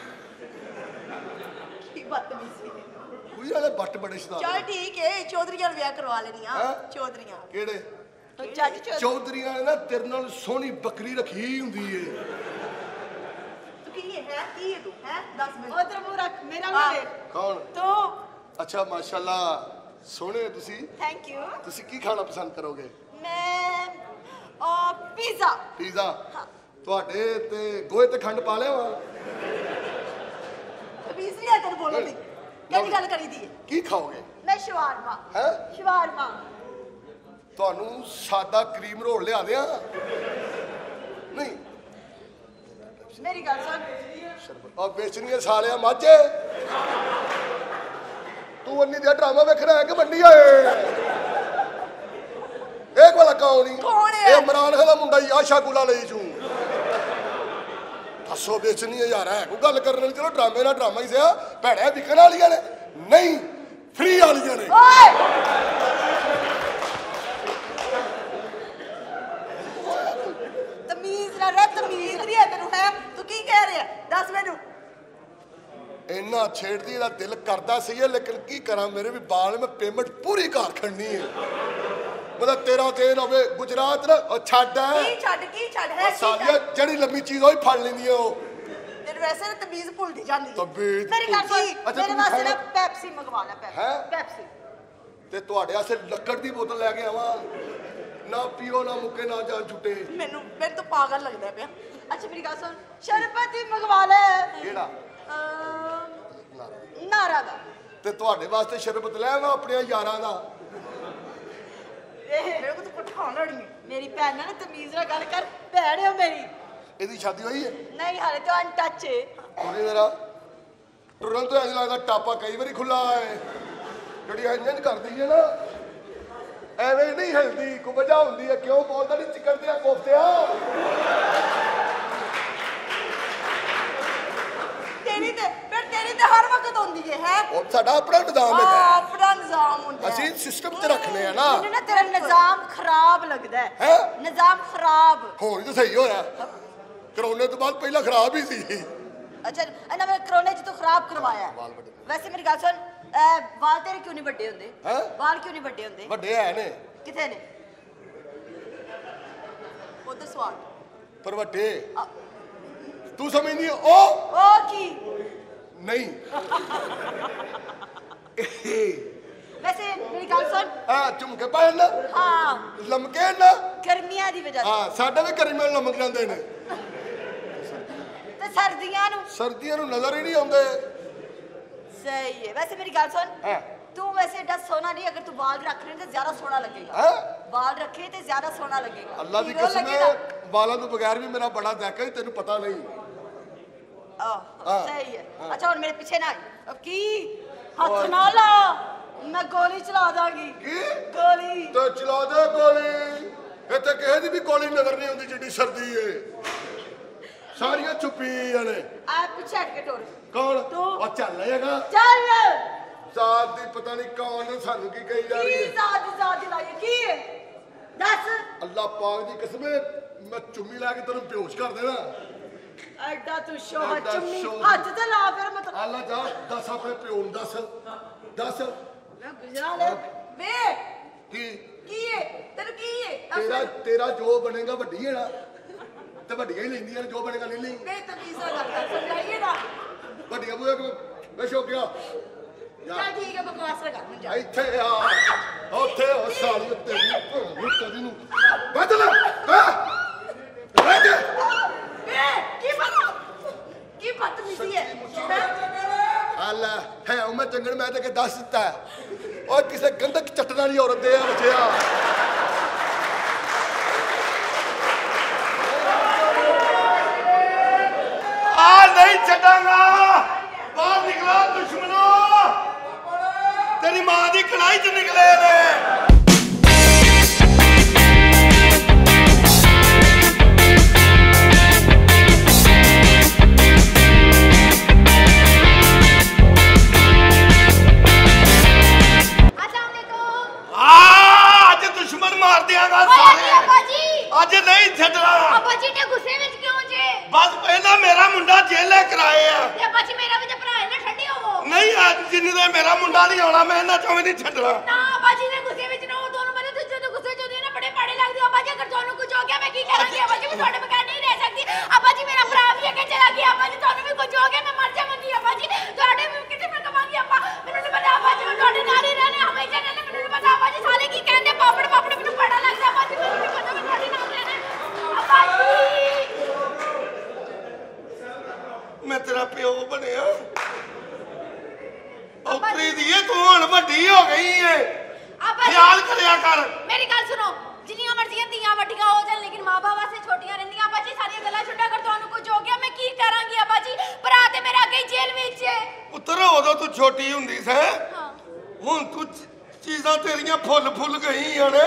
ਕੀ ਬਦਤਮੀਜ਼ੀ ਹੈ। ਕੋਈ ਵਾਲੇ ਬੱਟ ਬੜੇ ਸ਼ਦਾਰ ਚਲ ਠੀਕ ਹੈ ਚੌਧਰੀਆਂ ਨਾਲ ਵਿਆਹ ਕਰਵਾ ਲੈਣੀ ਆ ਹੈਂ? ਚੌਧਰੀਆਂ। ਕਿਹੜੇ? ਤੂੰ ਜੱਜ ਚੌਧਰੀ। ਚੌਧਰੀਆਂ ਨੇ ਨਾ ਤੇਰੇ ਨਾਲ ਸੋਹਣੀ ਬੱਕਰੀ ਰੱਖੀ ਹੁੰਦੀ ਏ। ਤੂੰ ਕੀ ਹੈ? ਕੀ ਹੈ ਤੂੰ? ਹੈ? 10 ਮਿੰਟ ਉਧਰ ਮੂੰਹ ਰੱਖ ਮੇਰਾ ਹਾਂ। ਵੀ ਦੇਖ। ਕੌਣ? ਤੂੰ। ਅੱਛਾ ਮਾਸ਼ਾਅੱਲਾ। ਸੋਹਣੇ ਹੋ ਤੁਸੀਂ। ਥੈਂਕ ਯੂ ਤੁਸੀਂ ਕੀ ਖਾਣਾ ਪਸੰਦ ਕਰੋਗੇ? ਮੈਂ ਆ ਪੀਜ਼ਾ ਪੀਜ਼ਾ ਤੁਹਾਡੇ ਤੇ ਤੇ ਖੰਡ ਪਾ ਲਿਆ ਵਾ? ਤਮੀਜ਼ ਨਹੀਂ ਤੈਨੂੰ ਬੋਲਣ ਦੀ। ਕਿਹੜੀ ਗੱਲ ਕਰੀ ਦੀ? ਹੈ ਕੀ ਖਾਓਗੇ? ਮੈਂ ਸ਼ਵਾਰਮਾ। ਹੈ? ਸ਼ਵਾਰਮਾ। ਤੁਹਾਨੂੰ ਸਾਦਾ ਕਰੀਮ ਰੋਲ ਲਿਆ ਦਿਆਂ। ਨਹੀਂ। ਮੇਰੀ ਗੱਲ ਸੁਣ। ਆ ਵੇਚਣੀਆਂ ਸਾਲਿਆ ਮਾਝੇ। ਤੂੰ ਅੰਨੀ ਦਾ ਡਰਾਮਾ ਵੇਖਣਾ ਹੈ ਕਿ ਮੰਡੀ ਆਏ? ਇਹ ਵਾਲਾ ਕੌਣ ਨਹੀਂ ਕੌਣ ਹੈ? ਇਹ ਇਮਰਾਨ ਖਾਨ ਦਾ ਮੁੰਡਾ ਹੀ ਆਸ਼ਾ ਗੁਲਾ ਲਈ ਜੂ ਦੱਸੋ ਵੇਚਣੀ ਹੈ ਯਾਰ ਹੈ ਕੋਈ ਗੱਲ ਕਰਨ ਵਾਲੀ? ਚਲੋ ਡਰਾਮੇ ਨਾਲ ਡਰਾਮਾ ਹੀ ਸਿਆ। ਭੈਣਾਂ ਵਿਕਣ ਵਾਲੀਆਂ ਨੇ। ਨਹੀਂ ਫ੍ਰੀ ਵਾਲੀਆਂ ਨੇ। ਤਮੀਜ਼ ਨਾ ਰਹਿ ਤਮੀਜ਼ ਨਹੀਂ ਹੈ ਤੈਨੂੰ ਹੈ? ਤੂੰ ਕੀ ਕਹਿ ਰਿਹਾ? ਦੱਸ ਮੈਨੂੰ। ਇੰਨਾ ਛੇੜਦੀ ਇਹਦਾ ਦਿਲ ਕਰਦਾ ਸੀ ਲੇਕਿਨ ਕੀ ਕਰਾਂ ਮੇਰੇ ਵੀ ਬਾਲ ਮੈਂ ਪੇਮੈਂਟ ਪੂਰੀ ਘਰ ਖੜਨੀ ਹੈ। ਮਤਲਬ ਤੇਰਾ ਤੇ ਹੋਵੇ ਗੁਜਰਾਤ ਨਾ ਉਹ ਛੱਡ ਕੀ ਛੱਡ ਕੀ ਛੱਡ ਹੈ ਉਹ ਸਾਲੀਆ? ਜਿਹੜੀ ਲੰਮੀ ਚੀਜ਼ ਉਹ ਹੀ ਫੜ ਲੈਂਦੀ ਉਹ। ਵੈਸੇ ਭੁੱਲਦੀ ਜਾਂਦੀ ਹੈ। ਮੇਰੀ ਮੇਰੇ ਤੂੰ ਵਾਸਤੇ ਨਾ ਖਾਣਾ- ਪੈਪਸੀ ਮੰਗਵਾ ਲੈ ਹੈਂ? ਪੈਪਸੀ ਪੈਪਸੀ ਤੇ ਤੁਹਾਡੇ ਵਾਸਤੇ ਲੱਕੜ ਦੀ ਬੋਤਲ ਲੈ ਕੇ ਆਵਾਂ। ਨਾ ਪੀਓ ਨਾ ਮੁੱਕੇ ਨਾ ਜਾਨ ਛੁੱਟੇ ਮੈਨੂੰ ਮੈਨੂੰ ਤਾਂ ਪਾਗਲ ਲੱਗਦਾ ਪਿਆ। ਅੱਛਾ ਮੇਰੀ ਗੱਲ ਸੁਣ। ਸ਼ਰਬਤ ਹੀ ਮੰਗਵਾ ਲੈ। ਕਿਹੜਾ? ਨਾਰਾ ਦਾ। ਤੇ ਤੁਹਾਡੇ ਵਾਸਤੇ ਸ਼ਰਬਤ ਲੈ ਆਵਾਂ ਆਪਣੇ ਯਾਰਾਂ ਦਾ? ਇਹ ਮੇਰੇ ਕੋਲ ਤਾਂ ਪਠਾਨ ਲੜੀ ਮੇਰੀ ਭੈਣ ਨਾਲ ਤਮੀਜ਼ ਨਾਲ ਗੱਲ ਕਰ ਭੈਣ ਮੇਰੀ। ਇਹਦੀ ਸ਼ਾਦੀ ਹੋਈ ਹੈ? ਨਹੀਂ ਹਾਲੇ ਤਾਂ ਅਨਟੱਚ ਹੈ। ਉਹਨੇ ਮੇਰਾ ਟੁਰਨ ਤੋਂ ਐਂ ਲੱਗਦਾ ਟਾਪਾ ਕਈ ਵਾਰੀ ਖੁੱਲਾ ਹੈ। ਜਿਹੜੀ ਇੰਜਨ ਕਰਦੀ ਹੈ ਨਾ ਐਵੇਂ ਨਹੀਂ ਹਿਲਦੀ ਕੋ ਵਜ੍ਹਾ ਹੁੰਦੀ ਹੈ ਕਿਉਂ ਬੋਲਦਾ ਨਹੀਂ ਚਿਕਨ ਤੇ ਕੋਫਤਿਆ ਤੇਰੀ ਤੇ ਫਿਰ ਤੇਰੀ ਤੇ ਹਰ ਵਕਤ ਹੁੰਦੀ ਹੈ ਹੈ? ਉਹ ਸਾਡਾ ਆਪਣਾ ਨਿਜ਼ਾਮ ਹੈਗਾ। ਆਪਣਾ ਨਿਜ਼ਾਮ ਹੁੰਦਾ ਹੈ। ਅਸੀਂ ਸਿਸਟਮ 'ਚ ਰੱਖਨੇ ਆ ਨਾ। ਮੈਨੂੰ ਨਾ ਤੇਰਾ ਨਿਜ਼ਾਮ ਖਰਾਬ ਲੱਗਦਾ ਹੈ। ਹੈਂ? ਨਿਜ਼ਾਮ ਖਰਾਬ। ਹੁਣ ਤਾਂ ਸਹੀ ਹੋਇਆ। ਕਰੋਨੇ ਤੋਂ ਬਾਅਦ ਪਹਿਲਾਂ ਖਰਾਬ ਹੀ ਸੀ। ਅੱਛਾ ਇਹਨਾਂ ਮੈਂ ਕਰੋਨੇ ਚ ਤੂੰ ਖਰਾਬ ਕਰਵਾਇਆ ਹੈ। ਵੈਸੇ ਮੇਰੀ ਗੱਲ ਸੁਣ ਵਾਲ ਤੇਰੇ ਕਿਉਂ ਨਹੀਂ ਵੱਡੇ ਹੁੰਦੇ? ਹੈਂ? ਵਾਲ ਕਿਉਂ ਨਹੀਂ ਵੱਡੇ ਹੁੰਦੇ? ਵੱਡੇ ਹੈ ਨੇ। ਕਿੱਥੇ ਨੇ? ਉਧਰ ਸਵਾਲ। ਪਰ ਵੱਡੇ। ਤੂੰ ਸਮਝਦੀ ਹੈ, ਉਹ? ਉਹ ਕੀ? ਨਹੀਂ। ਵੈਸੇ ਮੇਰੀ ਗੱਲ ਸੁਣ। ਆ ਝੁਮਕੇ ਪਾਏ ਨਾ ਹਾਂ। ਲਮਕੇ ਨਾ ਗਰਮੀਆਂ ਦੀ ਵਜ੍ਹਾ ਹਾਂ ਸਾਡੇ ਵੀ ਘਰੇ ਮੇਲ ਲਮਕ ਜਾਂਦੇ ਨੇ। ਤੋਂ ਸਰਦੀਆਂ ਨੂੰ? ਸਰਦੀਆਂ ਨੂੰ ਨਜ਼ਰ ਹੀ ਨਹੀਂ ਆਉਂਦੇ। ਸਹੀ ਹੈ। ਵੈਸੇ ਮੇਰੀ ਗੱਲ ਸੁਣ। ਹਾਂ। ਤੂੰ ਵੈਸੇ ਏਡਾ ਸੋਹਣਾ ਨਹੀਂ ਅਗਰ ਤੂੰ ਵਾਲ ਰੱਖ ਰਹੇ ਤੇ ਜ਼ਿਆਦਾ ਸੋਹਣਾ ਲੱਗੇਗਾ। ਹੈ? ਵਾਲ ਰੱਖੇ ਤੇ ਜ਼ਿਆਦਾ ਸੋਹਣਾ ਲੱਗੇਗਾ। ਅੱਲਾ ਦੀ ਕਸਮ। ਹੈ ਵਾਲਾਂ ਤੋਂ ਬਗੈਰ ਵੀ ਮੇਰਾ ਬੜਾ ਜ਼ਾਕਾ ਹੀ ਤੈਨੂੰ ਪਤਾ ਨਹੀਂ। ਆਹ, ਹਾਂ। ਸਹੀ ਹੈ। ਅੱਛਾ ਹੁਣ ਮੇਰੇ ਪਿੱਛੇ ਨਾ ਆਈ। ਅਬ ਕੀ? ਹੱਥ ਨਾ ਲਾ। ਮੈਂ ਗੋਲੀ ਚਲਾ ਦਾਂਗੀ। ਕੀ? ਗੋਲੀ। ਤੇ ਚਲਾ ਦੇ ਗੋਲੀ। ਇੱਥੇ ਕਿਸੇ ਦੀ ਵੀ ਗੋਲੀ ਨਜ਼ਰ ਨਹੀਂ ਆਉਂਦੀ ਜਿੱਡੀ ਸਰਦੀ ਏ। ਸਾਰੀਆਂ ਚੁੱਪੀਆਂ ਨੇ ਆ ਪਿੱਛੇ ਹਟ ਕੇ ਟੋਰ ਕੌਣ? ਤੂੰ। ਉਹ ਚੱਲ ਜਾਏਗਾ ਚੱਲ। ਸਾਥ ਦੀ ਪਤਾ ਨਹੀਂ ਕੌਣ ਨੇ ਸਾਨੂੰ ਕੀ ਕਹੀ ਜਾ ਰਹੀ ਕੀ ਹੈ ਜ਼ਾਦੀ ਜ਼ਾਦੀ ਲਾਈ ਕੀ ਹੈ ਦੱਸ। ਅੱਲਾ ਪਾਕ ਦੀ ਕਸਮ ਹੈ ਮੈਂ ਚੁੰਮੀ ਲਾ ਕੇ ਤੈਨੂੰ ਬੇਹੋਸ਼ ਕਰ ਦੇਣਾ। ਐਡਾ ਤੂੰ ਸ਼ੋਹਰ ਐਡਾ ਚੁੰਮੀ ਸ਼ੋਹਰ। ਹੱਥ ਤੇ ਲਾ ਫਿਰ ਮੈਂ ਤਾਂ ਅੱਲਾ ਜਾ ਦੱਸ ਆਪਣੇ ਪਿਓ ਨੂੰ ਦੱਸ ਦੱਸ। ਮੈਂ ਗੁਜਰਾ ਲੈ। ਵੇ ਕੀ? ਕੀ ਹੈ ਤੈਨੂੰ ਕੀ ਹੈ ਤੇਰਾ ਤੇਰਾ ਜੋ ਬਣੇਗਾ ਵੱਡੀ ਹੈ ਨਾ। ਤੇ ਵੱਡੀਆਂ ਹੀ ਲੈਂਦੀਆਂ ਨੇ ਜੋ ਬਣੇਗਾ ਲੈ ਲਈ। ਨਹੀਂ ਤਾਂ ਕੀ ਸਾ ਗੱਲ ਕਰ ਸਮਝਾਈਏ ਨਾ? ਵੱਡੀਆਂ ਬੂਏ ਕੋ ਵੇਸ਼ੋ ਗਿਆ ਚੱਲ ਠੀਕ ਹੈ ਬਕਵਾਸ ਨਾ ਕਰ ਹੁਣ ਜਾ। ਇੱਥੇ ਆ। ਉੱਥੇ ਉਹ ਸਾਲੀ ਉੱਤੇ ਨੂੰ ਤੇਰੀ ਨੂੰ। ਬਦਲ ਬਦਲ ਵੇ ਕੀ ਬਤ? ਕੀ ਬਦਤਮੀਜ਼ੀ ਹੈ ਅੱਲਾ, ਹੈ, ਉਹ ਚੰਗਣ ਮੈਂ ਤੇ ਕਿ ਦੱਸ ਦਿੱਤਾ ਉਹ ਕਿਸੇ ਗੰਦਕ ਚੱਟਣ ਵਾਲੀ ਔਰਤ ਦੇ ਆ, ਬਚਿਆ। ਆ ਨਹੀਂ ਛੱਡਾਂਗਾ। ਬਾਹਰ ਨਿਕਲੋ, ਦੁਸ਼ਮਣੋ। ਤੇਰੀ ਮਾਂ ਦੀ ਕੜਾਈ ਚ ਨਿਕਲੇ ਨੇ। ਅੱਜ ਨਹੀਂ ਛੱਡਣਾ। ਬਸ ਪਹਿਲਾਂ ਮੇਰਾ ਮੁੰਡਾ ਜੇਲੇ ਕਰਾਏ ਆ। ਤੇ ਅੱਬਾ ਮੇਰਾ ਵੀ ਤੇ ਭਰਾ ਹੈ ਨਾ ਛੱਡਿਓ ਨਹੀਂ ਅੱਜ ਜਿੰਨੀ ਦੇ ਮੇਰਾ ਮੁੰਡਾ ਨਹੀਂ ਆਉਣਾ ਮੈਂ ਇਹਨਾਂ ਚੋਂ ਵੀ ਨਹੀਂ ਛੱਡਣਾ। ਨਾ ਅੱਬਾ ਨੇ ਗੁੱਸੇ ਅੱਬਾ ਜੀ ਅਗਰ ਤੁਹਾਨੂੰ ਕੁਝ ਹੋ ਗਿਆ ਮੈਂ ਕੀ ਕਰਾਂਗੀ ਅੱਬਾ ਜੀ ਮੈਂ ਤੁਹਾਡੇ ਬਗੈਰ ਨਹੀਂ ਰਹਿ ਸਕਦੀ ਅੱਬਾ ਜੀ ਮੇਰਾ ਭਰਾ ਵੀ ਅੱਗੇ ਚਲਾ ਗਿਆ ਅੱਬਾ ਜੀ ਤੁਹਾਨੂੰ ਵੀ ਕੁਝ ਹੋ ਗਿਆ ਮੈਂ ਮਰ ਜਾਵਾਂਗੀ ਅੱਬਾ ਜੀ ਤੁਹਾਡੇ ਵੀ ਕਿਤੇ ਮੈਂ ਕਵਾਂਗੀ ਅੱਬਾ ਮੈਨੂੰ ਨਹੀਂ ਪਤਾ ਅੱਬਾ ਜੀ ਮੈਂ ਤੁਹਾਡੇ ਨਾਲ ਹੀ ਰਹਿਣਾ ਹਮੇਸ਼ਾ ਰਹਿਣਾ ਮੈਨੂੰ ਨਹੀਂ ਪਤਾ ਅੱਬਾ ਜੀ ਸਾਲੇ ਕੀ ਕਹਿੰਦੇ ਪਾਪੜ ਪਾਪੜ ਮੈਨੂੰ ਬੜਾ ਲੱਗਦਾ ਅੱਬਾ ਜੀ ਮੈਨੂੰ ਨਹੀਂ ਪਤਾ ਮੈਂ ਤੁਹਾਡੇ ਨਾਲ ਰਹਿਣਾ ਅੱਬਾ ਜੀ ਮੈਂ ਤੇਰਾ ਪਿਓ ਬਣਿਆ ਔਕਰੀ ਦੀਏ ਤੂੰ ਹੁਣ ਵੱਡੀ ਹੋ ਗਈ ਏ ਖਿਆਲ ਕਰਿਆ ਕਰ ਮੇਰੀ ਗੱਲ ਸੁਣੋ ਜਿੰਨੀਆਂ ਮਰਜ਼ੀਆਂ ਧੀਆਂ ਵੱਡੀਆਂ ਹੋ ਜਾਣ ਲੇਕਿਨ ਮਾਂ-ਬਾਪ ਵਾਸਤੇ ਛੋਟੀਆਂ ਰਹਿੰਦੀਆਂ। ਅੱਬਾ ਜੀ ਸਾਰੀਆਂ ਗੱਲਾਂ ਛੱਡਿਆ ਕਰ ਤੁਹਾਨੂੰ ਕੁਝ ਹੋ ਗਿਆ? ਮੈਂ ਕੀ ਕਰਾਂਗੀ ਅੱਬਾ ਜੀ? ਭਰਾ ਤੇ ਮੇਰਾ ਅੱਗੇ ਹੀ ਜੇਲ੍ਹ ਵਿੱਚ ਹੈ। ਪੁੱਤਰ ਉਦੋਂ ਤੂੰ ਛੋਟੀ ਹੁੰਦੀ ਸੈਂ ਹਾਂ? ਹੁਣ ਤੂੰ ਚੀਜ਼ਾਂ ਤੇਰੀਆਂ ਫੁੱਲ ਫੁੱਲ ਗਈਆਂ ਨੇ।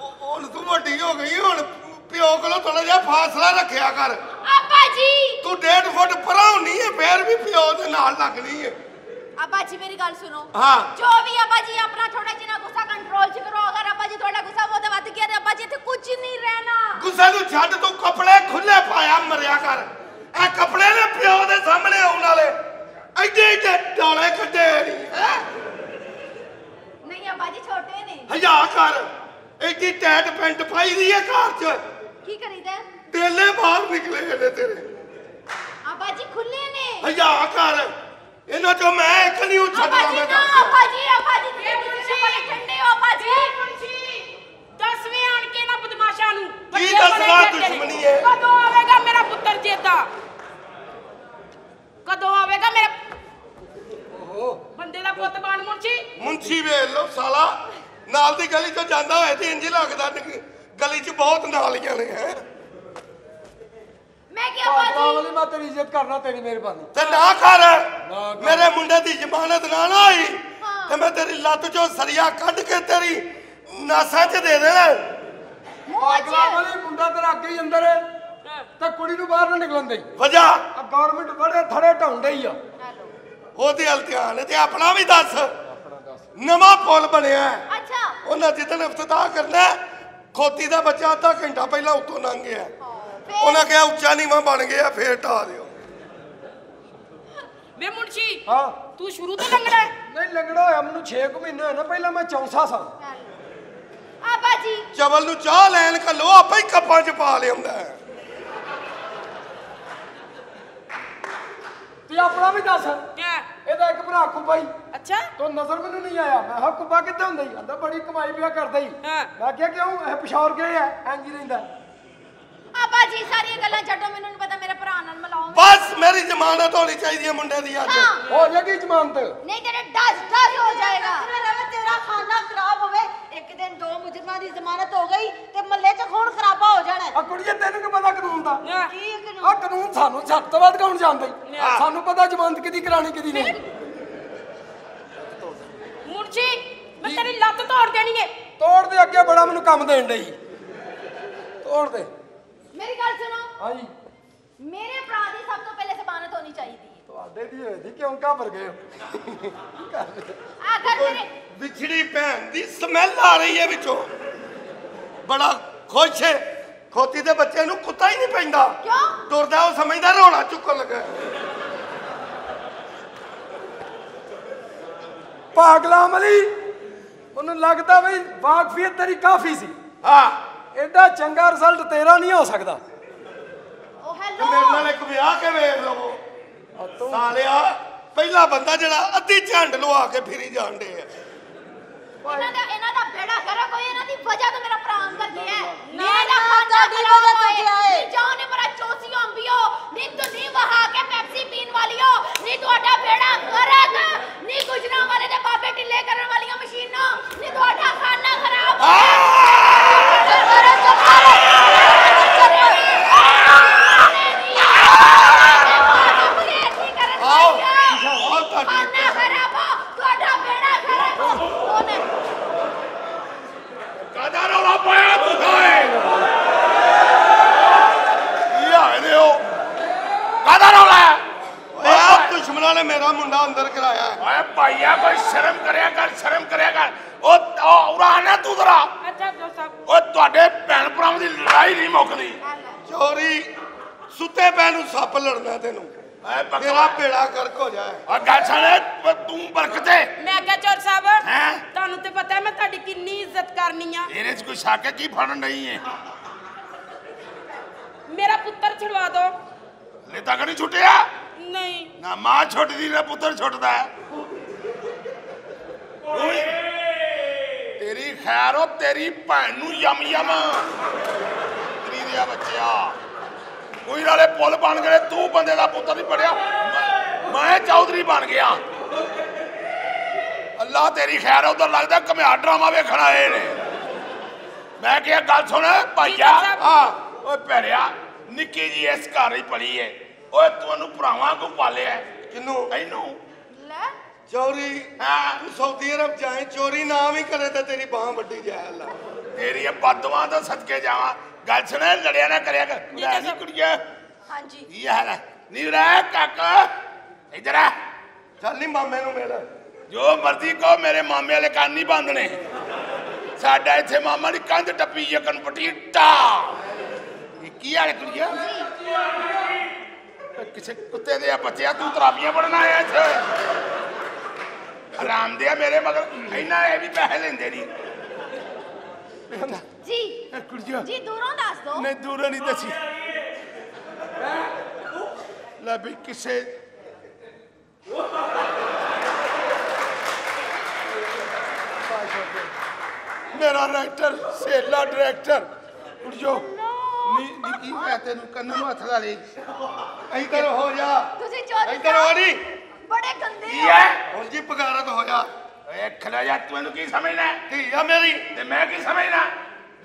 ਹੁ- ਹੁਣ ਤੂੰ ਵੱਡੀ ਹੋ ਗਈ ਹੁਣ ਪਿਓ ਕੋਲੋਂ ਥੋੜਾ ਜਿਹਾ ਫਾਸਲਾ ਰੱਖਿਆ ਕਰ। ਅੱਬਾ ਜੀ ਤੂੰ ਡੇਢ ਫੁੱਟ ਪਰਾਂ ਹੁੰਨੀ ਏ ਫੇਰ ਵੀ ਪਿਓ ਦੇ ਨਾਲ ਲੱਗਣੀ ਏ ਅੱਬਾ ਜੀ ਮੇਰੀ ਗੱਲ ਸੁਣੋ। ਹਾਂ। ਜੋ ਵੀ ਅੱਬਾ ਜੀ ਆਪਣਾ ਥੋੜਾ ਜਿਹਾ ਗੁੱਸਾ ਕੰਟਰੋਲ ਚ ਕਰੋ। ਅਗਰ ਅੱਬਾ ਜੀ ਤੁਹਾਡਾ ਗੁੱਸਾ ਬਹੁਤ ਵੱਧ ਗਿਆ ਤੇ ਅੱਬਾ ਜੀ ਇੱਥੇ ਕੁਝ ਨਹੀਂ ਰਹਿਣਾ। ਗੁੱਸੇ ਨੂੰ ਛੱਡ ਤੂੰ ਕੱਪੜੇ ਖੁੱਲੇ ਪਾਇਆ ਮਰਿਆ ਕਰ। ਇਹ ਕੱਪੜੇ ਨੇ ਪਿਓ ਦੇ ਸਾਹਮਣੇ ਆਉਣ ਵਾਲੇ। ਐਡੇ ਐਡੇ ਡੋਲੇ ਕੱਢੇ ਨਹੀਂ ਹੈਂ? ਨਹੀਂ ਅੱਬਾ ਜੀ ਛੋਟੇ ਨੇ। ਹਯਾ ਕਰ। ਐਡੀ ਟੈਟ ਪੈਂਟ ਪਾਈ ਦੀ ਏ ਘਰ 'ਚ। ਕੀ ਕਰੀਦਾ? ਹੈ? ਡੇਲੇ ਬਾਹਰ ਨਿਕਲੇ ਨੇ ਤੇਰੇ। ਅੱਬਾ ਜੀ ਖੁੱਲੇ ਨੇ। ਹਯਾ ਕਰ। ਇਹਨਾਂ ਚੋਂ ਮੈਂ ਇੱਕ ਨਹੀਂ ਅੱਬਾ ਛੱਡਣਾ ਜੀ ਮੈਂ ਨਾ ਦੱਸ। ਅੱਬਾ ਜੀ ਅੱਬਾ ਜੀ ਤੁਸੀਂ ਬੜੇ ਠੰਡੇ ਹੋ ਅੱਬਾ ਜੀ ਦਸਵੇਂ ਆਣ ਕੇ ਨਾ ਬਦਮਾਸ਼ਾਂ ਨੂੰ ਬੱਚੇ ਦੱਸਣਾ। ਦੁਸ਼ਮਣੀ ਹੈ? ਕਦੋਂ ਆਵੇਗਾ ਮੇਰਾ ਪੁੱਤਰ ਜੇਦਾ? ਕਦੋਂ ਆਵੇਗਾ ਮੇਰਾ ਬੰਦੇ ਦਾ ਪੁੱਤ ਬਣ ਮੁੰਚੀ ਮੁੰਸ਼ੀ ਵੇਖ ਲੋ ਸਾਲਾ। ਨਾਲ ਦੀ ਗਲੀ 'ਚੋਂ ਜਾਂਦਾ ਹੋਏ ਤੇ ਇੰਜ ਲੱਗਦਾ ਕਿ ਗਲੀ 'ਚ ਬਹੁਤ ਨਾਲੀਆਂ ਨੇ ਹੈ। ਮੈਂ ਕੀ ਅੱਬਾ ਜੀ ਮੈਂ ਤੇਰੀ ਇੱਜ਼ਤ ਕਰਨਾ ਤੇਰੀ ਮਿਹਰਬਾਨੀ। ਤੇ ਨਾ ਕਰ। ਮੇਰੇ ਮੁੰਡੇ ਦੀ ਜ਼ਮਾਨਤ ਨਾ ਨਾ ਹੋਈ ਤੇ ਮੈਂ ਤੇਰੀ ਲੱਤ 'ਚੋਂ ਸਰੀਆ ਕੱਢ ਕੇ ਤੇਰੀ ਨਾਸਾਂ 'ਚ ਦੇ ਦੇਣਾ। ਮੂੰਹ ਚ ਵਾਲੀ ਮੁੰਡਾ ਤੇਰਾ ਅੱਗੇ ਹੀ ਅੰਦਰ ਹੈ। ਤੇ ਕੁੜੀ ਨੂੰ ਬਾਹਰ ਨਾ ਨਿਕਲਣ ਦੇ ਵਜਾ। ਆ ਗਵਰਨਮੈਂਟ ਬੜੇ ਥੜੇ ਢਾਉਂਦੇ ਹੀ ਆ। ਉਹਦੇ ਹਲ ਧਿਆਨ ਹੈ ਤੇ ਆਪਣਾ ਵੀ ਦੱਸ। ਨਵਾਂ ਪੁਲ ਬਣਿਆ ਹੈ। ਅੱਛਾ। ਉਹਨਾਂ ਜਿੱਦਣ ਇਫਤਤਾਹ ਕਰਨਾ ਹੈ, ਖੋਤੀ ਦਾ ਬੱਚਾ ਅੱਧਾ ਘੰਟਾ ਪਹਿਲਾਂ ਉੱਤੋਂ ਲੰਘ ਗਿਆ ਉਹਨਾਂ ਕਿਹਾ ਉੱਚਾ ਨੀਵਾਂ ਬਣ ਗਿਆ ਫੇਰ ਢਾ ਦਿਓ। ਵੇ ਮੁੰਸ਼ੀ ਹਾਂ। ਤੂੰ ਸ਼ੁਰੂ ਤੋਂ ਲੰਗੜਾ ਹੈ? ਨਹੀਂ ਲੰਗੜਾ ਹੋਇਆ ਮੈਨੂੰ 6 ਕੁ ਮਹੀਨੇ ਹੋਏ ਨਾ ਪਹਿਲਾਂ ਮੈਂ ਚੌਂਸਾ ਸਾਂ ਆਬਾ ਜੀ ਚਵਲ ਨੂੰ ਚਾਹ ਲੈਣ ਘੱਲੋ ਆਪੇ ਹੀ ਕੱਪਾਂ 'ਚ ਪਾ ਲਿਆਉਂਦਾ ਹੈ। ਤੇ ਆਪਣਾ ਵੀ ਦੱਸ। ਕਿਆ? ਇਹਦਾ ਇੱਕ ਭਰਾ ਕੁੱਬਾ ਹੀ। ਅੱਛਾ। ਤੋ ਨਜ਼ਰ ਮੈਨੂੰ ਨਹੀਂ ਆਇਆ। ਮੈਂ ਕਿਹਾ ਕੁੱਬਾ ਕਿੱਦਾਂ ਹੁੰਦਾ ਹੀ ਕਹਿੰਦਾ ਬੜੀ ਕਮਾਈ ਪਿਆ ਕਰਦਾ ਹੀ ਹਾਂ। ਮੈਂ ਕਿਹਾ ਕਿਉਂ? ਇਹ ਪਿਸ਼ੌਰ ਗਏ ਆ? ਇੰਜ ਹੀ ਰਹਿੰਦਾ। ਆਬਾ ਜੀ ਸਾਰੀਆਂ ਗੱਲਾਂ ਛੱਡੋ ਮੈਨੂੰ ਨਹੀਂ ਪਤਾ ਮੇਰੇ ਭਰਾ ਨਾਲ ਮਿਲਾਓ। ਬਸ ਮੇਰੀ ਜ਼ਮਾਨਤ ਹੋਣੀ ਚਾਹੀਦੀ ਹੈ ਮੁੰਡੇ ਦੀ ਅੱਜ। ਹਾਂ। ਹੋ ਜਾਏਗੀ ਜ਼ਮਾਨਤ? ਨਹੀਂ ਤੇਰੇ ਡਸ ਡਸ ਹੋ ਜਾਏਗਾ। ਰਵੇ ਤੇਰਾ ਖਾਨਾ ਖਰਾਬ ਹੋਵੇ ਇੱਕ ਦਿਨ ਦੋ ਮੁਜਰਮਾਂ ਦੀ ਜ਼ਮਾਨਤ ਹੋ ਗਈ ਤੇ ਮੱਲੇ 'ਚ ਖੂਨ ਖਰਾਬਾ ਹੋ ਜਾਣਾ। ਆ ਕੁੜੀਏ ਤੈਨੂੰ ਕੀ ਪਤਾ ਕਾਨੂੰਨ ਦਾ? ਕੀ ਆ ਕਾਨੂੰਨ? ਕਾਨੂੰਨ ਸਾਨੂੰ ਸਖਤ ਤੋਂ ਵੱਧ ਕੌਣ ਜਾਣਦਾ ਈ? ਸਾਨੂੰ ਪਤਾ ਜ਼ਮਾਨਤ ਕਿਹਦੀ ਕਰਾਣੀ ਕਿਹਦੀ ਨਹੀਂ। ਮੁੰਸ਼ੀ ਮੈਂ ਤੇਰੀ ਲੱਤ ਤੋੜ ਦੇਣੀ ਹੈ ਤੋੜ ਦੇ ਅੱਗੇ ਬੜਾ ਮੈਨੂੰ ਕੰਮ ਦੇਣ ਲਈ ਤੋੜ ਦੇ। ਮੇਰੀ ਗੱਲ ਸੁਣੋ। ਹਾਂਜੀ। ਮੇਰੇ ਭਰਾ ਦੀ ਸਭ ਤੋਂ ਪਹਿਲੇ ਜ਼ਮਾਨਤ ਹੋਣੀ ਚਾਹੀਦੀ ਹੈ। ਤੁਹਾਡੇ ਦੀ ਹੋਈ ਸੀ ਕਿਉਂ ਘਬਰ ਗਏ ਹੋ? ਕੀ ਕਰ ਰਹੇ ਹੋ? ਆਖਰ ਮੇਰੇ ਵਿਛੜੀ ਭੈਣ ਦੀ ਸਮੈਲ ਆ ਰਹੀ ਹੈ ਵਿੱਚੋਂ। ਬੜਾ ਖੁਸ਼ ਹੈ। ਖੋਤੀ ਦੇ ਬੱਚੇ ਨੂੰ ਕੁੱਤਾ ਹੀ ਨਹੀਂ ਪੈਂਦਾ। ਕਿਉਂ? ਤੁਰਦਾ ਉਹ ਸਮਝਦਾ ਰੋਣਾ ਚੁੱਕਣ ਲੱਗਾ। ਪਾਗਲਾ ਮਲੀ ਉਹਨੂੰ ਲੱਗਦਾ ਵੀ ਵਾਕਫੀਅਤ ਤੇਰੀ ਕਾਫੀ ਸੀ। ਹਾਂ। ਐਡਾ ਚੰਗਾ ਰਿਜ਼ਲਟ ਤੇਰਾ ਨਹੀਂ ਹੋ ਸਕਦਾ। ਉਹ ਤੇ ਹੈਲੋ ਮੇਰੇ ਨਾਲ ਇੱਕ ਵਿਆਹ ਕੇ ਵੇਖ ਲਵੋ ਸਾਲਿਆ ਪਹਿਲਾ ਬੰਦਾ ਜਿਹੜਾ ਅੱਧੀ ਝੰਡ ਲਵਾ ਕੇ ਫਿਰੀ ਜਾਂਦੇ ਆ ਇਹਨਾਂ ਦਾ ਇਹਨਾਂ ਦਾ ਬੇੜਾ ਕਰਾ ਕੋਈ ਇਹਨਾਂ ਦੀ ਵਜ੍ਹਾ ਤੋਂ ਮੇਰਾ ਭਰਾ ਅੰਦਰ ਗਿਆ ਹੈ। ਨਾ, ਮੇਰਾ ਨਾ, ਖਾਤਾ ਤੁਹਾਡੀ ਵਜ੍ਹਾ ਤੋਂ। ਗਿਆ ਹੈ। ਨੀ ਜਾਓ ਨੇ ਮੇਰਾ ਚੋਸੀ ਅੰਬੀਓ ਨੀ ਤੁਸੀਂ ਵਹਾ ਕੇ ਪੈਪਸੀ ਪੀਣ ਵਾਲਿਓ। ਨੀ ਤੁਹਾਡਾ ਬੇੜਾ ਕਰਕ ਨੀ ਗੁਜਰਾਂ ਵਾਲੇ ਦੇ ਬਾਬੇ ਢਿੱਲੇ ਕਰਨ ਵਾਲੀਆਂ ਮਸ਼ੀਨਾਂ। ਨੀ ਤੁਹਾਡਾ ਖਾਨਾ ਖਰਾਬ ਚੁੱਪ ਕਰੋ ਚੁੱਪ ਕਰੋ ਆਓ ਆਓ ਤੁਹਾਡੀ ਖਾਨਾ ਖਰਾਬ ਹੋ, ਤੁਹਾਡਾ ਬੇੜਾ ਖਰਾਬ ਹੋ। ਉਹਨੇ ਕਾਦਾ ਰੌਲਾ ਪਾਇਆ ਤੁਸੀਂ ਕੀ ਆਏ ਹੋ ਕਾਦਾ ਰੌਲਾ ਓਏ ਆ ਦੁਸ਼ਮਣਾਂ ਮੇਰਾ ਮੁੰਡਾ ਅੰਦਰ ਕਰਾਇਆ। ਓਏ ਭਾਈਆ ਕੋਈ ਸ਼ਰਮ ਕਰਿਆ ਕਰ ਸ਼ਰਮ ਕਰਿਆ ਕਰ। ਉਹ ਉਰਾ ਨਾ ਤੂੰ ਜ਼ਰਾ। ਅੱਛਾ ਦੋ ਸਾਹਿਬ ਓਏ ਤੁਹਾਡੇ ਭੈਣ ਭਰਾਵਾਂ ਦੀ ਲੜਾਈ ਨਹੀਂ ਮੁੱਕਦੀ। ਚੋਰੀ ਸੁੱਤੇ ਪੈ ਨੂੰ ਸੱਪ ਲੜਨਾ ਤੈਨੂੰ। ਬਕਵਾ ਬੇੜਾ ਕਰਕ ਹੋ ਜਾਏ। ਓ ਗੱਲ ਸੁਣ ਤੂੰ ਬਰਕਤੇ ਮੈਂ ਕਿਹਾ ਚੋਰ ਸਾਹਿਬ ਹੈਂ? ਤੁਹਾਨੂੰ ਤੇ ਪਤਾ ਮੈਂ ਤੁਹਾਡੀ ਕਿੰਨੀ ਇੱਜ਼ਤ ਕਰਨੀ ਆ। ਇਹਦੇ 'ਚ ਕੋਈ ਸ਼ੱਕ ਹੈ? ਕੀ ਫੜਨ ਨਹੀਂ ਹੈ ਮੇਰਾ ਪੁੱਤਰ ਛੁਡਵਾ ਦਿਓ। ਹਲੇ ਤੱਕ ਨਹੀਂ ਛੁੱਟਿਆ? ਨਹੀਂ। ਨਾ ਮਾਂ ਛੁੱਟਦੀ ਨਾ ਪੁੱਤਰ ਛੁੱਟਦਾ। ਹੈ ਤੇਰੀ ਖੈਰ ਉਹ ਤੇਰੀ ਭੈਣ ਨੂੰ ਯਮ ਯਮ। ਤੇਰੀ ਦਿਆ ਬੱਚਿਆ। ਕੋਈ ਨਾਲੇ ਪੁੱਲ ਬਣ ਗਏ ਤੂੰ ਬੰਦੇ ਦਾ ਪੁੱਤਰ ਨਹੀਂ ਪੜਿਆ ਮੈਂ ਚੌਧਰੀ ਬਣ ਗਿਆ। ਅੱਲਾ ਤੇਰੀ ਖੈਰ ਉਧਰ ਲੱਗਦਾ ਕਮਿਆ ਡਰਾਮਾ ਵੇਖਣ ਆਏ ਨੇ। ਮੈਂ ਕਿਹਾ ਗੱਲ ਸੁਣ ਭਾਈਆ। ਆ ਓਏ ਭੈੜਿਆ ਨਿੱਕੀ ਜੀ ਇਸ ਘਰ ਹੀ ਪਲੀ ਏ। ਓਏ ਤੁਹਾਨੂੰ ਭਰਾਵਾਂ ਕੋ ਪਾਲਿਆ ਕਿਨੂੰ ਇਹਨੂੰ ਲੈ ਚੋਰੀ ਹਾਂ ਤੂੰ ਸਾਊਦੀ ਅਰਬ ਜਾਏ ਚੋਰੀ ਨਾ ਵੀ ਕਰੇ ਤਾਂ ਤੇਰੀ ਬਾਹ ਵੱਡੀ ਜਾਏ ਅੱਲਾ ਤੇਰੀ ਇਹ ਬਦਦੁਆ ਤੋਂ ਸਦਕੇ ਜਾਵਾਂ ਗੱਲ ਸੁਣ ਲੜਿਆ ਨਾ ਕਰਿਆ ਕਰ ਹੈ ਨਹੀਂ। ਕੁੜੀਏ ਹਾਂਜੀ ਕੀ ਹਾਲ ਹੈ ਨੀਰਾ ਕਾਕਾ ਇਧਰ ਆ ਚੱਲ ਨੀ ਮਾਮੇ ਨੂੰ ਮਿਲ ਜੋ ਮਰਜ਼ੀ ਕਹੋ ਮੇਰੇ ਮਾਮੇ ਵਾਲੇ ਕੰਨ ਨਹੀਂ ਬੰਦਣੇ ਸਾਡਾ ਇੱਥੇ ਮਾਮਾ ਦੀ ਕੰਧ ਟੱਪੀ ਯਕਨ ਪਟੀਟਾ ਇਹ ਕੀ ਹਾਲ ਹੈ ਇਹ ਕਿਸੇ ਕੁੱਤੇ ਦੇ ਆ ਬੱਚਿਆ ਤੂੰ ਤਰਾਬੀਆਂ ਆਇਆ ਇੱਥੇ? ਹਰਾਮ ਦੇ ਮੇਰੇ ਮਗਰ। ਇੰਨਾ ਇਹ ਵੀ ਪੈਸੇ ਲੈਂਦੇ ਨਹੀਂ। ਜੀ ਕੁੜੀਆਂ। ਜੀ ਦੂਰੋਂ ਦੱਸ ਦੋ ਨਹੀਂ ਦੂਰੋਂ ਨਹੀਂ ਦੱਸੀ। ਲੈ ਵੀ ਕਿਸੇ ਮੇਰਾ ਰਾਈਟਰ ਸੇਲਾ ਡਾਇਰੈਕਟਰ ਕੁੜੀਓ। ਨੀ ਨੀ ਕੀ ਹੋਇਆ ਤੈਨੂੰ? ਕੰਨ ਨੂੰ ਹੱਥ ਲਾ ਲਈ ਇੱਧਰ ਹੋ ਜਾ। ਤੁਸੀਂ ਚੋਰ ਇੱਧਰ ਹੋ ਨੀ ਬੜੇ ਗੰਦੇ ਹੋ? ਹੁਣ ਜੀ ਪਗਾਰਤ ਹੋ ਜਾ। ਓਏ ਖਲਾ ਜਾ ਤੂੰ ਇਹਨੂੰ ਕੀ ਸਮਝਣਾ? ਧੀ ਆ ਮੇਰੀ। ਤੇ ਮੈਂ ਕੀ ਸਮਝਣਾ?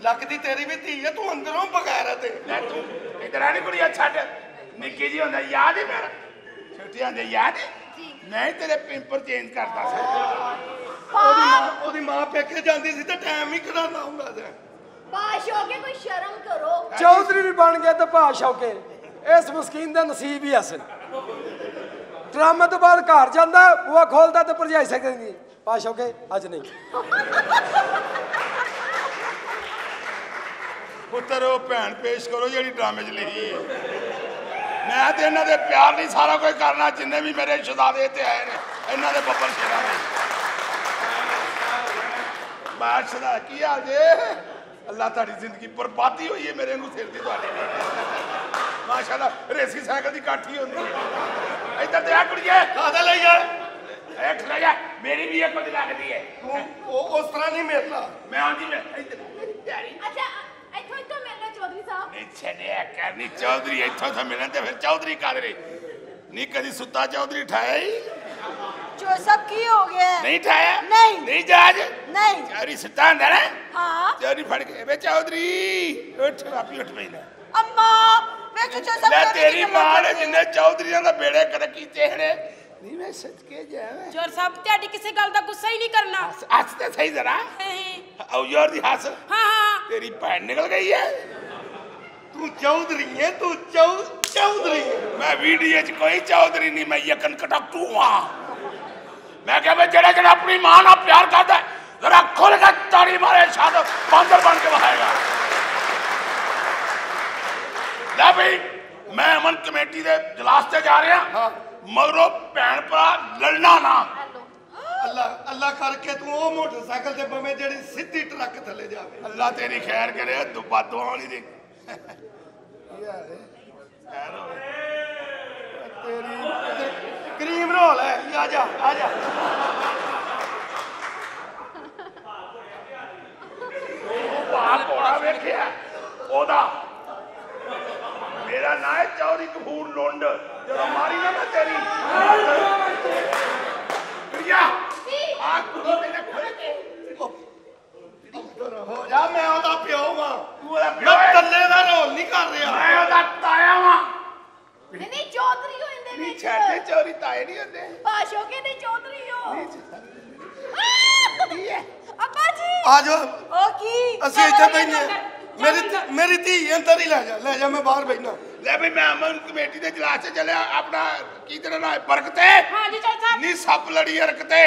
ਲੱਗਦੀ ਤੇਰੀ ਵੀ ਧੀ ਆ ਤੂੰ ਅੰਦਰੋਂ ਬਗਾਰਤ ਲੈ ਤੂੰ ਇਧਰ ਆ ਨੀ ਕੁੜੀਆ ਛੱਡ। ਨਿੱਕੀ ਜੀ ਹੁੰਦਾ ਯਾਦ ਹੈ ਮੇਰਾ? ਛੋਟੀਆਂ ਦੇ ਯਾਦ ਹੈ ਮੈਂ ਹੀ ਤੇਰੇ ਪਿੰਪਰ ਚੇਂਜ ਕਰਦਾ ਸੀ। ਉਹਦੀ ਮਾਂ ਉਹਦੀ ਮਾਂ ਪੇਕੇ ਜਾਂਦੀ ਸੀ ਤੇ ਟਾਈਮ ਹੀ ਕਢਾਉਂਦਾ ਹੁੰਦਾ ਸੀ। ਬਾਸ਼ ਹੋ ਕੇ ਕੋਈ ਸ਼ਰਮ ਕਰੋ। ਚੌਧਰੀ ਵੀ ਬਣ ਗਿਆ ਤੇ ਭਾਸ਼ ਹੋ ਕੇ। ਇਸ ਮਸਕੀਨ ਦਾ ਨਸੀਬ ਹੀ ਅਸਲ ਡਰਾਮੇ ਤੋਂ ਬਾਅਦ ਘਰ ਜਾਂਦਾ ਬੂਆ ਖੋਲਦਾ ਤੇ ਭਰਜਾਈ ਸਕਦੀ ਭਾਸ਼ ਹੋ। ਕੇ ਅੱਜ ਨਹੀਂ। ਪੁੱਤਰ ਉਹ ਭੈਣ ਪੇਸ਼ ਕਰੋ ਜਿਹੜੀ ਡਰਾਮੇ 'ਚ ਲਿਖੀ ਹੈ। ਮੈਂ ਤੇ ਇਹਨਾਂ ਦੇ ਪਿਆਰ ਨਹੀਂ ਸਾਰਾ ਕੁਝ ਕਰਨਾ ਜਿੰਨੇ ਵੀ ਮੇਰੇ ਸ਼ਹਜ਼ਾਦੇ ਤੇ ਆਏ ਨੇ ਇਹਨਾਂ ਦੇ ਬੱਬਰ ਸ਼ੇਰਾਂ ਦੇ। ਬਾਦਸ਼ਾਹ ਕੀ ਹਾਲ ਜੇ? ਅੱਲਾ ਤੁਹਾਡੀ ਜ਼ਿੰਦਗੀ ਬਰਬਾਦੀ ਹੋਈ ਹੈ ਮੇਰੇ ਨੂੰ ਸਿਰ ਦੀ ਤੁਹਾਡੇ ਮਾਸ਼ਾਅੱਲਾ ਰੇਸੀ ਸਾਈਕਲ ਦੀ ਕਾਠੀ ਹੁੰਦੀ ਹੈ। ਇੱਧਰ ਤੇ ਆ ਕੁੜੀਏ। ਕਾਹਦੇ ਲਈ ਜਾ ਇੱਕ ਲੈ ਜਾ ਮੇਰੀ ਵੀ ਇੱਕ ਲੱਗਦੀ ਹੈ। ਉਹ ਉਸ ਤਰ੍ਹਾਂ ਨਹੀਂ ਮੇਰਨਾ ਮੈਂ ਆਉਂਦੀ ਮੈਂ ਅੱਛਾ ਇੱਥੋਂ ਇੱਥੋਂ ਮਿਲ ਲਓ ਚੌਧਰੀ ਸਾਹਿਬ। ਨਹੀਂ ਛੱਡਿਆ ਕਰਨੀ ਚੌਧਰੀ ਇੱਥੋਂ ਤਾਂ ਮਿਲਣ ਤੇ ਫਿਰ ਚੌਧਰੀ ਕਾਦਰੇ ਨਹੀਂ ਕਦੀ ਸੁੱਤਾ ਚੌਧਰੀ ਠਾਇਆ ਹੀ? ਜੋ ਸਭ ਕੀ ਹੋ ਗਿਆ ਨਹੀਂ ਠਾਇਆ? ਨਹੀਂ। ਨਹੀਂ ਜਾਜ? ਨਹੀਂ। ਚੌਧਰੀ ਸੁੱਤਾ ਹੁੰਦਾ ਨਾ? ਹਾਂ। ਚੌਧਰੀ ਫੜ ਕੇ। ਵੇ ਚੌਧਰੀ ਉੱਠ ਆਪੀ ਉੱਠ ਪੈਂਦਾ ਅੰਮਾ ਵੇਖੋ ਜੋ ਸਭ ਲੈ ਤੇਰੀ ਮਾਂ ਨੇ। ਜਿੰਨੇ ਚੌਧਰੀਆਂ ਦਾ ਬੇੜੇ ਕਰ ਕੀਤੇ ਹਣੇ? ਨਹੀਂ ਮੈਂ ਸਦਕੇ ਜਾਵਾਂ। ਚੋਰ ਸਾਹਿਬ ਤੁਹਾਡੀ ਕਿਸੇ ਗੱਲ ਦਾ ਗੁੱਸਾ ਹੀ ਨਹੀਂ ਕਰਨਾ। ਹੱਸ ਤੇ ਸਹੀ ਜ਼ਰਾ। ਹਾਂ ਆਉ ਯਾਰ ਦੀ ਹੱਸ। ਹਾਂ ਤੇਰੀ ਭੈਣ ਨਿਕਲ ਗਈ ਹੈ ਤੂੰ ਚੌਧਰੀ ਹੈ ਤੂੰ ਚੌ ਚੌਧਰੀ ਹੈ ਮੈਂ ਵੀਡੀਓ 'ਚ ਕੋਈ ਚੌਧਰੀ ਨਹੀਂ ਮੈਂ ਯਕਨ ਕਟਕਟੂ ਹਾਂ ਮੈਂ ਕਿਹਾ ਵੀ ਜਿਹੜਾ ਜਿਹੜਾ ਆਪਣੀ ਮਾਂ ਨਾਲ ਪਿਆਰ ਕਰਦਾ ਹੈ, ਜ਼ਰਾ ਖੁੱਲ ਕੇ ਤਾੜੀ ਮਾਰੇ ਸ਼ਾਦ ਬਾਂਦਰ ਬਣ ਕੇ ਵਹਾਏਗਾ। ਲੈ ਬਈ ਮੈਂ ਅਮਨ ਕਮੇਟੀ ਦੇ ਜਲਾਸ ਤੇ ਜਾ ਰਿਹਾ ਮਗਰੋਂ ਭੈਣ ਭਰਾ ਲੜਨਾ ਨਾ। ਅੱਲਾ ਅੱਲਾ ਕਰਕੇ ਤੂੰ ਉਹ ਮੋਟਰਸਾਈਕਲ ਤੇ ਬਵੇਂ ਜਿਹੜੀ ਸਿੱਧੀ ਟਰੱਕ ਥੱਲੇ ਜਾਵੇ। ਅੱਲਾ ਤੇਰੀ ਖੈਰ ਕਰੇ ਦੁਬਾ ਦੁਆ ਨਹੀਂ ਦੇ। ਯਾਰ ਖੈਰ ਹੋਵੇ ਤੇਰੀ ਕਰੀਮ ਰੋਲ ਹੈ ਆ ਜਾ ਆ ਜਾ। ਬਾਪ ਹੋਣਾ ਵੇਖਿਆ? ਉਹਦਾ। ਮੇਰਾ ਨਾਂ ਹੈ ਚੌਰੀ ਕਪੂਰ ਲੁੰਡ। ਜਦੋਂ ਮਾਰੀ ਨਾ ਮੈਂ ਤੇਰੀ। ਪ੍ਰਿਆ ਆ ਕੁੜੀ ਮੇਰੇ ਖੋਲ ਕੇ? ਹੋ। ਜਾ ਮੈਂ ਉਹਦਾ ਪਿਓ ਵਾਂ। ਤੂੰ ਉਹਦਾ ਪਿਓ। ਤੱਲੇ ਦਾ ਰੋਲ ਨਹੀਂ ਕਰ ਰਿਹਾ ਮੈਂ ਉਹਦਾ ਤਾਇਆ ਵਾਂ ਨਹੀਂ ਨਹੀਂ ਚੌਧਰੀ ਹੋ ਜਾਂਦੇ ਨਹੀਂ ਵਿੱਚ ਛੱਡੇ ਤਾਏ ਨਹੀਂ ਹੁੰਦੇ। ਭਾਸ਼ੋ ਕਹਿੰਦੇ ਚੌਧਰੀ ਹੋ। ਕੀ ਹੈ? ਅੱਬਾ ਜੀ! ਆ ਜਾ ਉਹ ਕੀ? ਅਸੀਂ ਇੱਥੇ ਬੈਠੇ ਹਾਂ। ਮੇਰੀ ਮੇਰੀ ਧੀ ਅੰਦਰ ਹੀ ਲੈ ਜਾ ਲੈ ਜਾ ਮੈਂ ਬਾਹਰ ਬੈਠਣਾ ਲੈ ਬਈ ਮੈਂ ਅਮਨ ਕਮੇਟੀ ਦੇ ਜਲਾਸ 'ਚ ਚੱਲਿਆ ਆਪਣਾ ਕੀ ਤੇਰਾ ਨਾਂ ਹੈ? ਬਰਕਤੇ ਹਾਂਜੀ ਚੋਰ ਸਾਹਿਬ। ਨਹੀਂ ਸੱਪ ਲੜੀ ਹਰਕਤੇ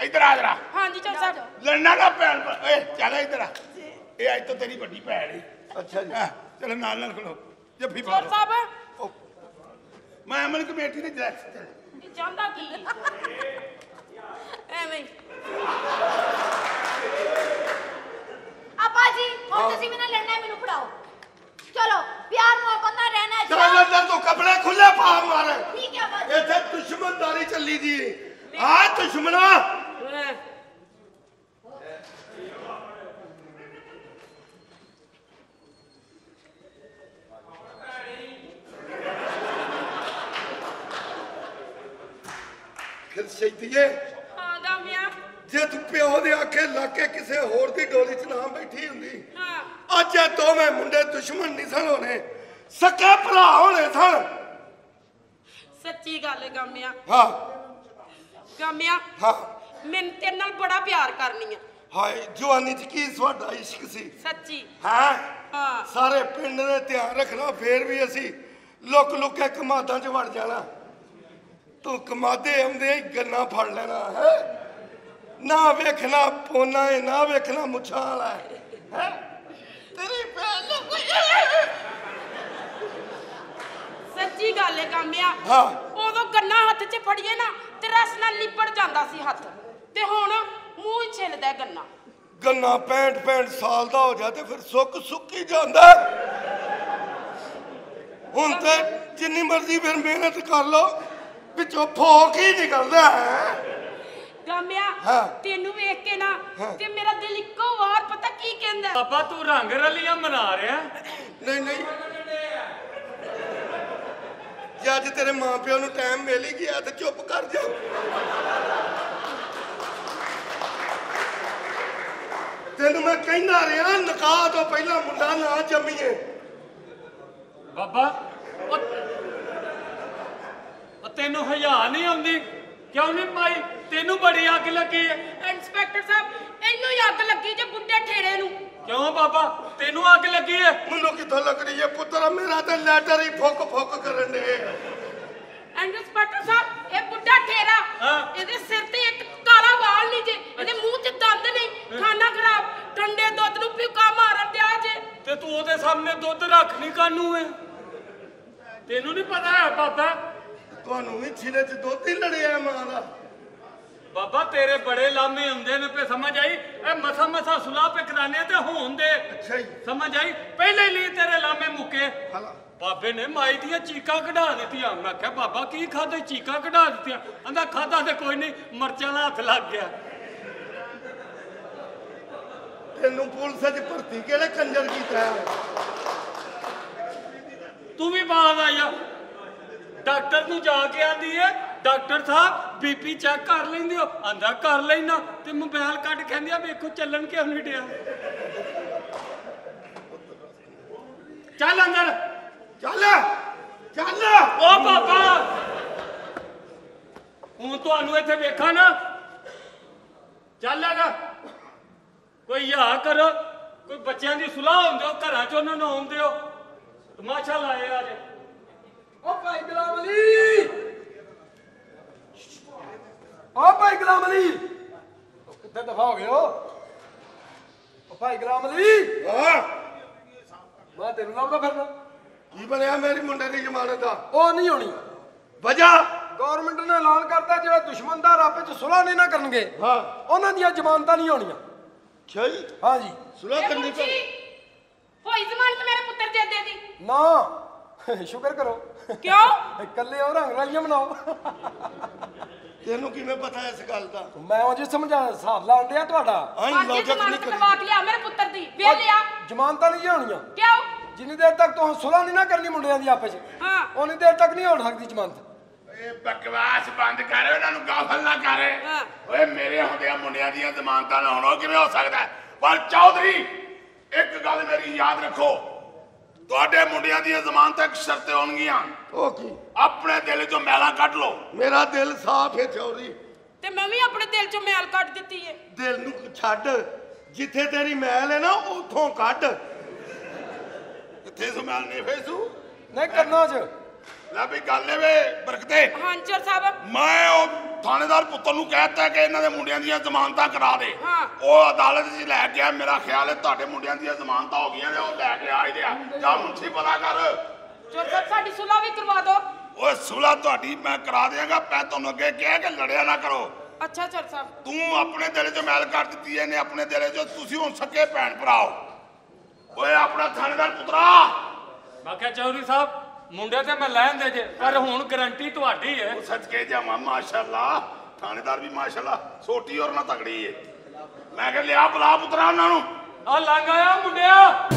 ਇੱਧਰ ਆ ਜਰਾ। ਹਾਂਜੀ ਚੋਰ ਸਾਹਿਬ। ਲੜਨਾ ਨਾ ਭੈਣ ਭਰਾ- ਓਏ ਚੱਲ ਇੱਧਰ ਆ। ਇਹ ਅੱਜ ਤੋਂ ਤੇਰੀ ਵੱਡੀ ਭੈਣ ਹੈ ਅੱਛਾ ਜੀ। ਚਲੋ ਨਾਲ ਨਾਲ ਖਲੋ। ਜੱਫੀ ਪਾ ਲਓ। ਸਾਹਿਬ ਮੈਂ ਅਮਨ ਕਮੇਟੀ ਦੇ 'ਚ ਚੱਲਿਆ। ਇਹ ਚਾਹੁੰਦਾ ਕੀ? ਐਵੇਂ ਹੀ। ਅੱਬਾ ਜੀ ਹੁਣ ਤੁਸੀਂ ਵੀ ਨਾ ਲੜਨਾ ਮੈਨੂੰ ਪੜਾਓ ਚਲੋ ਪਿਆਰ ਮੁਹੱਬਤ ਨਾਲ ਰਹਿਣਾ ਚੱਲ ਅੱਛਾ ਅੰਦਰ ਤੂੰ ਕੱਪੜੇ ਖੁੱਲੇ ਪਾ ਮਾਰ। ਠੀਕ ਹੈ ਅੱਬਾ ਜੀ ਇੱਥੇ ਦੁਸ਼ਮਣਦਾਰੀ ਚੱਲੀ ਦੀ। ਆ ਦੁਸ਼ਮਣਾ। ਹਾਂ। ਸੈਦੀਏ ਹਾਂ ਗਾਮਿਆ ਜੇ ਤੂੰ ਪਿਓ ਦੇ ਆਖੇ ਲਾ ਕੇ ਕਿਸੇ ਹੋਰ ਦੀ ਡੋਲੀ 'ਚ ਨਾ ਬੈਠੀ ਹੁੰਦੀ। ਹਾਂ। ਅੱਜ ਇਹ ਦੋਵੇਂ ਮੁੰਡੇ ਦੁਸ਼ਮਣ ਨਹੀਂ ਸਨ ਹੋਣੇ। ਸਕੇ ਭਰਾ ਹੋਣੇ ਸਨ। ਸੱਚੀ ਗੱਲ ਗਾਮਿਆ। ਹਾਂ। ਗਾਮਿਆ ਹਾਂ। ਮੈਨੂੰ ਤੇਰੇ ਨਾਲ ਬੜਾ ਪਿਆਰ ਕਰਨੀ ਆ ਹਾਏ ਜਵਾਨੀ 'ਚ ਕੀ ਤੁਹਾਡਾ ਇਸ਼ਕ ਸੀ। ਸੱਚੀ। ਹਾਂ? ਹਾਂ। ਸਾਰੇ ਪਿੰਡ ਨੇ ਧਿਆਨ ਰੱਖਣਾ ਫੇਰ ਵੀ ਅਸੀਂ ਲੁੱਕ ਲੁੱਕ ਕੇ ਕਮਾਦਾਂ 'ਚ ਵੜ ਜਾਣਾ। ਤੂੰ ਕਮਾਦੇ ਆਉਂਦੇ ਹੀ ਗੰਨਾ ਫੜ ਲੈਣਾ ਹੈ। ਨਾ ਵੇਖਣਾ ਪੋਨਾ ਏ ਨਾ ਵੇਖਣਾ ਮੁੱਛਾਂ ਵਾਲਾ ਹੈ। ਹੈਂ? ਤੇਰੀ ਭੈਣ ਨੂੰ ਕੋਈ ਸੱਚੀ ਗੱਲ ਹੈ ਗਾਮਿਆ ਹਾਂ। ਉਦੋਂ ਗੰਨਾ ਹੱਥ 'ਚ ਫੜੀਏ ਨਾ ਤੇ ਰਸ ਨਾਲ ਲਿਪੜ ਜਾਂਦਾ ਸੀ ਹੱਥ। ਤੇ ਹੁਣ ਮੂੰਹ ਹੀ ਛਿੱਲਦਾ ਹੈ ਗੰਨਾ ਗੰਨਾ 65 65 ਸਾਲ ਦਾ ਹੋ ਜਾ ਤੇ ਫਿਰ ਸੁੱਕ ਸੁੱਕੀ ਜਾਂਦਾ ਹੁਣ ਤੇ ਜਿੰਨੀ ਮਰਜ਼ੀ ਫਿਰ ਮਿਹਨਤ ਕਰ ਲੋ ਵਿੱਚੋਂ ਫੋਕ ਹੀ ਨਿਕਲਦਾ ਹੈ ਗਾਮਿਆ ਹਾਂ। ਤੈਨੂੰ ਵੇਖ ਕੇ ਨਾ। ਤੇ ਮੇਰਾ ਦਿਲ ਇੱਕੋ ਵਾਰ ਪਤਾ ਕੀ ਕਹਿੰਦਾ? ਬਾਬਾ ਤੂੰ ਰੰਗ ਰਲੀਆਂ ਮਨਾ ਰਿਹਾ ਨਹੀਂ ਨਹੀਂ ਜੇ ਅੱਜ ਤੇਰੇ ਮਾਂ ਪਿਓ ਨੂੰ ਟਾਈਮ ਮਿਲ ਹੀ ਗਿਆ ਤੇ ਚੁੱਪ ਕਰ ਜਾ ਤੈਨੂੰ ਮੈਂ ਕਹਿੰਦਾ ਰਿਹਾ ਨਿਕਾਹ ਤੋਂ ਪਹਿਲਾਂ ਮੁੰਡਾ ਨਾ ਜੰਮੀਏ ਬਾਬਾ ਤੈਨੂੰ ਹਯਾ ਨਹੀਂ ਆਉਂਦੀ। ਕਿਉਂ ਨਹੀਂ ਪਾਈ ਤੈਨੂੰ ਬੜੀ ਅੱਗ ਲੱਗੀ ਹੈ। ਇੰਸਪੈਕਟਰ ਸਾਹਿਬ ਇਹਨੂੰ ਹੀ ਅੱਗ ਲੱਗੀ ਜੇ ਬੁੱਢੇ ਠੇਰੇ ਨੂੰ। ਕਿਉਂ ਬਾਬਾ? ਤੈਨੂੰ ਅੱਗ ਲੱਗੀ ਹੈ। ਮੈਨੂੰ ਕਿੱਥੋਂ ਲੱਗਣੀ ਹੈ ਪੁੱਤਰ? ਮੇਰਾ ਤੇ ਲੈਟਰ ਹੀ ਫੁੱਕ ਫੁੱਕ ਕਰਨ ਦੇ ਇੰਸਪੈਕਟਰ ਸਾਹਿਬ ਇਹ ਬੁੱਢਾ ਠੇਰਾ ਹਾਂ। ਇਹਦੇ ਸਿਰ ਤੇ ਇੱਕ ਕਾਲਾ ਵਾਲ ਨਹੀਂ ਜੇ ਇਹਦੇ ਮੂੰਹ 'ਚ ਦੰਦ ਨਹੀਂ। ਖਾਣਾ ਖਰਾਬ ਠੰਡੇ ਦੁੱਧ ਨੂੰ ਪਿਉਕਾ ਮਾਰਨ ਦਿਆ ਜੇ। ਤੇ ਦੁੱਧ ਰੱਖ ਨਹੀਂ ਕਾਨੂੰ ਏ ਤੈਨੂੰ ਨਹੀਂ ਪਤਾ ਹੈ ਬਾਬਾ ਤੁਹਾਨੂੰ ਵੀ ਛਿਲੇ ਚ ਦੁੱਧ ਹੀ ਲੜਿਆ ਮਾਂ ਦਾ। ਬਾਬਾ ਤੇਰੇ ਬੜੇ ਲਾਮੇ ਹੁੰਦੇ ਨੇ ਪੇ ਸਮਝ ਆਈ? ਇਹ ਮਸਾ ਮਸਾ ਸੁਲਾ ਪੇ ਕਰਾਣੇ ਤੇ ਹੋਣ ਦੇ ਅੱਛਾ ਜੀ। ਸਮਝ ਆਈ? ਪਹਿਲੇ ਲਈ ਤੇਰੇ ਲਾਮੇ ਮੁੱਕੇ। ਹਲਾ। ਬਾਬੇ ਨੇ ਮਾਈ ਦੀਆਂ ਚੀਕਾਂ ਕਢਾ ਦਿੱਤੀਆਂ। ਮੈਂ ਕਿਹਾ ਬਾਬਾ ਕੀ ਖਾਦੇ ਚੀਕਾਂ ਕਢਾ ਦਿੱਤੀਆਂ। ਕਹਿੰਦਾ ਖਾਦਾ ਤੇ ਕੋਈ ਨਹੀਂ ਮਰਚਾਂ ਦਾ ਹੱਥ ਲੱਗ ਗਿਆ। ਤੈਨੂੰ ਪੁਲਿਸ 'ਚ ਭਰਤੀ ਕਿਹੜੇ ਕੰਜਰ ਕੀਤਾ ਤੂੰ ਵੀ ਬਾਜ਼ ਆਇਆ ਡਾਕਟਰ ਨੂੰ ਜਾ ਕੇ ਆਂਦੀ ਏ ਡਾਕਟਰ ਸਾਹਿਬ ਬੀਪੀ ਚੈੱਕ ਕਰ ਲੈਂਦੇ ਹੋ। ਆਂਦਾ ਕਰ ਲੈਣਾ ਤੇ ਮੋਬਾਈਲ ਕੱਢ ਕਹਿੰਦੀ ਆ ਵੇਖੋ ਚੱਲਣ ਕਿਉਂ ਨਹੀਂ ਡਿਆ। ਚੱਲ ਅੰਦਰ। ਚੱਲ ਚੱਲ। ਓ ਬਾਬਾ ਹੁਣ ਤੁਹਾਨੂੰ ਇੱਥੇ ਵੇਖਾਂ ਨਾ। ਚੱਲੇਗਾ ਕੋਈ ਯਾ ਕਰੋ। ਕੋਈ ਬੱਚਿਆਂ ਦੀ ਸੁਲਾਹ ਹੁੰਦੇ ਹੋ ਘਰਾਂ 'ਚ ਉਹਨਾਂ ਨੂੰ ਆਉਂਦੇ ਹੋ ਤਮਾਸ਼ਾ ਲਾਏ ਆ ਓ ਭਾਈ ਗੁਲਾਮ ਅਲੀ। ਓ ਭਾਈ ਗੁਲਾਮ ਅਲੀ। ਕਿੱਥੇ ਦਫਾ ਹੋ ਗਏ ਹੋ? ਓ ਭਾਈ ਗੁਲਾਮ ਅਲੀ। ਹਾਂ। ਮੈਂ ਤੈਨੂੰ ਲੱਭਦਾ ਫਿਰਦਾ। ਕੀ ਬਣਿਆ ਮੇਰੀ ਮੁੰਡੇ ਦੀ ਜ਼ਮਾਨਤ ਦਾ? ਉਹ ਨਹੀਂ ਹੋਣੀ। ਵਜ੍ਹਾ? ਗਵਰਨਮੈਂਟ ਨੇ ਐਲਾਨ ਕਰਤਾ ਜਿਹੜਾ ਦੁਸ਼ਮਣ ਦਾ ਆਪਸ ਚ ਸੁਲ੍ਹਾ ਨਹੀਂ ਨਾ ਕਰਨਗੇ। ਹਾਂ। ਉਹਨਾਂ ਦੀਆਂ ਜ਼ਮਾਨਤਾਂ ਨਹੀਂ ਹੋਣੀਆਂ। ਅੱਛਾ ਜੀ। ਹਾਂ ਜੀ। ਸੁਲਾ ਕਰਨੀ ਮੁੰਸ਼ੀ, ਹੋਈ ਜ਼ਮਾਨਤ ਮੇਰੇ ਪੁੱਤਰ ਦੇ ਦੇ ਦੀ। ਨਾ। ਸ਼ੁਕਰ ਕਰੋ। ਕਿਉਂ? ਇਕੱਲੇ ਉਹ ਰੰਗ ਰਾਈਆਂ ਬਣਾਓ। ਤੈਨੂੰ ਕਿਵੇਂ ਪਤਾ ਇਸ ਗੱਲ ਦਾ? ਮੈਂ ਉਹ ਜੀ ਸਮਝਾ ਹਿਸਾਬ ਲਾਣ ਡਿਆ ਤੁਹਾਡਾ। ਅੱਜ ਲੌਜਿਕ ਨਹੀਂ ਜ਼ਮਾਨਤ ਕਰੀ ਕਰਵਾ ਕੇ ਲਿਆ ਮੇਰੇ ਪੁੱਤਰ ਦੀ। ਵੇ ਲਿਆ। ਜ਼ਮਾਨਤਾਂ ਨਹੀਂ ਹੋਣੀਆਂ। ਕਿਉਂ? ਜਿੰਨੀ ਦੇਰ ਤੱਕ ਤੁਸੀਂ ਸੁਲ੍ਹਾ ਨਹੀਂ ਨਾ ਕਰਨੀ ਮੁੰਡਿਆਂ ਦੀ ਆਪਸ ਚ ਹਾਂ। ਉਨੀ ਦੇਰ ਤੱਕ ਨਹੀਂ ਹੋ ਸਕਦੀ ਜ਼ਮਾਨਤ। ਇਹ ਬਕਵਾਸ ਬੰਦ ਕਰ ਉਹਨਾਂ ਨੂੰ ਗਾਫਲ ਨਾ ਕਰ। ਹਾਂ। ਓਏ ਮੇਰੇ ਹੁੰਦਿਆਂ ਮੁੰਡਿਆਂ ਦੀਆਂ ਜ਼ਮਾਨਤਾਂ ਲਾਉਣਾ ਕਿਵੇਂ ਹੋ ਸਕਦਾ? ਹੈ? ਪਰ ਚੌਧਰੀ ਇੱਕ ਗੱਲ ਮੇਰੀ ਯਾਦ ਰੱਖੋ। ਤੁਹਾਡੇ ਮੁੰਡਿਆਂ ਦੀਆਂ ਜ਼ਮਾਨਤਾਂ ਇੱਕ ਸ਼ਰਤ ਹੋਣਗੀਆਂ ਉਹ ਕੀ? ਆਪਣੇ ਦਿਲ ਚੋਂ ਮੈਲਾਂ ਕੱਢ ਲਓ। ਮੇਰਾ ਦਿਲ ਸਾਫ਼ ਹੈ ਚੌਧਰੀ। ਤੇ ਮੈਂ ਵੀ ਆਪਣੇ ਦਿਲ ਚੋਂ ਮੈਲ ਕੱਢ ਦਿੱਤੀ ਏ। ਦਿਲ ਨੂੰ ਛੱਡ। ਜਿੱਥੇ ਤੇਰੀ ਮੈਲ ਹੈ ਨਾ ਉੱਥੋਂ ਕੱਢ। ਕਿੱਥੇ ਸੁਮੈਲ ਨਹੀਂ ਫੇਸੂ? ਨਹੀਂ ਕਰਨਾ ਚ। ਲੈ ਵੀ ਗੱਲ ਏ ਵੇ ਬਰਕਤੇ ਹਾਂਚਰ ਸਾਹਿਬ। ਮੈਂ ਉਹ ਥਾਣੇਦਾਰ ਪੁੱਤਰ ਨੂੰ ਕਹਿਤਾ ਕਿ ਇਹਨਾਂ ਦੇ ਮੁੰਡਿਆਂ ਦੀਆਂ ਜ਼ਮਾਨਤਾਂ ਕਰਾ ਦੇ। ਹਾਂ। ਉਹ ਅਦਾਲਤ 'ਚ ਲੈ ਕੇ ਆ ਮੇਰਾ ਖਿਆਲ ਹੈ ਤੁਹਾਡੇ ਮੁੰਡਿਆਂ ਦੀਆਂ ਜ਼ਮਾਨਤਾਂ ਹੋ ਗਈਆਂ ਨੇ ਉਹ ਲੈ ਕੇ ਆ ਇਹਦੇ ਆ ਜਾ ਮੁੰਸ਼ੀ ਪਤਾ ਕਰ। ਚੋਰ ਸਾਹਿਬ ਸਾਡੀ ਸੁਲਾ ਵੀ ਕਰਵਾ ਦਿਓ। ਓਏ ਸੁਲਾ ਤੁਹਾਡੀ ਮੈਂ ਕਰਾ ਦਿਆਂਗਾ ਮੈਂ ਤੁਹਾਨੂੰ ਅੱਗੇ ਕਿਹਾ ਕਿ ਲੜਿਆ ਨਾ ਕਰੋ। ਅੱਛਾ ਚੋਰ ਸਾਹਿਬ। ਤੂੰ ਆਪਣੇ ਦਿਲ 'ਚ ਮੈਲ ਕਰ ਦਿੱਤੀ ਇਹਨੇ ਆਪਣੇ ਦਿਲ 'ਚ ਤੁਸੀਂ ਹੁਣ ਸਕੇ ਭੈਣ ਭਰਾਓ ਓਏ ਆਪਣਾ ਥਾਣੇਦਾਰ ਪੁੱਤਰਾ। ਮੈਂ ਕਿਹਾ ਚੌਧਰੀ ਸਾਹਿਬ ਮੁੰਡੇ ਤੇ ਮੈਂ ਲੈਣ ਦੇ ਜੇ ਪਰ ਹੁਣ ਗਰੰਟੀ ਤੁਹਾਡੀ ਹੈ। ਉਹ ਸਦਕੇ ਜਾਵਾਂ ਮਾਸ਼ਾਅੱਲਾ। ਥਾਣੇਦਾਰ ਵੀ ਮਾਸ਼ਾਅੱਲਾ ਛੋਟੀ ਔਰ ਨਾ ਤਗੜੀ ਏ। ਮੈਂ ਕਿਹਾ ਲਿਆ ਬੁਲਾ ਪੁੱਤਰਾ ਉਹਨਾਂ ਨੂੰ। ਆ ਲੰਘ ਆਇਆ ਮੁੰਡਿਆ।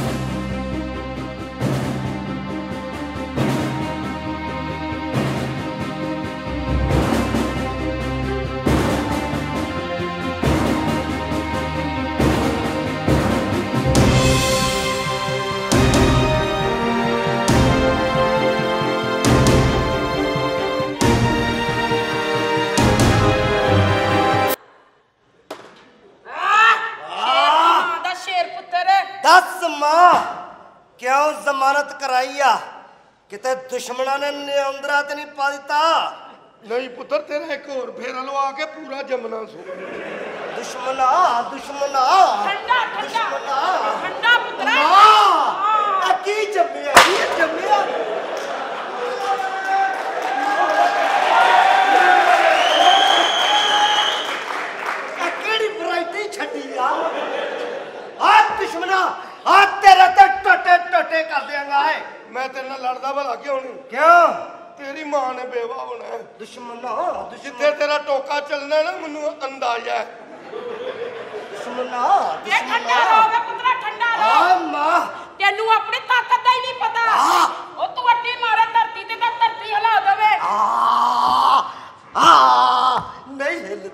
ਕਿਤੇ ਦੁਸ਼ਮਣਾਂ ਨੇ ਨਿਯੰਦਰਾ ਤੇ ਨਹੀਂ ਪਾ ਦਿੱਤਾ। ਨਹੀਂ ਪੁੱਤਰ ਤੇਰਾ ਇੱਕ ਹੋਰ ਫੇਰਾ ਲਵਾ ਕੇ ਪੂਰਾ ਜੰਮਣਾ ਸੋ। ਦੁਸ਼ਮਣਾ ਦੁਸ਼ਮਣਾ ਠੰਡਾ ਠੰਡਾ। ਠੰਡਾ ਪੁੱਤਰਾ। ਇਹ ਕੀ ਜੰਮਿਆ? ਜੰਮਿਆ? ਇਹ ਕਿਹੜੀ ਵੈਰਾਈਟੀ ਛੱਡੀ ਆ? ਆ ਦੁਸ਼ਮਣਾ ਆ ਤੇਰੇ ਤੇ ਟੋਟੇ ਟੋਟੇ ਕਰ ਦਿਆਂਗਾ ਏ ਮੈਂ ਤੇਰੇ ਨਾਲ ਲੜਦਾ ਭਲਾ ਕਿਉਂ ਨਹੀਂ ਕਿਉਂ? ਤੇਰੀ ਮਾਂ ਨੇ ਬੇਵਾ ਹੋਣਾ ਹੈ। ਦੁਸ਼ਮਣਾ ਜਿੱਥੇ ਤੇਰਾ ਟੋਕਾ ਚੱਲਣਾ ਨਾ ਮੈਨੂੰ ਅੰਦਾਜ਼ਾ ਹੈ ਦੁਸ਼ਮਣਾ ਇਹ ਠੰਡਾ ਰਹੋ ਵੇ ਪੁੱਤਰਾ ਠੰਡਾ ਰਹੋ ਆ ਮਾਂ। ਤੈਨੂੰ ਆਪਣੀ ਤਾਕਤ ਦਾ ਹੀ ਨਹੀਂ ਪਤਾ। ਉਹ ਤੂੰ ਅੱਡੀ ਮਾਰੇ ਧਰਤੀ ਤੇ ਤਾਂ ਧਰਤੀ ਹਿਲਾ ਦੇਵੇ। ਆ ਆ ਨਹੀਂ ਹਿਲਦੀ।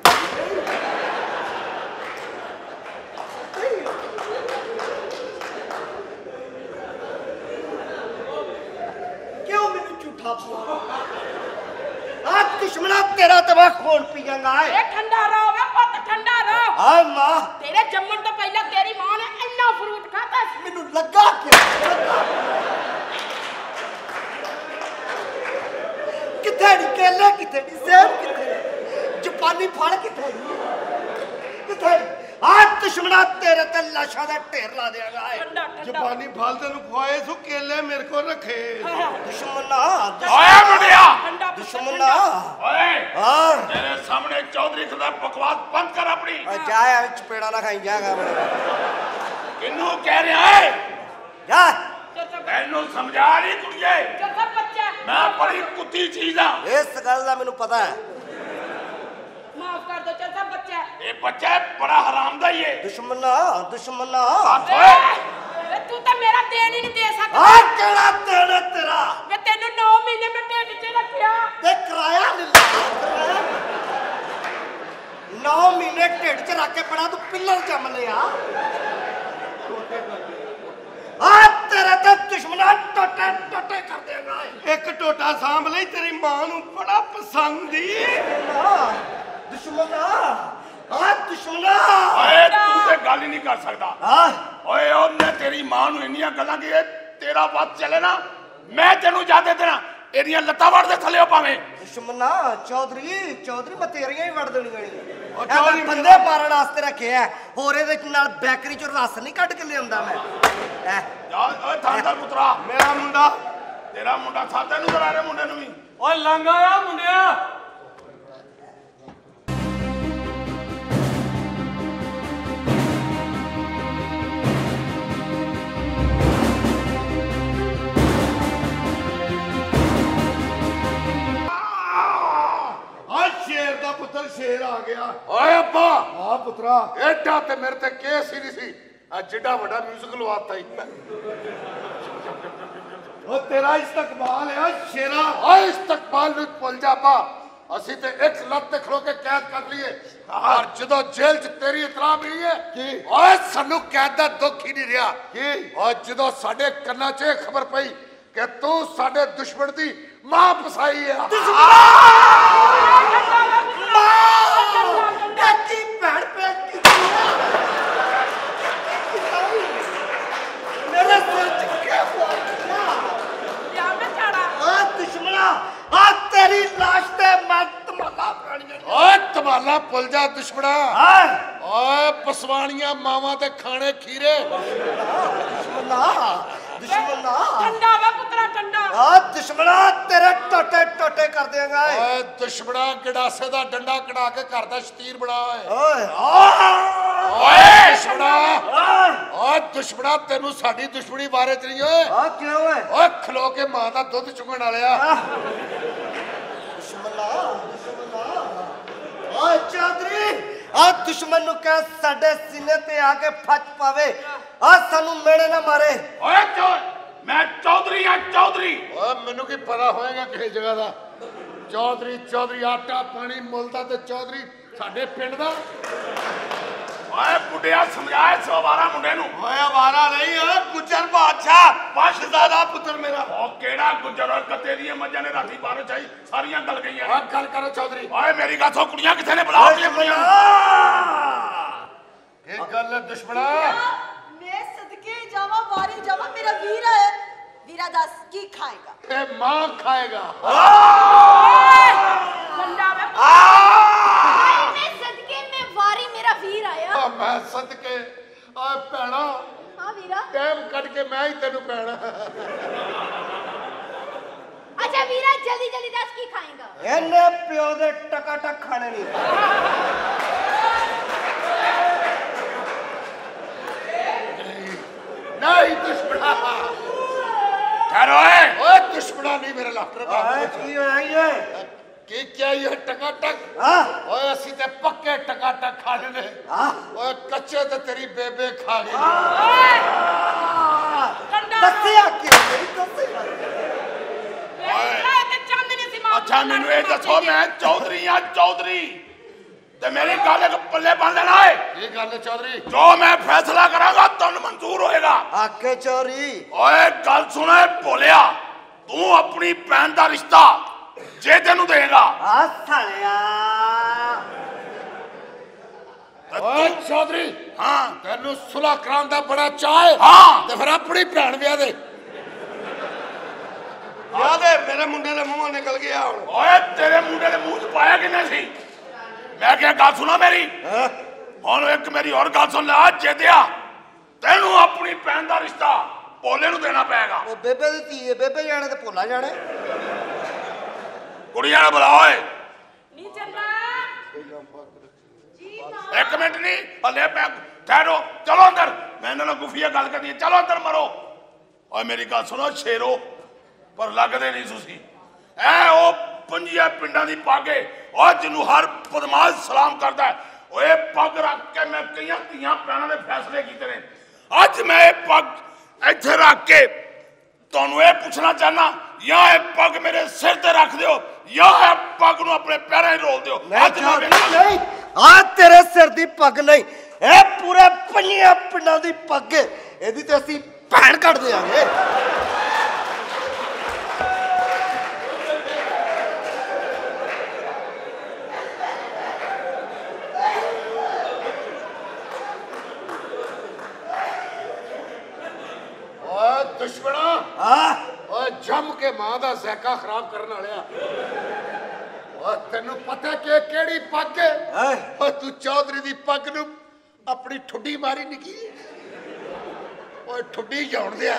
ਕਿਉਂ ਮੈਨੂੰ ਝੂਠਾ ਬੋਲਦਾ ਆ ਦੁਸ਼ਮਣਾ ਤੇਰਾ ਤਵਾ ਖੋਲ ਪੀਆਂਗਾ ਏ ਇਹ ਠੰਡਾ ਰਹੋ ਵੇ ਪੁੱਤ ਠੰਡਾ ਰਹੋ ਆ ਮਾਂ ਤੇਰੇ ਜੰਮਣ ਤੋਂ ਪਹਿਲਾਂ ਤੇਰੀ ਮਾਂ ਨੇ ਇੰਨਾ ਫਰੂਟ ਖਾਧਾ ਸੀ ਮੈਨੂੰ ਲੱਗਾ ਲੱਗਾ ਕਿੱਥੇ ਨੀ ਕੇਲੇ ਕਿੱਥੇ ਨੀ ਸੇਬ ਕਿੱਥੇ? ਜਪਾਨੀ ਫਲ ਕਿੱਥੇ ਨੀ? ਕਿੱਥੇ? ਆ ਦੁਸ਼ਮਣਾ ਤੇਰੇ ਤੇ ਲਾਸ਼ਾਂ ਦਾ ਢੇਰ ਲਾ ਦੇਗਾ ਠੰਡਾ ਠੰਡਾ। ਜਪਾਨੀ ਫਲ ਤੈਨੂੰ ਖਵਾਏ ਸੋ ਕੇਲੇ ਮੇਰੇ ਕੋਲ ਰੱਖੇ। ਦੁਸ਼ਮਣਾ ਓਏ ਮੁੰਡਿਆ! ਠੰਡਾ ਦੁਸ਼ਮਣਾ। ਓਏ! ਹਾਂ। ਤੇਰੇ ਸਾਹਮਣੇ ਚੌਧਰੀ ਖਦਾ ਬਕਵਾਸ ਬੰਦ ਕਰ ਆਪਣੀ। ਆ ਜਾ ਆ ਚਪੇੜਾ ਨਾ ਖਾਈ ਜਾਗਾ ਬੜੇ ਕਿੰਨੂੰ ਕਹਿ ਰਿਹਾ ਏ? ਜਾ। ਮੈਨੂੰ ਸਮਝਾ ਨਹੀਂ ਕੁੜੀਏ। ਬੱਚਾ। ਮੈਂ ਬੜੀ ਕੁੱਤੀ ਚੀਜ਼ ਆ। ਇਸ ਗੱਲ ਦਾ ਮੈਨੂੰ ਪਤਾ ਹੈ। ਮਾਫ ਕਰ ਦੋ ਚਾਚਾ ਬੱਚਾ ਇਹ ਬੱਚਾ ਬੜਾ ਹਰਾਮਦਾ ਹੀ ਏ ਦੁਸ਼ਮਣਾ ਦੁਸ਼ਮਣਾ। ਹੱਥ ਓਏ ਵੇ ਤੂੰ ਤਾਂ ਮੇਰਾ ਦੇਣ ਹੀ ਨਹੀਂ ਦੇ ਸਕਦਾ। ਆ ਕਿਹੜਾ ਤੇਰਾ ਤੇਰਾ? ਵੇ ਤੈਨੂੰ 9 ਮਹੀਨੇ ਮੈਂ ਢਿੱਡ 'ਚ ਰੱਖਿਆ। ਤੇ ਕਿਰਾਇਆ ਨਹੀਂ ਲਿਆ 9 ਮਹੀਨੇ ਢਿੱਡ 'ਚ ਰੱਖ ਕੇ ਬੜਾ ਤੂੰ ਪਿੱਲਰ ਜੰਮ ਲਿਆ। ਆ ਤੇਰਾ ਤੇ ਦੁਸ਼ਮਣਾ ਟੋਟੇ ਟੋਟੇ ਕਰ ਦੇਗਾ। ਇੱਕ ਟੋਟਾ ਸਾਂਭ ਲਈ ਤੇਰੀ ਮਾਂ ਨੂੰ ਬੜਾ ਪਸੰਦ ਈ। ਦੁਸ਼ਮਣਾ। ਆ ਦੁਸ਼ਮਣਾ। ਓਏ ਤੂੰ ਤੇ ਗੱਲ ਹੀ ਨਹੀਂ ਕਰ ਸਕਦਾ। ਆ ਓਏ ਉਹਨੇ ਤੇਰੀ ਮਾਂ ਨੂੰ ਇੰਨੀਆਂ ਗੱਲਾਂ ਕੀ ਤੇਰਾ ਵੱਤ ਚੱਲੇ ਨਾ ਮੈਂ ਤੈਨੂੰ ਜਾ ਦੇ ਦੇਣਾ। ਇਹਦੀਆਂ ਲੱਤਾਂ ਵੜ ਦੇ ਥੱਲੇ ਪਾਵੇਂ ਦੁਸ਼ਮਣਾ ਚੌਧਰੀ ਚੌਧਰੀ ਮੈਂ ਤੇਰੀਆਂ ਹੀ ਵੜ ਦੇਣੀਆਂ ਨੇ। ਬੰਦੇ ਮਾਰਨ ਵਾਸਤੇ ਰੱਖਿਆ ਹੈ। ਹੋਰ ਇਹਦੇ ਨਾਲ ਬੈਕਰੀ ਚੋਂ ਰਸ ਨਹੀਂ ਕੱਢ ਕੇ ਲਿਆਉਂਦਾ ਮੈਂ। ਐ। ਜਾ ਓਏ ਥਾਂਦਾ ਪੁੱਤਰਾ। ਮੇਰਾ ਮੁੰਡਾ। ਤੇਰਾ ਮੁੰਡਾ ਸਾਦੇ ਨੂੰ ਕਰਾ ਰਿਹਾ ਮੁੰਡੇ ਨੂੰ ਵੀ। ਓਏ ਲੰਘ ਆ ਮੁੰਡਿਆ। ਸ਼ੇਰ ਆ ਗਿਆ। ਓਏ ਅੱਬਾ! ਆ ਪੁੱਤਰਾ। ਐਡਾ ਤੇ ਮੇਰੇ ਤੇ ਕੇਸ ਹੀ ਨਹੀਂ ਸੀ। ਆ ਜਿੱਡਾ ਵੱਡਾ ਮਿਊਜ਼ਿਕ ਲਵਾਤਾ ਹੀ ਉਹ ਤੇਰਾ ਇਸਤਕਬਾਲ ਆ ਸ਼ੇਰਾ। ਓਏ ਇਸਤਕਬਾਲ ਨੂੰ ਭੁੱਲ ਜਾ ਪਾ। ਅਸੀਂ ਤੇ ਇੱਕ ਲੱਤ ਤੇ ਖਲੋ ਕੇ ਕੈਦ ਕਰ ਲਈਏ। ਔਰ ਜਦੋਂ ਜੇਲ੍ਹ 'ਚ ਤੇਰੀ ਇਤਲਾਹ ਮਿਲੀ ਹੈ ਕੀ? ਓਏ ਸਾਨੂੰ ਕੈਦ ਦਾ ਦੁੱਖ ਹੀ ਨਹੀਂ ਰਿਹਾ। ਕੀ? ਔਰ ਜਦੋਂ ਸਾਡੇ ਕੰਨਾਂ 'ਚ ਇਹ ਖਬਰ ਪਈ ਕਿ ਤੂੰ ਸਾਡੇ ਦੁਸ਼ਮਣ ਦੀ ਮਾਂ ਫਸਾਈ ਭੈਣ ਮੇਰੇ ਸਿਰ 'ਚ ਹੋਇਆ ਲਿਆ ਮੈਂ ਆ ਦੁਸ਼ਮਣਾ ਆ ਤੇਰੀ ਲਾਸ਼ ਤੇ ਮੈਂ ਤਮਾਲਾ ਓਏ ਤਮਾਲਾ ਭੁੱਲ ਜਾ ਦੁਸ਼ਮਣਾ। ਹਾਂ। ਓਏ ਪਸਵਾਣੀਆਂ ਮਾਵਾਂ ਤੇ ਖਾਣੇ ਖੀਰੇ। ਦੁਸ਼ਮਣਾ ਦੁਸ਼ਮਣਾ। ਠੰਡਾ ਵਾ ਪੁੱਤਰਾ ਠੰਡਾ। ਆ ਦੁਸ਼ਮਣਾ ਤੇਰੇ ਟੋਟੇ ਟੋਟੇ ਕਰ ਦੇਗਾ ਓਏ ਦੁਸ਼ਮਣਾ ਗੜਾਸੇ ਦਾ ਡੰਡਾ ਕਢਾ ਕੇ ਘਰ ਦਾ ਸ਼ਤੀਰ ਬਣਾ ਓਏ। ਓਏ ਓਏ ਦੁਸ਼ਮਣਾ। ਓਏ ਦੁਸ਼ਮਣਾ ਤੈਨੂੰ ਸਾਡੀ ਦੁਸ਼ਮਣੀ ਬਾਰੇ ਚ ਨਹੀਂ ਓਏ। ਆ ਕਿਉਂ ਓਏ? ਓਏ ਖਲੋ ਕੇ ਮਾਂ ਦਾ ਦੁੱਧ ਚੁਗਣ ਵਾਲਿਆ। ਦੁਸ਼ਮਣਾ। ਓਏ ਚੌਧਰੀ ਆ ਦੁਸ਼ਮਣ ਨੂੰ ਕਹਿ ਸਾਡੇ ਸੀਨੇ ਤੇ ਆ ਕੇ ਫੱਚ ਪਾਵੇ। ਆ ਸਾਨੂੰ ਮੇੜੇ ਨਾ ਮਾਰੇ। ਓਏ ਚੋ ਮੈਂ ਚੌਧਰੀ ਆ ਚੌਧਰੀ। ਓਏ ਮੈਨੂੰ ਕੀ ਪਤਾ ਹੋਏਗਾ ਕਿਸੇ ਜਗ੍ਹਾ ਦਾ? ਚੌਧਰੀ ਚੌਧਰੀ ਆਟਾ ਪਾਣੀ ਮੁੱਲਦਾ ਤੇ ਚੌਧਰੀ ਸਾਡੇ ਪਿੰਡ ਦਾ। ਓਏ ਬੁੱਢਿਆ ਸਮਝਾਏ ਸੋ ਬਾਰਾ ਮੁੰਡੇ ਨੂੰ। ਓਏ ਆਵਾਰਾ ਨਹੀਂ ਆ ਗੁੱਜਰ ਬਾਦਸ਼ਾਹ। ਬਖਸ਼ਦਾਦਾ ਪੁੱਤਰ ਮੇਰਾ। ਉਹ ਕਿਹੜਾ ਗੁੱਜਰ ਔਰ ਕੱਤੇ ਦੀਆਂ ਮੱਝਾਂ ਨੇ ਰਾਤੀ ਬਾਹਰ ਚਾਈ ਸਾਰੀਆਂ ਗਲ ਗਈਆਂ ਓਏ ਗੱਲ ਕਰੋ ਚੌਧਰੀ। ਓਏ ਮੇਰੀ ਗੱਲ ਸੋ ਕੁੜੀਆਂ ਕਿੱਥੇ ਨੇ? ਬੁਲਾਓ ਆਪਣੀਆਂ ਕੁੜੀਆਂ ਇਹ ਗੱਲ ਹੈ ਦੁਸ਼ਮਣਾ। ਮੈਂ ਸਦਕੇ ਜਾਵਾਂ ਵਾਰੀ ਜਾਵਾਂ ਮੇਰਾ ਵੀਰ ਹੈ। ਵੀਰਾ ਦੱਸ ਕੀ ਖਾਏਗਾ? ਇਹ ਮਾਂ ਖਾਏਗਾ। ਠੰਡਾ ਵਾ ਮੈਂ ਸਦਕੇ ਮੈਂ ਵਾਰੀ ਮੇਰਾ ਵੀਰ ਆਇਆ ਆ ਮੈਂ ਸਦਕੇ ਓਏ ਭੈਣਾ ਹਾਂ ਵੀਰਾ। ਟਾਈਮ ਕੱਢ ਕੇ ਮੈਂ ਹੀ ਤੈਨੂੰ ਪੈਣਾ ਅੱਛਾ ਵੀਰਾ ਜਲਦੀ ਜਲਦੀ ਦੱਸ ਕੀ ਖਾਏਗਾ? ਇਹਨੇ ਪਿਓ ਦੇ ਟਕਾ ਟਕ ਖਾਣੇ ਨਹੀਂ ਨਹੀਂ ਦੁਸ਼ਮਣਾ। ਠਹਿਰ ਓਏ। ਓਏ ਦੁਸ਼ਮਣਾ ਨਹੀਂ ਮੇਰੇ ਲਾਟਰ ਆ ਕੀ ਹੋਇਆ ਓਏ? ਕੀ ਕਿਹਾ ਇਹ ਟਕਾ ਟਕ ਹਾਂ। ਓਏ ਅਸੀਂ ਤੇ ਪੱਕੇ ਟਕਾ ਟਕ ਖਾਣੇ ਨੇ ਹਾਂ। ਓਏ ਕੱਚੇ ਤੇ ਤੇਰੀ ਬੇਬੇ ਖਾ ਗਈ। ਦੱਸਿਆ ਕਿਉਂ? ਨਹੀਂ ਦੱਸਿਆ ਓਏ। ਤੇ ਚੰਦ ਨੇ ਸੀ ਮਾਂ ਅੱਛਾ ਮੈਨੂੰ ਇਹ ਦੱਸੋ ਮੈਂ ਚੌਧਰੀ ਆ ਚੌਧਰੀ। ਤੇ ਮੇਰੀ ਗੱਲ ਇੱਕ ਪੱਲੇ ਬੰਨ ਲੈਣਾ ਏ। ਕੀ ਗੱਲ ਹੈ ਚੌਧਰੀ? ਜੋ ਮੈਂ ਫੈਸਲਾ ਕਰਾਂਗਾ ਤੁਹਾਨੂੰ ਮਨਜ਼ੂਰ ਹੋਏਗਾ। ਆਕੇ ਚੋਰੀ ਓਏ ਗੱਲ ਸੁਣਾ ਭੋਲਿਆ। ਤੂੰ ਆਪਣੀ ਭੈਣ ਦਾ ਰਿਸ਼ਤਾ ਜੇ ਤੈਨੂੰ ਦੇਗਾ। ਆ ਸਾਲਿਆ। ਓਏ ਚੌਧਰੀ। ਹਾਂ। ਤੈਨੂੰ ਸੁਲਾ ਕਰਾਉਣ ਦਾ ਬੜਾ ਚਾਹ ਹੈ ਹਾਂ। ਤੇ ਫਿਰ ਆਪਣੀ ਭੈਣ ਵਿਆਹ ਦੇ। ਯਾਦ ਹੈ ਮੇਰੇ ਮੁੰਡੇ ਦੇ ਮੂੰਹੋਂ ਨਿਕਲ ਗਿਆ ਹੁਣ। ਓਏ ਤੇਰੇ ਮੁੰਡੇ ਦੇ ਮੂੰਹ 'ਚ ਪਾਇਆ ਕਿੰਨੇ ਸੀ? ਮੈਂ ਕਿਹਾ ਗੱਲ ਸੁਣਾ ਮੇਰੀ। ਹੁਣ ਇੱਕ ਮੇਰੀ ਹੋਰ ਗੱਲ ਸੁਣ ਲੈ ਜੇਦਿਆ ਤੈਨੂੰ ਆਪਣੀ ਭੈਣ ਦਾ ਰਿਸ਼ਤਾ ਭੋਲੇ ਨੂੰ ਦੇਣਾ ਪਏਗਾ। ਉਹ ਬੇਬੇ ਦੀ ਧੀ ਹੈ ਬੇਬੇ ਜਾਣੇ ਤੇ ਭੋਲਾ ਜਾਣੇ। ਕੁੜੀਆਂ ਨੂੰ ਬੁਲਾ ਓਏ ਨੀ ਚੰਗਾ। ਇੱਕ ਮਿੰਟ ਨਹੀਂ ਹਲੇ ਮੈਂ ਠਹਿਰੋ ਚਲੋ ਅੰਦਰ। ਮੈਂ ਇਹਨਾਂ ਨਾਲ ਗੁਫੀਆ ਗੱਲ ਕਰਨੀ ਹੈ। ਚਲੋ ਅੰਦਰ ਮਰੋ। ਓਏ ਮੇਰੀ ਗੱਲ ਸੁਣੋ ਸ਼ੇਰੋ। ਪਰ ਲੱਗਦੇ ਨਹੀਂ ਤੁਸੀਂ। ਐ ਉਹ ਪੰਜੀਆਂ ਪਿੰਡਾਂ ਦੀ ਪਾਗੇ। ਓ ਜਿਹਨੂੰ ਹਰ ਪਦਮਾਸ਼ ਸਲਾਮ ਕਰਦਾ ਹੈ। ਓਏ ਪੱਗ ਰੱਖ ਕੇ ਮੈਂ ਕਈਆਂ ਧੀਆਂ ਪੈਣਾ ਦੇ ਫੈਸਲੇ ਕੀਤੇ ਨੇ। ਅੱਜ ਮੈਂ ਇਹ ਪੱਗ ਇੱਥੇ ਰੱਖ ਕੇ ਤੁਹਾਨੂੰ ਇਹ ਪੁੱਛਣਾ ਚਾਹਨਾ ਜਾਂ ਇਹ ਪੱਗ ਮੇਰੇ ਸਿਰ ਤੇ ਰੱਖ ਦਿਓ ਜਾਂ ਇਹ ਪੱਗ ਨੂੰ ਆਪਣੇ ਪੈਰਾਂ 'ਚ ਰੋਲ ਦਿਓ। ਅੱਜ ਮੈਂ ਨਹੀਂ ਆ ਤੇਰੇ ਸਿਰ ਦੀ ਪੱਗ ਨਹੀਂ ਇਹ ਪੂਰੇ ਪੰਜੀਆਂ ਪਿੰਡਾਂ ਦੀ ਪੱਗ ਹੈ ਇਹਦੀ ਤੇ ਅਸੀਂ ਭੈਣ ਕੱਢ ਦਿਆਂਗੇ। ਓਏ ਦੁਸ਼ਮਣਾ! ਹਾਂ। ਓਏ ਜੰਮ ਕੇ ਮਾਂ ਦਾ ਜ਼ੈਕਾ ਖਰਾਬ ਕਰਨ ਵਾਲਿਆ। ਓਏ ਤੈਨੂੰ ਪਤਾ ਕਿ ਕਿਹੜੀ ਪੱਗ ਹੈ? ਤੂੰ ਚੌਧਰੀ ਦੀ ਪੱਗ ਨੂੰ ਆਪਣੀ ਠੁੱਡੀ ਮਾਰੀ ਨਿੱਕੀ। ਓਏ ਠੁੱਡੀ ਜਾਣ ਦਿਆ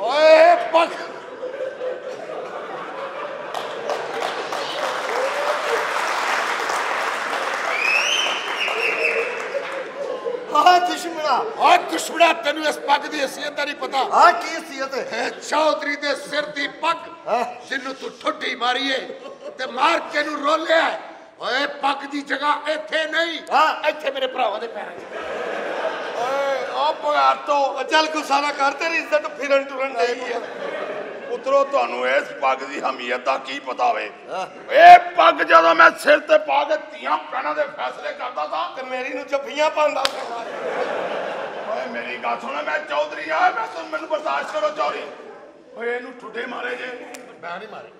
ਓਏ ਇਹ ਪੱਗ ਹਾਂ ਦੁਸ਼ਮਣਾ ਓਏ ਦੁਸ਼ਮਣਾ ਤੈਨੂੰ ਇਸ ਪੱਗ ਦੀ ਹਸੀਅਤ ਦਾ ਨਹੀਂ ਪਤਾ। ਹਾਂ ਕੀ ਸੀਅਤ ਹੈ ਚੌਧਰੀ ਦੇ ਸਿਰ ਦੀ ਪੱਗ ਹਾਂ। ਜਿਹਨੂੰ ਤੂੰ ਠੁੱਡੀ ਮਾਰੀ ਏ ਤੇ ਮਾਰ ਕੇ ਨੂੰ ਰੋਲਿਆ। ਓਏ ਪੱਗ ਦੀ ਜਗ੍ਹਾ ਇੱਥੇ ਨਹੀਂ। ਹਾਂ। ਇੱਥੇ ਮੇਰੇ ਭਰਾਵਾਂ ਦੇ ਪੈਰਾਂ 'ਚ ਓਏ ਆ ਪਗਾਤੋ ਚੱਲ ਗੁੱਸਾ ਨਾ ਕਰ ਤੇਰੀ ਇੱਜ਼ਤ ਫਿਰਨ ਟੁਰਨ ਹੈ। ਪੁੱਤਰੋ ਤੁਹਾਨੂੰ ਇਸ ਪੱਗ ਦੀ ਹਮੀਅਤ ਦਾ ਕੀ ਪਤਾ ਹੋਵੇ ਇਹ ਪੱਗ ਜਦੋਂ ਮੈਂ ਸਿਰ ਤੇ ਪਾ ਕੇ ਧੀਆਂ ਪੈਣਾ ਦੇ ਫੈਸਲੇ ਕਰਦਾ ਤਾਂ ਤੇ ਮੇਰੀ ਨੂੰ ਜੱਫੀਆਂ ਪਾਉਂਦਾ ਓਏ ਮੇਰੀ ਗੱਲ ਸੁਣ ਮੈਂ ਚੌਧਰੀ ਆ ਮੈਂ ਤੁਮ ਮੈਨੂੰ ਬਰਦਾਸ਼ਤ ਕਰੋ ਚੌਧਰੀ। ਓਏ ਇਹਨੂੰ ਠੁੱਡੇ ਮਾਰੇ ਜੇ। ਮੈਂ ਨਹੀਂ ਮਾਰੇ।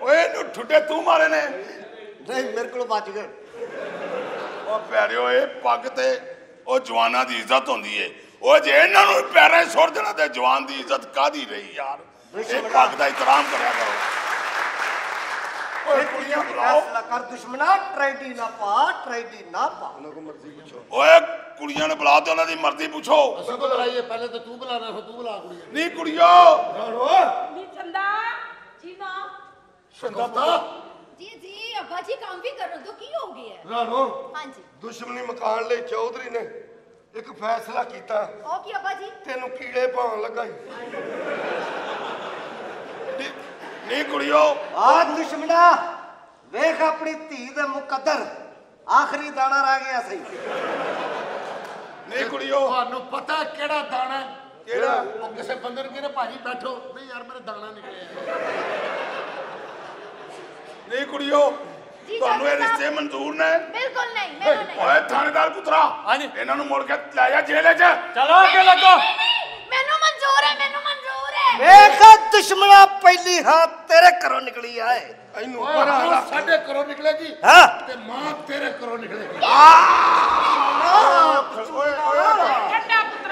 ਓਏ ਇਹਨੂੰ ਠੁੱਡੇ ਤੂੰ ਮਾਰੇ ਨੇ। ਨਹੀਂ ਮੇਰੇ ਕੋਲ ਬਚ ਗਏ। ਉਹ ਪਿਆਰਿਓ ਇਹ ਪੱਗ ਤੇ ਉਹ ਜਵਾਨਾਂ ਦੀ ਇੱਜ਼ਤ ਹੁੰਦੀ ਏ। ਉਹ ਜੇ ਇਹਨਾਂ ਨੂੰ ਪੈਰਾਂ 'ਚ ਸੁੱਟ ਦੇਣਾ ਤੇ ਜਵਾਨ ਦੀ ਇੱਜ਼ਤ ਕਾਦੀ ਰਹੀ ਯਾਰ? ਇਹ ਪੱਗ ਦਾ ਇਤਰਾਮ ਕਰਿਆ ਕਰੋ। ਓਏ ਕੁੜੀਆਂ ਬੁਲਾਓ। ਫੈਸਲਾ ਕਰ ਦੁਸ਼ਮਣਾ ਟ੍ਰੈਡੀ ਨਾ ਪਾ ਟ੍ਰੈਡੀ ਨਾ ਪਾ। ਉਹਨਾਂ ਕੋ ਮਰਜ਼ੀ ਪੁੱਛੋ। ਓਏ ਕੁੜੀਆਂ ਨੂੰ ਬੁਲਾ ਤੇ ਉਹਨਾਂ ਦੀ ਮਰਜ਼ੀ ਪੁੱਛੋ। ਅਸੀਂ ਕੋ ਲੜਾਈਏ ਪਹਿਲੇ ਤਾਂ ਤੂੰ ਬੁਲਾਣਾ ਫਿਰ ਤੂੰ ਬੁਲਾ ਕੁੜੀਆਂ। ਨਹੀਂ ਕੁੜੀਓ। ਰੋੜੋ ਨੀ ਚੰਦਾ। ਜੀ ਮਾਂ। ਚੰਦਾ ਪੁੱਤ। ਜੀ ਜੀ ਅੱਬਾ ਜੀ ਕੰਮ ਵੀ ਕਰੋ ਤੋ ਕੀ ਹੋ ਗਿਆ? ਰਾਣੋ ਹਾਂਜੀ। ਦੁਸ਼ਮਣੀ ਮਕਾਨ ਲਈ ਚੌਧਰੀ ਨੇ ਇੱਕ ਫੈਸਲਾ ਕੀਤਾ। ਉਹ ਕੀ ਅੱਬਾ ਜੀ? ਤੈਨੂੰ ਕੀੜੇ ਪਾਉਣ ਲੱਗਾ ਹੀ ਨਹੀਂ ਕੁੜੀਓ। ਆ ਦੁਸ਼ਮਣਾ ਵੇਖ ਆਪਣੀ ਧੀ ਦੇ ਮੁਕੱਦਰ ਆਖਰੀ ਦਾਣਾ ਰਹਿ ਗਿਆ ਸਹੀ। ਨਹੀਂ ਕੁੜੀਓ। ਤੁਹਾਨੂੰ ਪਤਾ ਕਿਹੜਾ ਦਾਣਾ ਕਿਹੜਾ? ਉਹ ਕਿਸੇ ਬੰਦੇ ਨੂੰ ਕਹਿੰਦੇ ਭਾਜੀ ਬੈਠੋ। ਨਹੀਂ ਯਾਰ ਮੇਰੇ ਦਾਣਾ ਨਿਕਲਿਆ ਨਹੀਂ ਕੁੜੀਓ। ਤੁਹਾਨੂੰ ਇਹ ਰਿਸ਼ਤੇ ਮਨਜ਼ੂਰ ਨੇ? ਬਿਲਕੁਲ ਨਹੀਂ ਮੈਨੂੰ ਨਹੀਂ। ਓਏ ਥਾਣੇਦਾਰ ਪੁੱਤਰਾ ਹਾਂਜੀ। ਇਹਨਾਂ ਨੂੰ ਮੁੜ ਕੇ ਲੈ ਜੇਲ੍ਹ 'ਚ। ਚਲੋ ਅੱਗੇ ਲੱਗੋ। ਮੈਨੂੰ ਮਨਜ਼ੂਰ ਹੈ ਮੈਨੂੰ ਵੇਖ ਦੁਸ਼ਮਣਾ ਪਹਿਲੀ ਹਾਂ ਤੇਰੇ ਘਰੋਂ ਨਿਕਲੀ ਆਏ ਇਹਨੂੰ ਸਾਡੇ ਘਰੋਂ ਨਿਕਲੇਗੀ ਹਾਂ। ਤੇ ਮਾਂ ਤੇਰੇ ਘਰੋਂ ਨਿਕਲੇਗੀ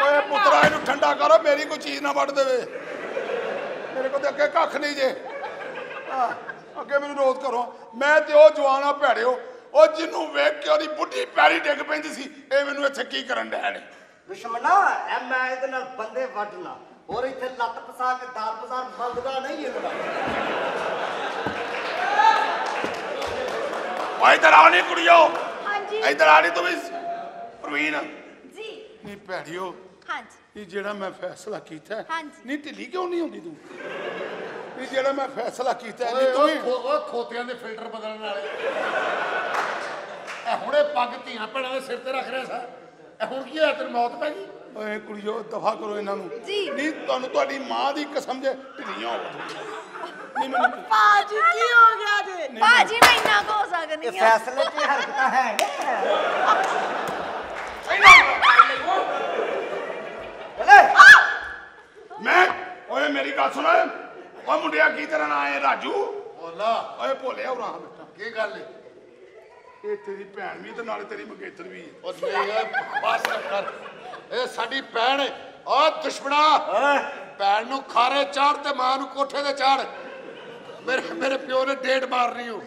ਓਏ ਪੁੱਤਰਾ ਇਹਨੂੰ ਠੰਡਾ ਕਰੋ ਮੇਰੀ ਕੋਈ ਚੀਜ਼ ਨਾ ਵੱਢ ਦੇਵੇ। ਮੇਰੇ ਕੋਲ ਤੇ ਅੱਗੇ ਕੱਖ ਨਹੀਂ ਜੇ। ਅੱਗੇ ਮੈਨੂੰ ਰੋਜ਼ ਕਰੋ। ਮੈਂ ਤੇ ਉਹ ਜਵਾਨਾ ਭੈੜਿਓ ਉਹ ਜਿਹਨੂੰ ਵੇਖ ਕੇ ਉਹਦੀ ਬੁੱਢੀ ਪੈਰੀ ਡਿੱਗ ਪੈਂਦੀ ਸੀ ਇਹ ਮੈਨੂੰ ਇੱਥੇ ਕੀ ਕਰਨ ਡਿਆ ਨੇ? ਦੁਸ਼ਮਣਾ ਐ ਮੈਂ ਇਹਦੇ ਨਾਲ ਬੰਦੇ ਵੱਢਣਾ। ਔਰ ਇੱਥੇ ਲੱਤ ਪਸਾ ਕੇ ਦਾਲ ਬਾਜ਼ਾਰ ਮੰਗਦਾ ਨਹੀਂ ਇਹ ਲੜਾ ਓਏ ਇਧਰ ਆ ਕੁੜੀਓ। ਹਾਂਜੀ। ਇਧਰ ਆ ਤੂੰ ਵੀ ਪ੍ਰਵੀਨ। ਜੀ। ਨਹੀਂ ਭੈੜਿਓ ਹਾਂਜੀ। ਇਹ ਜਿਹੜਾ ਮੈਂ ਫੈਸਲਾ ਕੀਤਾ ਹਾਂਜੀ। ਨਹੀਂ ਢਿੱਲੀ ਕਿਉਂ ਨਹੀਂ ਹੁੰਦੀ ਤੂੰ? ਇਹ ਜਿਹੜਾ ਮੈਂ ਫੈਸਲਾ ਕੀਤਾ ਨਹੀਂ ਤੂੰ ਉਹ ਖੋਤਿਆਂ ਦੇ ਫਿਲਟਰ ਬਦਲਣ ਵਾਲੇ। ਇਹ ਹੁਣੇ ਪੱਗ ਧੀਆਂ ਭੈਣਾਂ ਦੇ ਸਿਰ ਤੇ ਰੱਖ ਰਿਹਾ ਸਾ। ਇਹ ਹੁਣ ਕੀ ਹੋਇਆ ਤੇਰੀ ਮੌਤ ਪੈ ਗਈ? ਓਏ ਕੁੜੀਓ ਦਫਾ ਕਰੋ ਇਹਨਾਂ ਨੂੰ। ਜੀ। ਤੁਹਾਨੂੰ ਤੁਹਾਡੀ ਮਾਂ ਦੀ ਕਸਮ ਜੇ ਢਿੱਲੀਆਂ ਹੋ ਮੈਂ ਓਏ ਮੇਰੀ ਗੱਲ ਸੁਣ। ਓਏ ਮੁੰਡਿਆ ਕੀ ਤੇਰਾ ਨਾਂ ਹੈ? ਰਾਜੂ? ਬੋਲਾ ਓਏ ਭੋਲਿਆ ਉਰਾਂ ਆ ਬੇਟਾ ਕੀ ਗੱਲ ਹੈ ਇਹ ਤੇਰੀ ਭੈਣ ਵੀ ਤੇ ਨਾਲੇ ਤੇਰੀ ਮੰਗੇਤਰ ਵੀ ਹੈ। ਨਹੀਂ ਬਸ ਕਰ। ਇਹ ਸਾਡੀ ਭੈਣ ਆ ਦੁਸ਼ਮਣਾ। ਭੈਣ ਨੂੰ ਖਾਰੇ ਚਾੜ ਤੇ ਮਾਂ ਨੂੰ ਕੋਠੇ ਤੇ ਚਾੜ। ਮੇਰੇ ਮੇਰੇ ਪਿਓ ਨੇ ਡੇਟ ਮਾਰਨੀ ਹੋ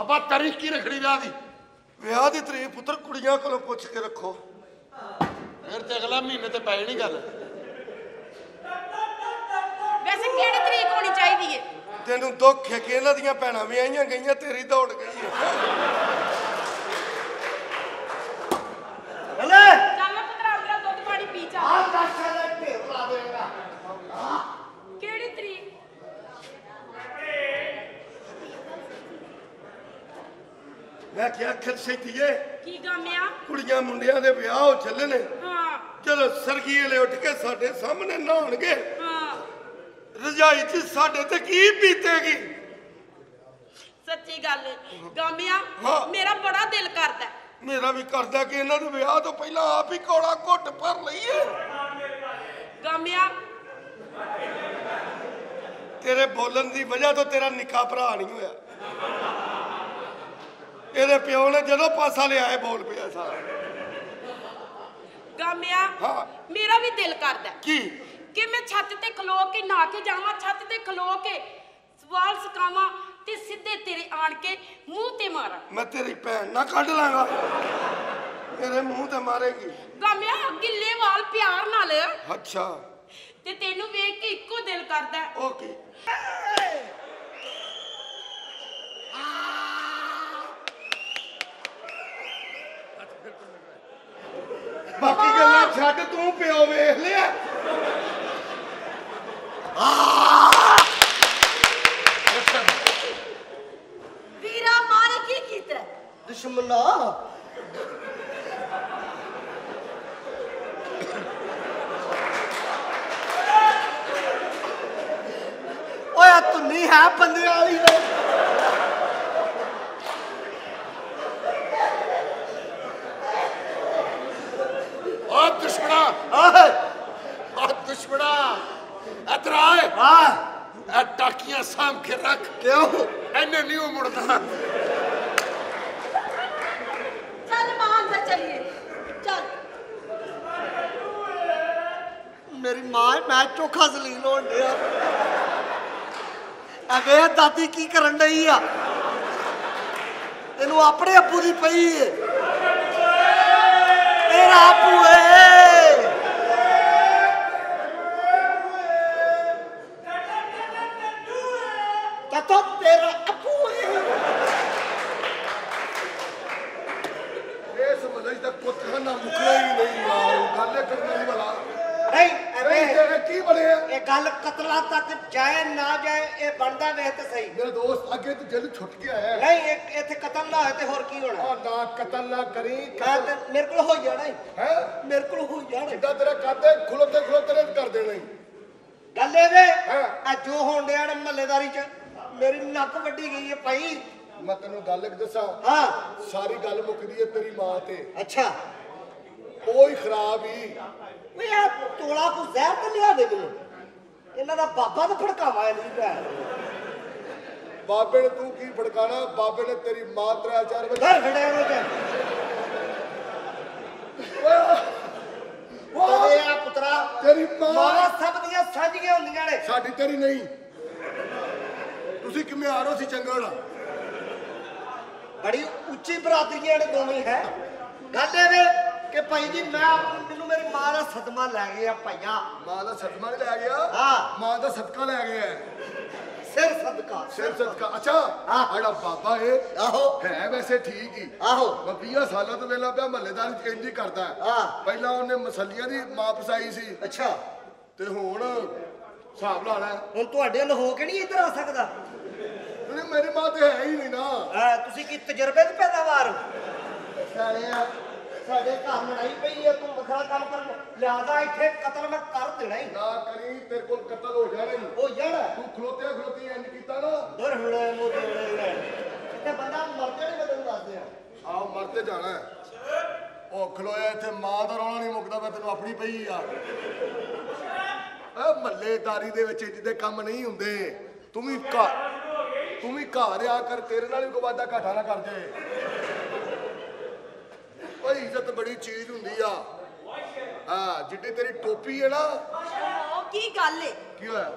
ਆਪਾਂ ਤਾਰੀਖ ਕੀ ਰੱਖਣੀ ਵਿਆਹ ਦੀ। ਵਿਆਹ ਦੀ ਤਰੀਕ ਪੁੱਤਰ ਕੁੜੀਆਂ ਕੋਲੋਂ ਪੁੱਛ ਕੇ ਰੱਖੋ। ਫਿਰ ਤੇ ਅਗਲਾ ਮਹੀਨੇ ਤੇ ਪੈ ਨਹੀਂ ਗੱਲ। ਵੈਸੇ ਕਿਹੜੀ ਤਰੀਕ ਹੋਣੀ ਚਾਹੀਦੀ ਏ? ਤੈਨੂੰ ਦੁੱਖ ਹੈ ਕਿ ਇਹਨਾਂ ਦੀਆਂ ਭੈਣਾਂ ਵੀ ਆਈਆਂ ਗਈਆਂ ਤੇਰੀ ਦੌੜ ਗਈ ਹੈ। ਹਲੇ ਚੱਲ ਮੈਂ ਪੁੱਤਰਾ ਅੰਦਰ ਦੁੱਧ ਪਾਣੀ ਪੀ ਜਾ ਆ ਕਾਸ਼ਾ ਦਾ ਢੇਰ ਲਾ ਦੇਗਾ ਕਿਹੜੀ ਤਰੀਕ? ਮੈਂ ਕਿਹਾ ਖਿਲ ਸੈਤੀਏ ਕੀ ਗਾਮਿਆ ਕੁੜੀਆਂ ਮੁੰਡਿਆਂ ਦੇ ਵਿਆਹ ਹੋ ਚੱਲੇ ਨੇ ਹਾਂ ਚਲੋ ਸਰਗੀਲੇ ਉੱਠ ਕੇ ਸਾਡੇ ਸਾਹਮਣੇ ਨਹਾਉਣਗੇ ਹਾਂ। ਰਜਾਈ 'ਚ ਸਾਡੇ ਤੇ ਕੀ ਬੀਤੇਗੀ? ਸੱਚੀ ਗੱਲ ਏ। ਗਾਮਿਆ ਹਾਂ। ਮੇਰਾ ਬੜਾ ਦਿਲ ਕਰਦਾ। ਹੈ। ਮੇਰਾ ਵੀ ਕਰਦਾ ਕਿ ਇਹਨਾਂ ਦੇ ਵਿਆਹ ਤੋਂ ਪਹਿਲਾਂ ਆਪ ਹੀ ਕੋਲਾ ਘੁੱਟ ਭਰ ਲਈਏ। ਗਾਮਿਆ। ਤੇਰੇ ਬੋਲਣ ਦੀ ਵਜ੍ਹਾ ਤੋਂ ਤੇਰਾ ਨਿੱਕਾ ਭਰਾ ਨਹੀਂ ਹੋਇਆ। ਇਹਦੇ ਪਿਓ ਨੇ ਜਦੋਂ ਪਾਸਾ ਲਿਆ ਇਹ ਬੋਲ ਪਿਆ ਸਾਰਾ। ਗਾਮਿਆ ਹਾਂ। ਮੇਰਾ ਵੀ ਦਿਲ ਕਰਦਾ। ਹੈ ਕੀ? ਕਿ ਮੈਂ ਛੱਤ ਤੇ ਖਲੋ ਕੇ ਨਹਾ ਕੇ ਜਾਵਾਂ ਛੱਤ ਤੇ ਖਲੋ ਕੇ ਸਵਾਲ ਸਕਾਵਾਂ ਤੇ ਸਿੱਧੇ ਤੇਰੇ ਆਣ ਕੇ ਮੂੰਹ ਤੇ ਮਾਰਾਂ। ਮੈਂ ਤੇਰੀ ਭੈਣ ਨਾ ਕੱਢ ਲਾਂਗਾ। ਮੇਰੇ ਮੂੰਹ ਤੇ ਮਾਰੇਗੀ। ਗਾਮਿਆ ਗਿੱਲੇ ਵਾਲ ਪਿਆਰ ਨਾਲ। ਅੱਛਾ। ਤੇ ਤੈਨੂੰ ਵੇਖ ਕੇ ਇੱਕੋ ਦਿਲ ਕਰਦਾ। ਹੈ। ਉਹ ਕੀ ਬਾਕੀ ਗੱਲਾਂ ਛੱਡ ਤੂੰ ਪਿਓ ਵੇਖ ਲਿਆ ਵੀਰਾ ਮਾਂ ਨੇ ਕੀ ਕੀਤਾ ਦੁਸ਼ਮਣਾ ਓਏ ਤੂੰ ਨਹੀਂ ਹੈ ਬੰਦੇ ਵਾਲੀ ਵੇ ਓ ਦੁਸ਼ਮਣਾ ਆਹ ਓ ਦੁਸ਼ਮਣਾ ਇਧਰ ਆਏ ਆ ਇਹ ਟਾਕੀਆਂ ਸਾਂਭ ਕੇ ਰੱਖ ਕਿਉਂ ਇਹਨੇ ਨਹੀਂ ਉਹ ਮੁੜਨਾ ਚੱਲ ਮਾਂ ਅੰਦਰ ਚਲੀਏ ਚੱਲ ਮੇਰੀ ਮਾਂ ਮੈਂ ਚੋਖਾ ਜ਼ਲੀਲ ਹੋਣ ਡਿਆ ਅਗੇ ਦਾਦੀ ਕੀ ਕਰਨ ਡਈ ਆ? ਤੈਨੂੰ ਆਪਣੇ ਅੱਬੂ ਦੀ ਪਈ ਏ। ਤੇਰਾ ਅੱਬੂ ਏ ਤਤੋ ਤੇਰਾ ਅੱਬੂ ਏ ਇਸ ਮਲਜ ਦਾ ਕੁੱਤਾ ਨਾ ਮੁਕਣਾ ਹੀ ਨਹੀਂ ਯਾਰ ਗੱਲ ਕਰਨ ਵਾਲੀ ਵਾਲਾ ਨਹੀਂ ਨਹੀਂ ਐਵੇਂ ਤੇਰੇ ਕੀ ਬਣਿਆ ਇਹ ਗੱਲ ਕਤਲਾਂ ਤੱਕ ਜਾਏ ਨਾ ਜਾਏ ਇਹ ਬਣਦਾ ਵੇਖ ਤੇ ਸਹੀ ਮੇਰੇ ਦੋਸਤ ਅੱਗੇ ਤੂੰ ਜਲਦੀ ਛੁੱਟ ਕੇ ਆਇਆ ਨਹੀਂ ਇਹ- ਇੱਥੇ ਕਤਲ ਨਾ ਹੋਏ ਤੇ ਹੋਰ ਕੀ ਹੋਣਾ ਆ ਨਾ ਕਤਲ ਨਾ ਕਰੀ ਮੈਂ ਤੇ ਹੋ ਜਾਣਾ ਈ। ਹੈ? ਮੇਰੇ ਕੋਲ ਹੋ ਜਾਣਾ ਈ। ਜਿੱਦਾਂ ਤੇਰਾ ਕਾਦੇ ਖੁਲਤੇ ਖੁਲਤੇ ਨੇ ਕਰ ਦੇਣਾ ਈ। ਗੱਲ ਇਹ ਵੇ ਹਾਂ। ਆ ਜੋ ਹੋਣ ਡਿਆ ਨਾ ਮਹੱਲੇਦਾਰੀ ਚ ਮੇਰੀ ਨੱਕ ਵੱਡੀ ਗਈ ਹੈ ਭਾਈ। ਮੈਂ ਤੈਨੂੰ ਗੱਲ ਇੱਕ ਦੱਸਾਂ। ਹਾਂ। ਸਾਰੀ ਗੱਲ ਮੁੱਕਦੀ ਹੈ ਤੇਰੀ ਮਾਂ ਤੇ। ਅੱਛਾ। ਉਹ ਹੀ ਖਰਾਬ ਹੀ ਓਏ ਆ ਤੋਲਾ ਕੋ ਜ਼ਹਿਰ ਤੇ ਲਿਆ ਦੇ ਮੈਨੂੰ। ਇਹਨਾਂ ਦਾ ਬਾਬਾ ਤਾਂ ਫੜਕਾਵਾ ਨਹੀਂ ਪਿਆ ਬਾਬੇ ਨੇ ਤੂੰ ਕੀ ਫੜਕਾਣਾ ਬਾਬੇ ਨੇ ਤੇਰੀ ਮਾਂ ਤੇਰਾ ਚਾਰ ਵਜੇ ਘਰ ਖੜਿਆ ਰੋ ਜਾ ਓਏ ਆ ਪੁੱਤਰਾ। ਤੇਰੀ ਮਾਂ। ਮਾਰਾ ਸਭ ਦੀਆਂ ਸਾਂਝੀਆਂ ਹੁੰਦੀਆਂ ਨੇ। ਸਾਡੀ ਤੇਰੀ ਨਹੀਂ। ਤੁਸੀਂ ਕਿਵੇਂ ਆ ਰਹੇ ਸੀ ਚੰਗੜ ਬੜੀ ਉੱਚੀ ਬਰਾਦਰੀਆਂ ਨੇ ਦੋਵੇਂ ਹੈ। ਗੱਲ ਇਹ ਵੇ ਕਿ ਭਾਈ ਜੀ ਮੈਂ ਆਪ- ਮੈਨੂੰ ਮੇਰੀ ਮਾਂ ਦਾ ਸਦਮਾ ਲੈ ਗਿਆ ਭਾਈਆ। ਮਾਂ ਦਾ ਸਦਮਾ ਨਹੀਂ ਲੈ ਗਿਆ? ਹਾਂ। ਮਾਂ ਦਾ ਸਦਕਾ ਲੈ ਗਿਆ। ਸਿਰ ਸਦਕਾ ਸਿਰ ਸਦਕਾ। ਅੱਛਾ। ਸਾਡਾ ਬਾਬਾ ਏ ਆਹੋ। ਹੈ ਵੈਸੇ ਠੀਕ ਹੀ। ਆਹੋ। 20 ਸਾਲਾਂ ਤੋਂ ਵੇਲਾ ਪਿਆ ਮਹੱਲੇਦਾਰ ਇੰਜ ਹੀ ਕਰਦਾ। ਹਾਂ। ਪਹਿਲਾਂ ਉਹਨੇ ਮਸਲੀਆਂ ਦੀ ਮਾਂ ਫਸਾਈ ਸੀ। ਅੱਛਾ। ਤੇ ਹੁਣ ਹਿਸਾਬ ਲਾ ਲੈ। ਹੁਣ ਤੁਹਾਡੇ ਵੱਲ ਹੋ ਕੇ ਨਹੀਂ ਇੱਧਰ ਆ ਸਕਦਾ? ਤੇ ਮੇਰੀ ਮਾਂ ਤੇ ਹੈ ਹੀ ਨਹੀਂ ਨਾ। ਆ, ਤੁਸੀਂ ਕੀ ਤਜਰਬੇ ਦੀ ਪੈਦਾਵਾਰ? ਹੋ ਆ। ਸਾਡੇ ਘਰ ਲੜਾਈ ਪਈ ਹੈ ਤੂੰ ਵੱਖਰਾ ਕੰਮ ਕਰ। ਲਿਆਦਾ ਇੱਥੇ ਕਤਲ ਮੈਂ ਕਰ ਦੇਣਾ ਹੀ। ਨਾ ਕਰੀ ਤੇਰੇ ਕੋਲ ਕਤਲ ਹੋ ਜਾਣਾ ਹੀ। ਉਹ ਜੜ ਤੂੰ ਖਲੋਤਿਆ ਖਲੋਤੀ ਇੰਜ ਕੀਤਾ ਨਾ। ਦਰ ਹੁਣੇ ਮੂੰਹ ਦੇ ਹੁਣੇ ਇੱਥੇ ਬੰਦਾ ਮਰ ਜਾਣੇ ਮੈਂ ਤੈਨੂੰ ਦੱਸਦੇ ਆ। ਆਹ ਮਰ ਤੇ ਜਾਣਾ ਹੈ। ਉਹ ਖਲੋਇਆ ਇੱਥੇ ਮਾਂ ਦਾ ਰੌਲਾ ਨਹੀਂ ਮੁੱਕਦਾ ਮੈਂ ਤੈਨੂੰ ਆਪਣੀ ਪਈ ਆ। ਓ ਮੱਲੇਦਾਰੀ ਦੇ ਵਿੱਚ ਜਿਹਦੇ ਕੰਮ ਨਹੀਂ ਹੁੰਦੇ। ਤੂੰ ਵੀ ਘਰ ਤੂੰ ਵੀ ਘਰ ਆ ਕਰ ਤੇਰੇ ਨਾਲ ਵੀ ਕੋਈ ਵਾਦਾ ਘਾਟਾ ਨਾ ਕਰ ਜੇ। ਓਏ ਇੱਜ਼ਤ ਬੜੀ ਚੀਜ਼ ਹੁੰਦੀ ਆ। ਹਾਂ ਜਿੱਡੀ ਤੇਰੀ ਟੋਪੀ ਹੈ ਨਾ। ਉਹ ਕੀ ਗੱਲ ਏ? ਕੀ ਹੋਇਆ?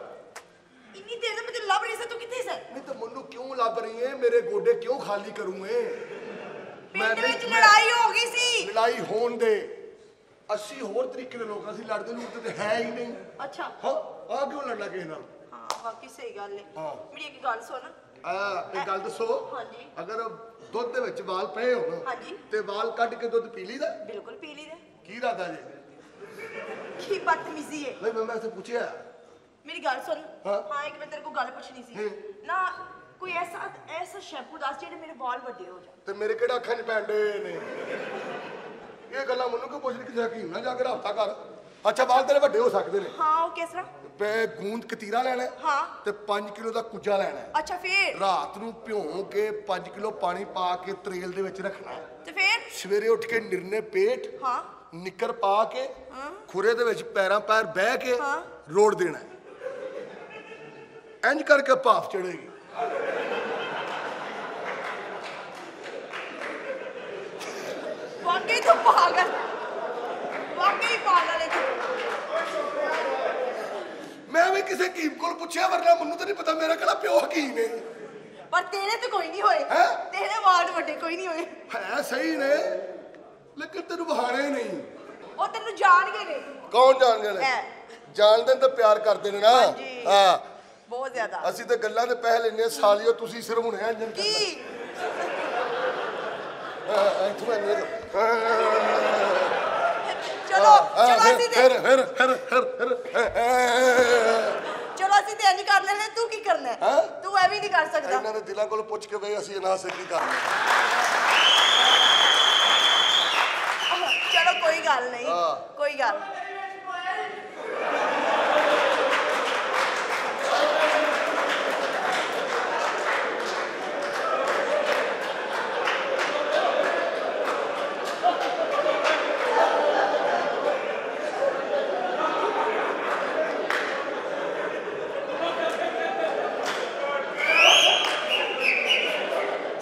ਇੰਨੀ ਦੇਰ ਤੋਂ ਮੈਂ ਤੈਨੂੰ ਲੱਭ ਰਹੀ ਸੀ ਤੂੰ ਕਿੱਥੇ ਸੀ? ਨਹੀਂ ਤਾਂ ਮੈਨੂੰ ਕਿਉਂ ਲੱਭ ਰਹੀ ਏ? ਮੇਰੇ ਗੋਡੇ ਕਿਉਂ ਖਾਲੀ ਕਰੂੰ ਏ ਪਿੰਡ ਵਿੱਚ ਲੜਾਈ ਹੋ ਗਈ ਸੀ। ਲੜਾਈ ਹੋਣ ਦੇ। ਅਸੀਂ ਹੋਰ ਤਰੀਕੇ ਦੇ ਲੋਕ ਅਸੀਂ ਲੜਦੇ ਲੁੜਦੇ ਤੇ ਹੈ ਹੀ ਨਹੀਂ। ਅੱਛਾ। ਹਾਂ ਆ ਕਿਉਂ ਲੜਨਾ ਕਿਸੇ ਨਾਲ? ਹਾਂ ਬਾਕੀ ਸਹੀ ਗੱਲ ਏ। ਹਾਂ। ਮੇਰੀ ਇੱਕ ਗੱਲ ਸੁਣ। ਆ ਇੱਕ ਗੱਲ ਦੱਸੋ। ਹਾਂਜੀ। ਅਗਰ ਦੁੱਧ ਦੇ ਵਿੱਚ ਵਾਲ ਪਏ ਹੋਣ ਹਾਂਜੀ। ਤੇ ਵਾਲ ਕੱਢ ਕੇ ਦੁੱਧ ਪੀ ਲਈਦਾ? ਬਿਲਕੁਲ ਪੀ ਲਈ ਦੇ ਕੀ ਇਰਾਦਾ ਜੀ? ਕੀ ਬਦਤਮੀਜ਼ੀ ਏ। ਨਹੀਂ ਮੈਂ ਮੈਂ ਤੇ ਪੁੱਛਿਆ। ਮੇਰੀ ਗੱਲ ਸੁਣ। ਹਾਂ। ਹਾਂ ਇੱਕ ਮੈਂ ਤੇਰੇ ਕੋਲ ਗੱਲ ਪੁੱਛਣੀ ਸੀ। ਹੂੰ। ਨਾ ਕੋਈ ਐਸਾ ਐਸਾ ਸ਼ੈਂਪੂ ਦੱਸ ਜਿਹੜੇ ਮੇਰੇ ਵਾਲ ਵੱਡੇ ਹੋ ਜਾਣ। ਤੇ ਮੇਰੇ ਕਿਹੜਾ ਅੱਖਾਂ 'ਚ ਪੈਂਦੇ ਨੇ? ਇਹ ਗੱਲਾਂ ਮੈਨੂੰ ਕਿਉਂ ਪੁੱਛਣੀ ਕਿਸੇ ਹਕੀਮ ਨਾਲ ਜਾ ਕੇ ਰਾਬਤਾ ਕਰ। ਅੱਛਾ ਵਾਲ ਤੇਰੇ ਵੱਡੇ ਹੋ ਸਕਦੇ ਨੇ। ਹਾਂ ਉਹ ਕਿਸ ਤਰ੍ਹਾਂ? ਬੇ ਗੂੰਦ ਕਤੀਰਾ ਲੈਣਾ ਹੈ ਹਾਂ। ਤੇ 5 ਕਿਲੋ ਦਾ ਕੁੱਜਾ ਲੈਣਾ ਹੈ। ਅੱਛਾ ਫੇਰ? ਰਾਤ ਨੂੰ ਭਿਉਂ ਕੇ 5 ਕਿਲੋ ਪਾਣੀ ਪਾ ਕੇ ਤਰੇਲ ਦੇ ਵਿੱਚ ਰੱਖਣਾ ਹੈ। ਤੇ ਫੇਰ? ਸਵੇਰੇ ਉੱਠ ਕੇ ਨਿਰਨੇ ਪੇਟ। ਹਾਂ। ਨਿੱਕਰ ਪਾ ਕੇ ਹਾਂ। ਖੁਰੇ ਦੇ ਵਿੱਚ ਪੈਰਾਂ ਪੈਰ ਬਹਿ ਕੇ ਹਾਂ। ਰੋੜ ਦੇਣਾ ਹੈ। ਇੰਜ ਕਰਕੇ ਭਾਫ ਚੜੇਗੀ ਵਾਕਈ ਤੂੰ ਪਾਗਲ ਵਾਕਈ ਪਾਗਲ ਤੂੰ ਮੈਂ ਵੀ ਕਿਸੇ ਹਕੀਮ ਕੋਲ ਪੁੱਛਿਆ ਵਰਨਾ ਮੈਨੂੰ ਤਾਂ ਨਹੀਂ ਪਤਾ ਮੇਰਾ ਕਿਹੜਾ ਪਿਓ ਹਕੀਮ ਹੈ ਪਰ ਤੇਰੇ ਤੇ ਕੋਈ ਨਹੀਂ ਹੋਏ ਹੈਂ? ਤੇਰੇ ਵਾਲ ਵੱਡੇ ਕੋਈ ਨਹੀਂ ਹੋਏ ਹੈ ਸਹੀ ਨੇ ਲੇਕਿਨ ਤੈਨੂੰ ਬਹਾਨੇ ਨਹੀਂ ਉਹ ਤੈਨੂੰ ਜਾਣਗੇ ਨੇ ਕੌਣ ਜਾਣਦੇ ਨੇ ਐ। ਜਾਣਦੇ ਨੇ ਤਾਂ ਪਿਆਰ ਕਰਦੇ ਨੇ ਨਾ ਹਾਂਜੀ। ਹਾਂ ਬਹੁਤ ਜ਼ਿਆਦਾ ਅਸੀਂ ਤੇ ਗੱਲਾਂ ਦੇ ਪਹਿ ਲੈਨੇ ਆ, ਸਾਲੀਓ ਤੁਸੀਂ ਸਿਰ ਹੁਣੇ ਆ ਜਨ ਕੀ ਇੱਥੋਂ ਚਲੋ ਚਲੋ ਅਸੀਂ ਤੇ ਫਿਰ ਫਿਰ ਫਿਰ ਫਿਰ ਫਿਰ ਚਲੋ ਅਸੀਂ ਤੇ ਇੰਜ ਕਰ ਲੈਣੇ ਤੂੰ ਕੀ ਕਰਨਾ ਹੈ? ਹੈਂ? ਤੂੰ ਐ ਵੀ ਨਹੀਂ ਕਰ ਸਕਦਾ ਇਹਨਾਂ ਦੇ ਦਿਲਾਂ ਕੋਲ ਪੁੱਛ ਕੇ ਬਈ ਅਸੀਂ ਇਹਨਾਂ ਸੇ ਕੀ ਕਰਨਾ ਚਲੋ ਕੋਈ ਗੱਲ ਨਹੀਂ। ਕੋਈ ਗੱਲ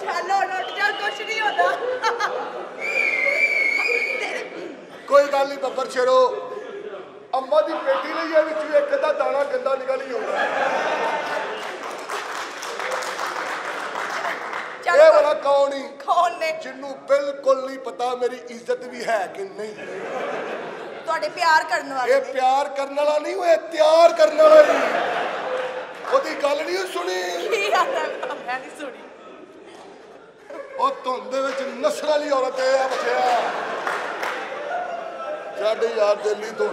ਚਲੋ ਨੋਟ ਜਾ ਕੁਛ ਨਹੀਂ ਹੁੰਦਾ ਕੋਈ ਗੱਲ ਨਹੀਂ ਬੱਬਰ ਸ਼ੇਰੋ ਅੰਮਾ ਦੀ ਪੇਟੀ ਲਈ ਇਹ ਵਿੱਚ ਇੱਕ ਅੱਧਾ ਦਾਣਾ ਗੰਦਾ ਨਿਕਲ ਹੀ ਆਉਂਦਾ। ਇਹ ਵਾਲਾ ਕੌਣ ਹੀ ਕੌਣ ਨੇ? ਜਿਹਨੂੰ ਬਿਲਕੁਲ ਨਹੀਂ ਪਤਾ ਮੇਰੀ ਇੱਜ਼ਤ ਵੀ ਹੈ ਕਿ ਨਹੀਂ। ਤੁਹਾਡੇ ਪਿਆਰ ਕਰਨ ਵਾਲੇ ਇਹ ਪਿਆਰ ਕਰਨ ਵਾਲਾ ਨਹੀਂ ਉਹ ਤਿਆਰ ਕਰਨ ਵਾਲਾ ਹੀ ਉਹਦੀ ਗੱਲ ਨਹੀਂ ਸੁਣੀ। ਕੀ ਮੈਂ ਨਹੀਂ ਸੁਣੀ। ਉਹ ਧੁੰਦ ਦੇ ਵਿੱਚ ਨਸਲ ਵਾਲੀ ਔਰਤ ਹੈ ਬੱਚਿਆ ਸਾਡੇ ਯਾਰ ਦਿੱਲੀ ਤੋਂ।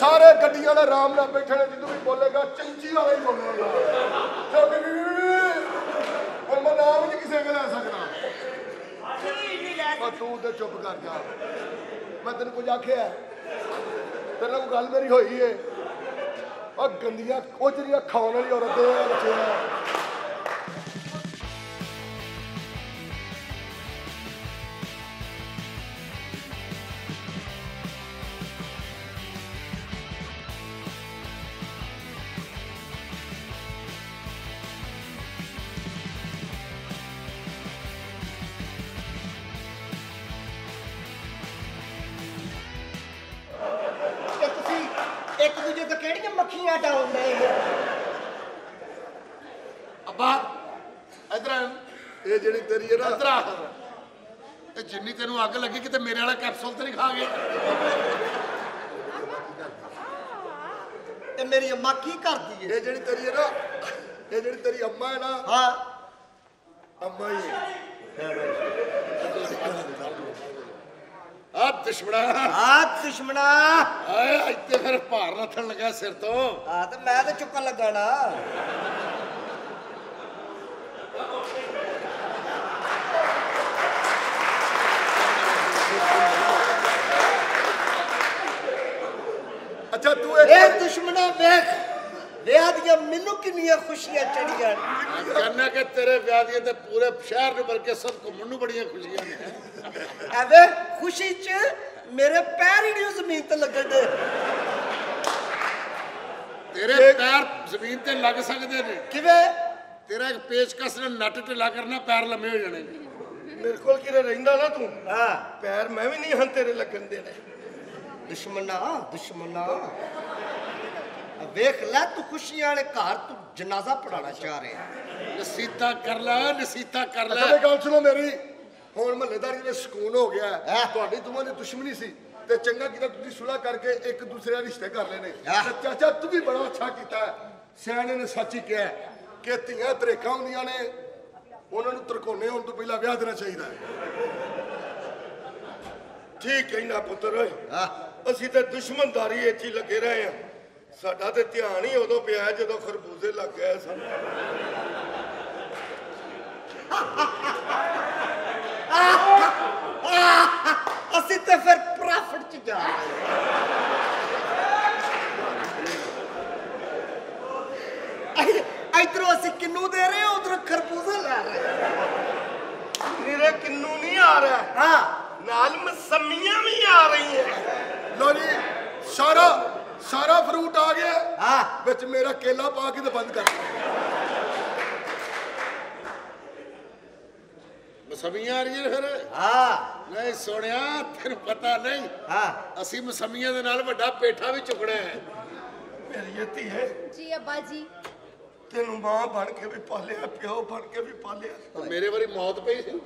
ਸਾਰੇ ਗੱਡੀਆਂ ਦੇ ਆਰਾਮ ਨਾਲ ਬੈਠੇ ਨੇ ਜਦੋਂ ਵੀ ਬੋਲੇਗਾ, ਚੰਚੀ ਵਾਲਾ ਬੋਲੇਗਾ। ਚੁੱਪ ਵੀ ਮੈਂ ਨਾਮ ਨਹੀਂ ਕਿਸੇ ਦਾ ਲੈ ਸਕਦਾ। ਉਹ ਤੂੰ ਤੇ ਚੁੱਪ ਕਰ ਜਾ। ਮੈਂ ਤੈਨੂੰ ਕੁਝ ਆਖਿਆ ਤੇਰੇ ਨਾਲ ਗੱਲ ਮੇਰੀ ਹੋਈ ਏ। ਉਹ ਗੰਦੀਆਂ, ਉਹ ਜਿਹੜੀਆਂ ਖਾਣ ਵਾਲੀ ਔਰਤ ਦੇ ਆ ਹੈ ਨਾ। ਹਾਂ। ਅੰਮਾ ਹੀ ਹੈ ਆ ਦੁਸ਼ਮਣਾ। ਆ ਦੁਸ਼ਮਣਾ। ਆਏ ਇੱਥੇ ਫਿਰ ਭਾਰ ਨੱਠਣ ਲੱਗਾ ਸਿਰ ਤੋਂ। ਆ ਤੇ ਮੈਂ ਤੇ ਚੁੱਕਣ ਲੱਗਾ ਨਾ। ਅੱਛਾ ਤੂੰ ਇਹ ਦੁਸ਼ਮਣਾ ਵੇਖ। ਵਿਆਹ ਦੀਆਂ ਮੈਨੂੰ ਕਿੰਨੀਆਂ ਖੁਸ਼ੀਆਂ ਚੜੀਆਂ ਕਹਿੰਦਾ ਕਿ ਤੇਰੇ ਵਿਆਹ ਦੀਆਂ ਤੇ ਪੂਰੇ ਸ਼ਹਿਰ ਨੂੰ ਬਲਕਿ ਸਭ ਘੁੰਮਣ ਨੂੰ ਬੜੀਆਂ ਖੁਸ਼ੀਆਂ ਨੇ। ਐਵੇਂ ਖੁਸ਼ੀ ਚ ਮੇਰੇ ਪੈਰ ਹੀ ਨਹੀਂ ਜ਼ਮੀਨ ਤੇ ਲੱਗਣ ਦੇ। ਤੇਰੇ ਪੈਰ ਜ਼ਮੀਨ ਤੇ ਲੱਗ ਸਕਦੇ ਨੇ। ਕਿਵੇਂ? ਤੇਰਾ ਇੱਕ ਪੇਚਕਸ ਨਾਲ ਨੱਟ ਢਿੱਲਾ ਕਰਨਾ ਪੈਰ ਲੰਮੇ ਹੋ ਜਾਣੇ। ਮੇਰੇ ਕੋਲ ਕਿਰੇ ਰਹਿੰਦਾ ਨਾ ਤੂੰ? ਹਾਂ। ਪੈਰ ਮੈਂ ਵੀ ਨਹੀਂ ਹਨ ਤੇਰੇ ਲੱਗਣ ਦੇਣੇ। ਦੁਸ਼ਮਣਾ ਦੁਸ਼ਮਣਾ ਵੇਖ ਲੈ ਤੂੰ ਖੁਸ਼ੀਆਂ ਵਾਲੇ ਘਰ ਤੂੰ ਜਨਾਜ਼ਾ ਪੜਾਉਣਾ ਚਾਹ ਰਿਹਾ। ਨਸੀਤਾ ਕਰ ਲੈ ਨਸੀਤਾ ਕਰ ਅੱਛਾ ਲੈ ਇਹ ਗੱਲ ਸੁਣੋ ਮੇਰੀ। ਹੁਣ ਮਹੱਲੇਦਾਰੀ ਦੇ ਸਕੂਨ ਹੋ ਗਿਆ ਹੈ। ਤੁਹਾਡੀ ਦੋਵਾਂ ਦੀ ਦੁਸ਼ਮਣੀ ਸੀ ਤੇ ਚੰਗਾ ਕੀਤਾ ਤੁਸੀਂ ਸੁਲ੍ਹਾ ਕਰਕੇ ਇੱਕ ਦੂਸਰੇ ਨਾਲ ਰਿਸ਼ਤੇ ਕਰ ਲਏ ਨੇ। ਤੇ ਚਾਚਾ ਤੂੰ ਵੀ ਬੜਾ ਅੱਛਾ ਕੀਤਾ ਹੈ। ਸਿਆਣੇ ਨੇ ਸੱਚ ਹੀ ਕਿਹਾ ਹੈ ਕਿ ਧੀਆਂ ਤਰੇਕਾਂ ਹੁੰਦੀਆਂ ਨੇ ਉਹਨਾਂ ਨੂੰ ਤਰਕੋਨੇ ਹੋਣ ਤੋਂ ਪਹਿਲਾਂ ਵਿਆਹ ਦੇਣਾ ਚਾਹੀਦਾ ਹੈ। ਠੀਕ ਕਹਿਣਾ ਪੁੱਤਰ। ਓਏ ਅਸੀਂ ਤੇ ਦੁਸ਼ਮਣਦਾਰੀ ਇੱਥੇ ਹੀ ਲੱਗੇ ਰਹੇ ਆ ਸਾਡਾ ਤੇ ਧਿਆਨ ਹੀ ਉਦੋਂ ਪਿਆ ਜਦੋਂ ਖਰਬੂਜ਼ੇ ਲੱਗ ਗਏ ਸਾਨੂੰ। ਅਸੀਂ ਤੇ ਫਿਰ ਪ੍ਰੋਫਿਟ ਚ ਜਾ ਰਹੇ ਇਧਰੋਂ ਅਸੀਂ ਕਿੰਨੂ ਦੇ ਰਹੇ ਉਧਰੋਂ ਖਰਬੂਜ਼ਾ ਲੈ ਰਹੇ ਮੇਰੇ ਕਿੰਨੂ ਨਹੀਂ ਆ ਰਿਹਾ। ਹਾਂ। ਨਾਲ ਮਸਮੀਆਂ ਵੀ ਆ ਰਹੀਆਂ। ਲੋ ਜੀ ਸਾਰਾ ਸਾਰਾ ਫਰੂਟ ਆ ਗਿਆ। ਹਾਂ। ਵਿੱਚ ਮੇਰਾ ਕੇਲਾ ਪਾ ਕੇ ਤੇ ਬੰਦ ਕਰ। ਮਸਮੀਆਂ ਆ ਰਹੀਆਂ ਫਿਰ। ਹਾਂ। ਨਹੀਂ ਸੋਹਣਿਆ ਤੈਨੂੰ ਪਤਾ ਨਹੀਂ। ਹਾਂ। ਅਸੀਂ ਮਸਮੀਆਂ ਦੇ ਨਾਲ ਵੱਡਾ ਪੇਠਾ ਵੀ ਚੁੱਕਣਾ ਹੈ। ਮੇਰੀ ਇਹ ਧੀਏ ਜੀ ਅੱਬਾ ਜੀ। ਤੈਨੂੰ ਮਾਂ ਬਣ ਕੇ ਵੀ ਪਾਲਿਆ ਪਿਓ ਬਣ ਕੇ ਵੀ ਪਾਲਿਆ। ਤੇ ਮੇਰੇ ਵਾਰੀ ਮੌਤ ਪਈ ਸੀ।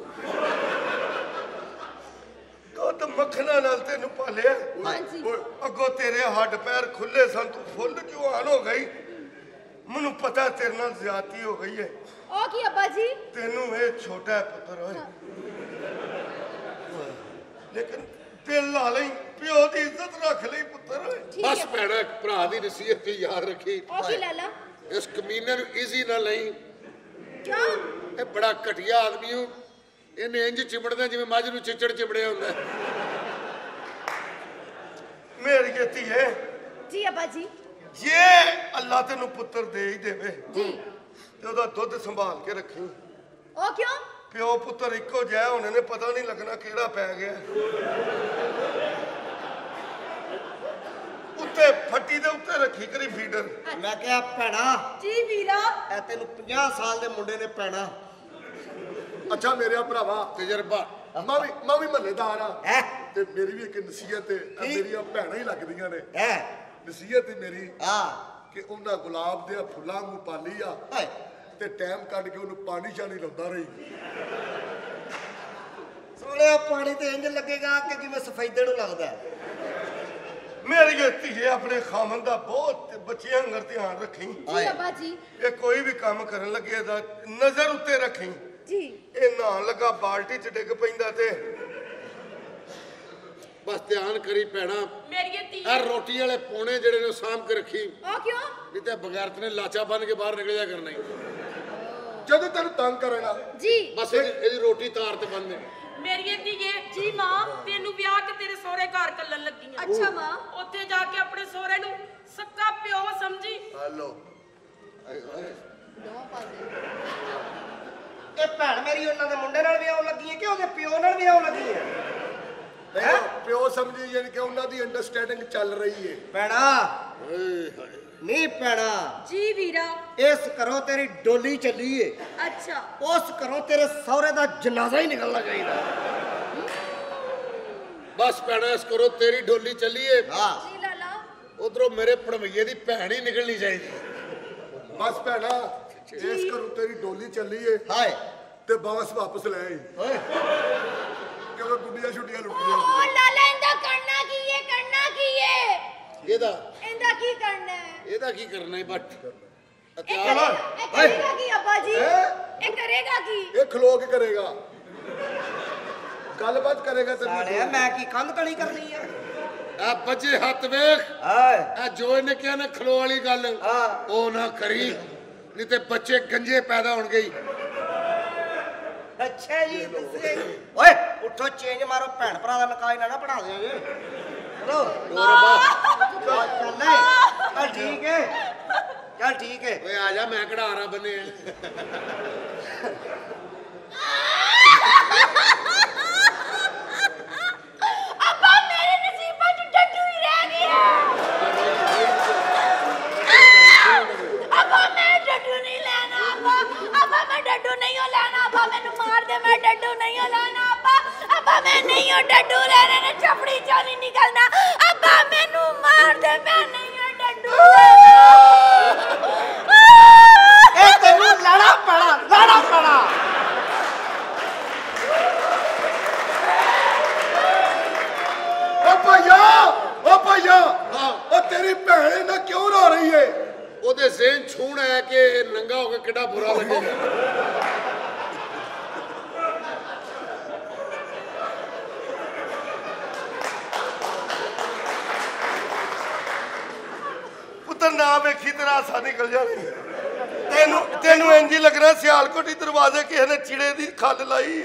ਦੁੱਧ ਮੱਖਣਾ ਨਾਲ ਤੈਨੂੰ ਪਾਲਿਆ ਹਾਂਜੀ। ਓਏ, ਅੱਗੋਂ ਤੇਰੇ ਹੱਡ ਪੈਰ ਖੁੱਲੇ ਸਨ ਤੂੰ ਫੁੱਲ ਜਵਾਨ ਹੋ ਗਈ। ਮੈਨੂੰ ਪਤਾ ਤੇਰੇ ਨਾਲ ਜ਼ਿਆਦਤੀ ਹੋ ਗਈ ਹੈ। ਉਹ ਕੀ ਅੱਬਾ ਜੀ? ਤੈਨੂੰ ਇਹ ਛੋਟਾ ਪੁੱਤਰ ਓਏ ਲੇਕਿਨ ਦਿਲ ਲਾ ਲਈ ਪਿਓ ਦੀ ਇੱਜ਼ਤ ਰੱਖ ਲਈ ਪੁੱਤਰ। ਓਏ ਠੀਕ ਬਸ ਹੈ। ਭੈਣਾ ਭਰਾ ਦੀ ਨਸੀਹਤ ਦੀ ਯਾਦ ਰੱਖੀ। ਉਹ ਕੀ ਲਾਲਾ ਇਸ ਕਮੀਨੇ ਨੂੰ ਈਜ਼ੀ ਨਾ ਲਈ। ਕਿਉਂ? ਇਹ ਬੜਾ ਘਟੀਆ ਆਦਮੀ ਹੋ ਇਹਨੇ ਇੰਜ ਚਿਮੜਦਾ ਜਿਵੇਂ ਮੱਝ ਨੂੰ ਚਿੱਚੜ ਚਿਮੜਿਆ ਹੁੰਦਾ। ਮੇਰੀ ਇਹ ਧੀਏ ਜੀ ਅੱਬਾ ਜੀ। ਜੇ ਅੱਲਾ ਤੈਨੂੰ ਪੁੱਤਰ ਦੇ ਹੀ ਦੇਵੇ ਜੀ ਤੇ ਉਹਦਾ ਦੁੱਧ ਸੰਭਾਲ ਕੇ ਰੱਖੀ। ਉਹ ਕਿਉਂ? ਪਿਓ ਪੁੱਤਰ ਇੱਕੋ ਜਿਹਾ ਹੋਣੇ ਨੇ ਪਤਾ ਨਹੀਂ ਲੱਗਣਾ ਕਿਹੜਾ ਪੈ ਗਿਆ। ਉੱਤੇ ਫੱਟੀ ਦੇ ਉੱਤੇ ਰੱਖੀ ਕਰੀ ਫੀਡਰ। ਮੈਂ ਕਿਹਾ ਭੈਣਾ ਜੀ ਵੀਰਾ। ਇਹ ਤੈਨੂੰ 50 ਸਾਲ ਦੇ ਮੁੰਡੇ ਨੇ ਪੈਣਾ। ਅੱਛਾ ਮੇਰੇ ਭਰਾਵਾ ਤਜਰਬਾ। ਮੈਂ ਵੀ ਮੈਂ ਵੀ ਮਹੱਲੇਦਾਰ ਆ ਹੈ? ਤੇ ਮੇਰੀ ਵੀ ਇੱਕ ਨਸੀਹਤ ਹੈ ਕੀ? ਮੇਰੀਆਂ ਭੈਣਾਂ ਹੀ ਲੱਗਦੀਆਂ ਨੇ। ਹੈ? ਨਸੀਹਤ ਹੈ ਮੇਰੀ ਆ ਕਿ ਉਹਨਾਂ ਗੁਲਾਬ ਦੇ ਫੁੱਲਾਂ ਨੂੰ ਪਾਲੀ ਆ ਤੇ ਟਾਈਮ ਕੱਢ ਕੇ ਉਹਨੂੰ ਪਾਣੀ ਸ਼ਾਣੀ ਲਾਉਂਦਾ ਰਹੀ। ਸੋਹਣਿਆ ਪਾਣੀ ਤੇ ਇੰਜ ਲੱਗੇਗਾ ਕਿ ਜਿਵੇਂ ਸਫੈਦੇ ਨੂੰ ਲੱਗਦਾ। ਮੇਰੀ ਇਹ ਧੀਏ ਆਪਣੇ ਖਾਮਨ ਦਾ ਬਹੁਤ ਬੱਚਿਆਂ ਅੰਗਰ ਧਿਆਨ ਰੱਖੀ। ਜੀ ਅੱਬਾ ਜੀ। ਇਹ ਕੋਈ ਵੀ ਕੰਮ ਕਰਨ ਲੱਗੇ ਦਾ ਨਜ਼ਰ ਉੱਤੇ ਰੱਖੀ। ਜੀ। ਇਹ ਨਹਾਉਣ ਲੱਗਾ ਬਾਲਟੀ 'ਚ ਡਿੱਗ ਪੈਂਦਾ ਤੇ। ਬਸ ਧਿਆਨ ਕਰੀ ਭੈਣਾ। ਮੇਰੀ ਧੀ ਇਹ ਰੋਟੀ ਵਾਲੇ ਪੋਣੇ ਜਿਹੜੇ ਨੇ ਸਾਂਭ ਕੇ ਰੱਖੀ। ਉਹ ਕਿਉਂ? ਨਹੀਂ ਤੇ ਬਗੈਰਤ ਨੇ ਲਾਚਾ ਬੰਨ ਕੇ ਬਾਹਰ ਨਿਕਲ ਜਾ ਕਰਨਾ ਹੀ। ਜਦੋਂ ਤੈਨੂੰ ਤੰਗ ਕਰੇਗਾ ਜੀ। ਬਸ ਇਹਦੀ ਰੋਟੀ ਤਾਰ ਤੇ ਬੰਨ ਦੇ। ਮੇਰੀ ਧੀਏ ਜੀ ਮਾਂ ਤੈਨੂੰ ਵਿਆਹ ਕੇ ਤੇਰੇ ਸਹੁਰੇ ਘਰ ਕੱਲਣ ਲੱਗੀ ਆ ਅੱਛਾ ਮਾਂ। ਉੱਥੇ ਜਾ ਕੇ ਆਪਣੇ ਸਹੁਰੇ ਨੂੰ ਸੱਕਾ ਪਿਓ ਸਮਝੀ। ਹਲੋ। ਇਹ ਭੈਣ ਮੇਰੀ ਉਹਨਾਂ ਦੇ ਮੁੰਡੇ ਨਾਲ ਵਿਆਹ ਲੱਗੀ ਹੈ ਕਿ ਉਹਦੇ ਪਿਓ ਨਾਲ ਵਿਆਹ ਲੱਗੀ ਹੈ? ਨਹੀਂ, ਪਿਓ ਸਮਝੀ ਯਾਨੀ ਕਿ ਉਹਨਾਂ ਦੀ ਅੰਡਰਸਟੈਂਡਿੰਗ ਚੱਲ ਰਹੀ ਹੈ। ਭੈਣਾ ਨਹੀਂ ਭੈਣਾ। ਜੀ ਵੀਰਾ। ਇਸ ਘਰੋਂ ਤੇਰੀ ਡੋਲੀ ਚੱਲੀ ਏ। ਅੱਛਾ। ਉਸ ਘਰੋਂ ਤੇਰੇ ਸਹੁਰੇ ਦਾ ਜਨਾਜ਼ਾ ਹੀ ਨਿਕਲਣਾ ਚਾਹੀਦਾ। ਬਸ ਭੈਣਾ ਇਸ ਕਰੋ ਤੇਰੀ ਢੋਲੀ ਚੱਲੀਏ ਹਾਂ। ਜੀ ਲਾਲਾ। ਉਧਰੋਂ ਮੇਰੇ ਪੜਵਈਏ ਦੀ ਭੈਣ ਹੀ ਨਿਕਲਣੀ ਚਾਹੀਦੀ ਬਸ ਭੈਣਾ ਇਸ ਘਰੋਂ ਤੇਰੀ ਡੋਲੀ ਚੱਲੀ ਏ ਹਾਏ। ਤੇ ਬਾਂਸ ਵਾਪਸ ਲੈ ਆਈ। ਓਏ। ਕਿਉਂਕਿ ਗੁੱਡੀਆਂ ਛੁੱਟੀਆਂ ਲੁੱਟੀਆਂ ਉਹ ਲਾਲਾ ਇਹਦਾ ਕਰਨਾ ਕੀ ਹੈ ਕਰਨਾ ਕੀ ਹੈ ਇਹਦਾ? ਇਹਦਾ ਕੀ ਕਰਨਾ ਹੈ? ਇਹਦਾ ਕੀ ਕਰਨਾ ਹੈ ਬੱਟ? ਇਹ ਕਰੇਗਾ ਇਹ ਕਰੇਗਾ ਕੀ ਅੱਬਾ ਜੀ? ਇਹ ਕਰੇਗਾ ਕੀ? ਇਹ ਖਲੋ ਕੇ ਕਰੇਗਾ। ਗੱਲਬਾਤ ਕਰੇਗਾ ਸਾਲਿਆ ਤੈਨੂੰ ਮੈਂ ਕੀ ਕੰਧ ਕਲੀ ਕਰਨੀ ਆ? ਆ ਬੱਜੇ ਹੱਥ ਵੇਖ। ਹਾਏ। ਆ ਜੋ ਇਹਨੇ ਕਿਹਾ ਨਾ ਖਲੋ ਵਾਲੀ ਗੱਲ। ਹਾਂ। ਉਹ ਨਾ ਕਰੀ। ਨਹੀਂ ਤੇ ਬੱਚੇ ਗੰਜੇ ਪੈਦਾ ਹੋਣਗੇ ਹੀ। ਅੱਛਾ ਜੀ ਤੁਸੀਂ ਓਏ ਉੱਠੋ ਚੇਂਜ ਮਾਰੋ ਭੈਣ ਭਰਾ ਦਾ ਨਿਕਾਹ ਨਾ ਨਾ ਬਣਾ ਦਿਆਂਗੇ ਚਲੋ। ਚੱਲ ਚੱਲ ਠੀਕ ਹੈ ਚੱਲ ਠੀਕ ਹੈ ਓਏ ਆ ਜਾ ਮੈਂ ਕਿਹੜਾ ਆਰਾ ਬੰਨੇ ਆ। ਡੱਡੂ ਨਹੀਂ ਹੋ ਲੈਣਾ ਅੱਬਾ ਮੈਨੂੰ ਮਾਰ ਦੇ ਮੈਂ ਡੱਡੂ ਨਹੀਂ ਹੋ ਲੈਣਾ ਅੱਬਾ ਅੱਬਾ ਮੈਂ ਨਹੀਂ ਹੋ ਡੱਡੂ ਲੈਣੇ ਨੇ ਚਪੜੀ ਚੋਂ ਨਹੀਂ ਨਿਕਲਣਾ। ਅੱਬਾ ਮੈਨੂੰ ਮਾਰ ਦੇ ਮੈਂ ਨਹੀਂ ਹੋ। ਡੱਡੂ ਤੇਰੀ ਭੈਣ ਕਿਉਂ ਰੋ ਰਹੀ ਉਹਦੇ ਜ਼ਿਹਨ ਛੂਣ ਆਇਆ ਕਿ ਇਹ ਨੰਗਾ ਹੋ ਕੇ ਕਿੱਡਾ ਬੁਰਾ ਲੱਗੇਗਾ। ਪੁੱਤਰ ਨਾ ਵੇਖੀ ਤੇਰਾ ਆਸਾ ਨਿਕਲ ਜਾਵੇ। ਤੈਨੂੰ ਤੈਨੂੰ ਇੰਜ ਹੀ ਲੱਗਣਾ ਸਿਆਲਕੋਟੀ ਦਰਵਾਜ਼ੇ ਕਿਸੇ ਨੇ ਚਿੜੇ ਦੀ ਖੱਲ ਲਾਈ।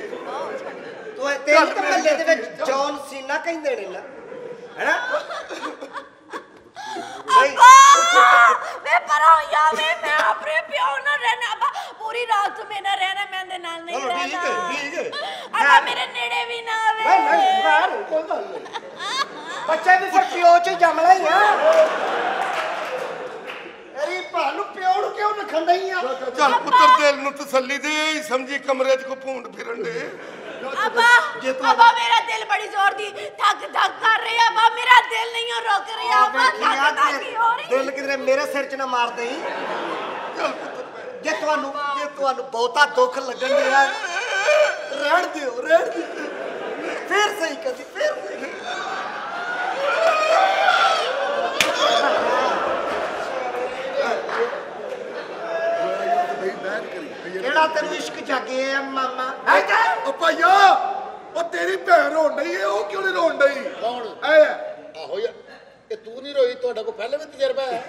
ਤੂੰ ਤੇਰੀ ਤਾਂ ਮੱਲੇ ਦੇ ਵਿੱਚ ਜੌਨ ਸੀਨਾ ਕਹਿੰਦੇ ਨੇ ਨਾ। ਹੈਨਾ? ਮੈਂ ਪਰਾਂ ਜਾ ਮੈਂ ਆਪਣੇ ਪਿਓ ਨਾਲ ਰਹਿਣਾ। ਅੱਬਾ ਪੂਰੀ ਰਾਤ ਤੂੰ ਮੇਰੇ ਨਾਲ ਰਹਿਣਾ ਮੈਂ ਦੇ ਨਾਲ ਨਹੀਂ ਚਲੋ ਠੀਕ ਰਹਿਣਾ। ਹੈ ਠੀਕ ਹੈ। ਅੱਬਾ ਮੇਰੇ ਨੇੜੇ ਵੀ ਨਾ ਆਵੇ। ਨਹੀਂ ਨਹੀਂ ਬਾਹਰ ਕੋਈ ਗੱਲ ਨਹੀਂ। ਬੱਚੇ ਵੀ ਫਿਰ ਪਿਓ ਚ ਜੰਮਣਾ ਹੀ ਆ। ਤੇਰੀ ਭੈਣ ਨੂੰ ਪਿਓ ਨੂੰ ਕਿਉਂ ਨਖੰਦਾ ਹੀ ਆ? ਚੱਲ ਪੁੱਤਰ ਦਿਲ ਨੂੰ ਤਸੱਲੀ ਦੇ ਸਮਝੀ ਕਮਰੇ 'ਚ ਕੋ ਭੂੰਡ ਫਿਰਨ ਦੇ। ਅੱਬਾ ਅੱਬਾ ਮੇਰਾ ਦਿਲ ਬੜੀ ਜ਼ੋਰ ਦੀ ਧੱਕ ਧੱਕ ਕਰ ਰਿਹਾ ਅੱਬਾ ਮੇਰਾ ਦਿਲ ਨਹੀਂ ਉਹ ਰੁਕ ਰਿਹਾ ਅੱਬਾ ਧੱਕ ਧੱਕ ਹੀ ਹੋ ਰਹੀ? ਦਿਲ ਕਿਧਰੇ ਮੇਰੇ ਸਿਰ 'ਚ ਨਾ ਮਾਰ ਦੇਈ। ਜੇ ਤੁਹਾਨੂੰ ਜੇ ਤੁਹਾਨੂੰ ਬਹੁਤਾ ਦੁੱਖ ਲੱਗਣ ਦੇ ਆ ਰਹਿਣ ਦਿਓ ਰਹਿਣ ਦਿਓ। ਫੇਰ ਸਹੀ ਕਦੀ ਫੇਰ ਸਹੀ ਕਿਹੜਾ ਤੈਨੂੰ ਇਸ਼ਕ ਜਾਗੇ ਆ ਮਾਮਾ? ਹੈ ਤੇ ਓ ਭਈਆ ਓ ਤੇਰੀ ਭੈਣ ਰੋਣ ਡਈ ਏ ਉਹ ਕਿਉਂ ਨਹੀਂ ਰੋਣ ਡਈ? ਕੌਣ? ਐ ਆਹੋ ਯਾਰ ਇਹ ਤੂੰ ਨਹੀਂ ਰੋਈ ਤੁਹਾਡਾ ਕੋਈ ਪਹਿਲੇ ਵੀ ਤਜਰਬਾ ਹੈ?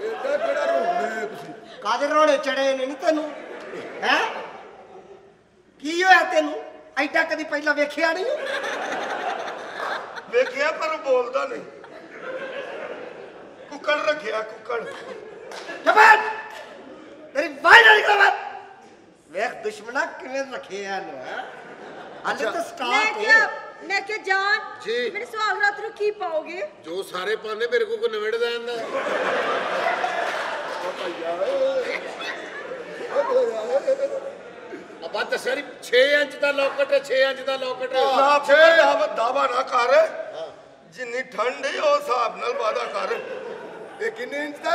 ਇਹਦਾ ਕਿਹੜਾ ਰੋਣ ਡਏ ਤੁਸੀਂ? ਕਾਦੇ ਰੋਣੇ ਚੜੇ ਨੇ ਨਹੀਂ ਤੈਨੂੰ? ਹੈ? ਕੀ ਹੋਇਆ ਤੈਨੂੰ? ਐਡਾ ਕਦੀ ਪਹਿਲਾਂ ਵੇਖਿਆ ਨਹੀਂ ਵੇਖਿਆ ਪਰ ਉਹ ਬੋਲਦਾ ਨਹੀਂ। ਕੁੱਕੜ ਰੱਖਿਆ ਕੁੱਕੜ। ਜਬਾਨ ਤੇਰੀ ਵਾਈ ਨਾਲ ਨਿਕਲ ਵੇਖ ਦੁਸ਼ਮਣਾ ਕਿਵੇਂ ਰੱਖੇ ਆ ਨੂੰ ਹੈ ਹਾਲੇ ਤਾਂ ਮੈਂ ਸਟਾਰਟ ਕਿਹਾ ਹੈ ਮੈਂ ਕਿਹਾ ਜਾਨ ਜੀ। ਮੇਰੇ ਸੁਹਾਗ ਰਾਤ ਨੂੰ ਕੀ ਪਾਓਗੇ? ਜੋ ਸਾਰੇ ਪਾਣੇ ਮੇਰੇ ਕੋਲ ਕੋ ਨਵੇੜਦਾ ਜਾਂਦਾ ਅਬਾ ਤਾਂ ਸਾਰੀ 6 ਇੰਚ ਦਾ ਲੋਕਟ ਹੈ 6 ਇੰਚ ਦਾ ਲੋਕਟ ਹੈ। ਨਾ ਫੇ ਦਾਵਾ ਨਾ ਕਰ। ਜਿੰਨੀ ਠੰਡ ਹੈ ਉਹ ਹਿਸਾਬ ਨਾਲ ਵਾਦਾ ਕਰ। ਇਹ ਕਿੰਨੇ ਇੰਚ ਦਾ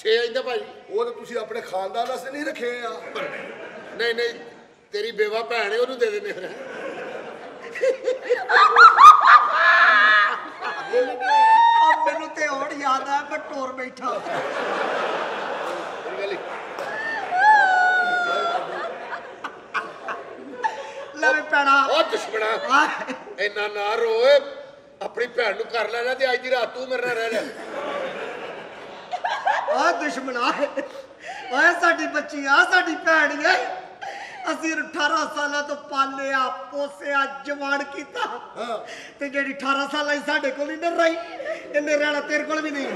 6 ਇੰਚ ਦਾ ਭਾਈ ਉਹ ਤਾਂ ਤੁਸੀਂ ਆਪਣੇ ਖਾਨਦਾਨ ਵਾਸਤੇ ਨਹੀਂ ਰੱਖੇ ਆ। ਨਹੀਂ ਨਹੀਂ ਤੇਰੀ ਬੇਵਾ ਭੈਣ ਹੈ ਉਹਨੂੰ ਦੇ ਦੇਣੇ ਫਿਰ। ਆ ਮੈਨੂੰ ਤੇ ਹੋਰ ਯਾਦ ਆ ਮੈਂ ਟੋਰ ਬੈਠਾ। ਲੈ ਵੀ ਪੈਣਾ ਉਹ ਦੁਸ਼ਮਣਾ। ਆ ਇੰਨਾ ਨਾ ਰੋਏ ਆਪਣੀ ਭੈਣ ਨੂੰ ਕਰ ਲੈਣਾ ਤੇ ਅੱਜ ਦੀ ਰਾਤ ਤੂੰ ਮੇਰੇ ਨਾਲ ਰਹਿ ਲੈ ਆ ਦੁਸ਼ਮਣਾ ਓਏ ਸਾਡੀ ਬੱਚੀ ਆ ਸਾਡੀ ਭੈਣ ਹੈ ਅਸੀਂ ਇਹਨੂੰ 18 ਸਾਲਾਂ ਤੋਂ ਪਾਲਿਆ ਪੋਸਿਆ ਜਵਾਨ ਕੀਤਾ। ਤੇ ਜਿਹੜੀ 18 ਸਾਲਾਂ ਦੀ ਸਾਡੇ ਕੋਲ ਹੀ ਨਾ ਰਹੀ ਇਹਨੇ ਰਹਿਣਾ ਤੇਰੇ ਕੋਲ ਵੀ ਨਹੀਂ।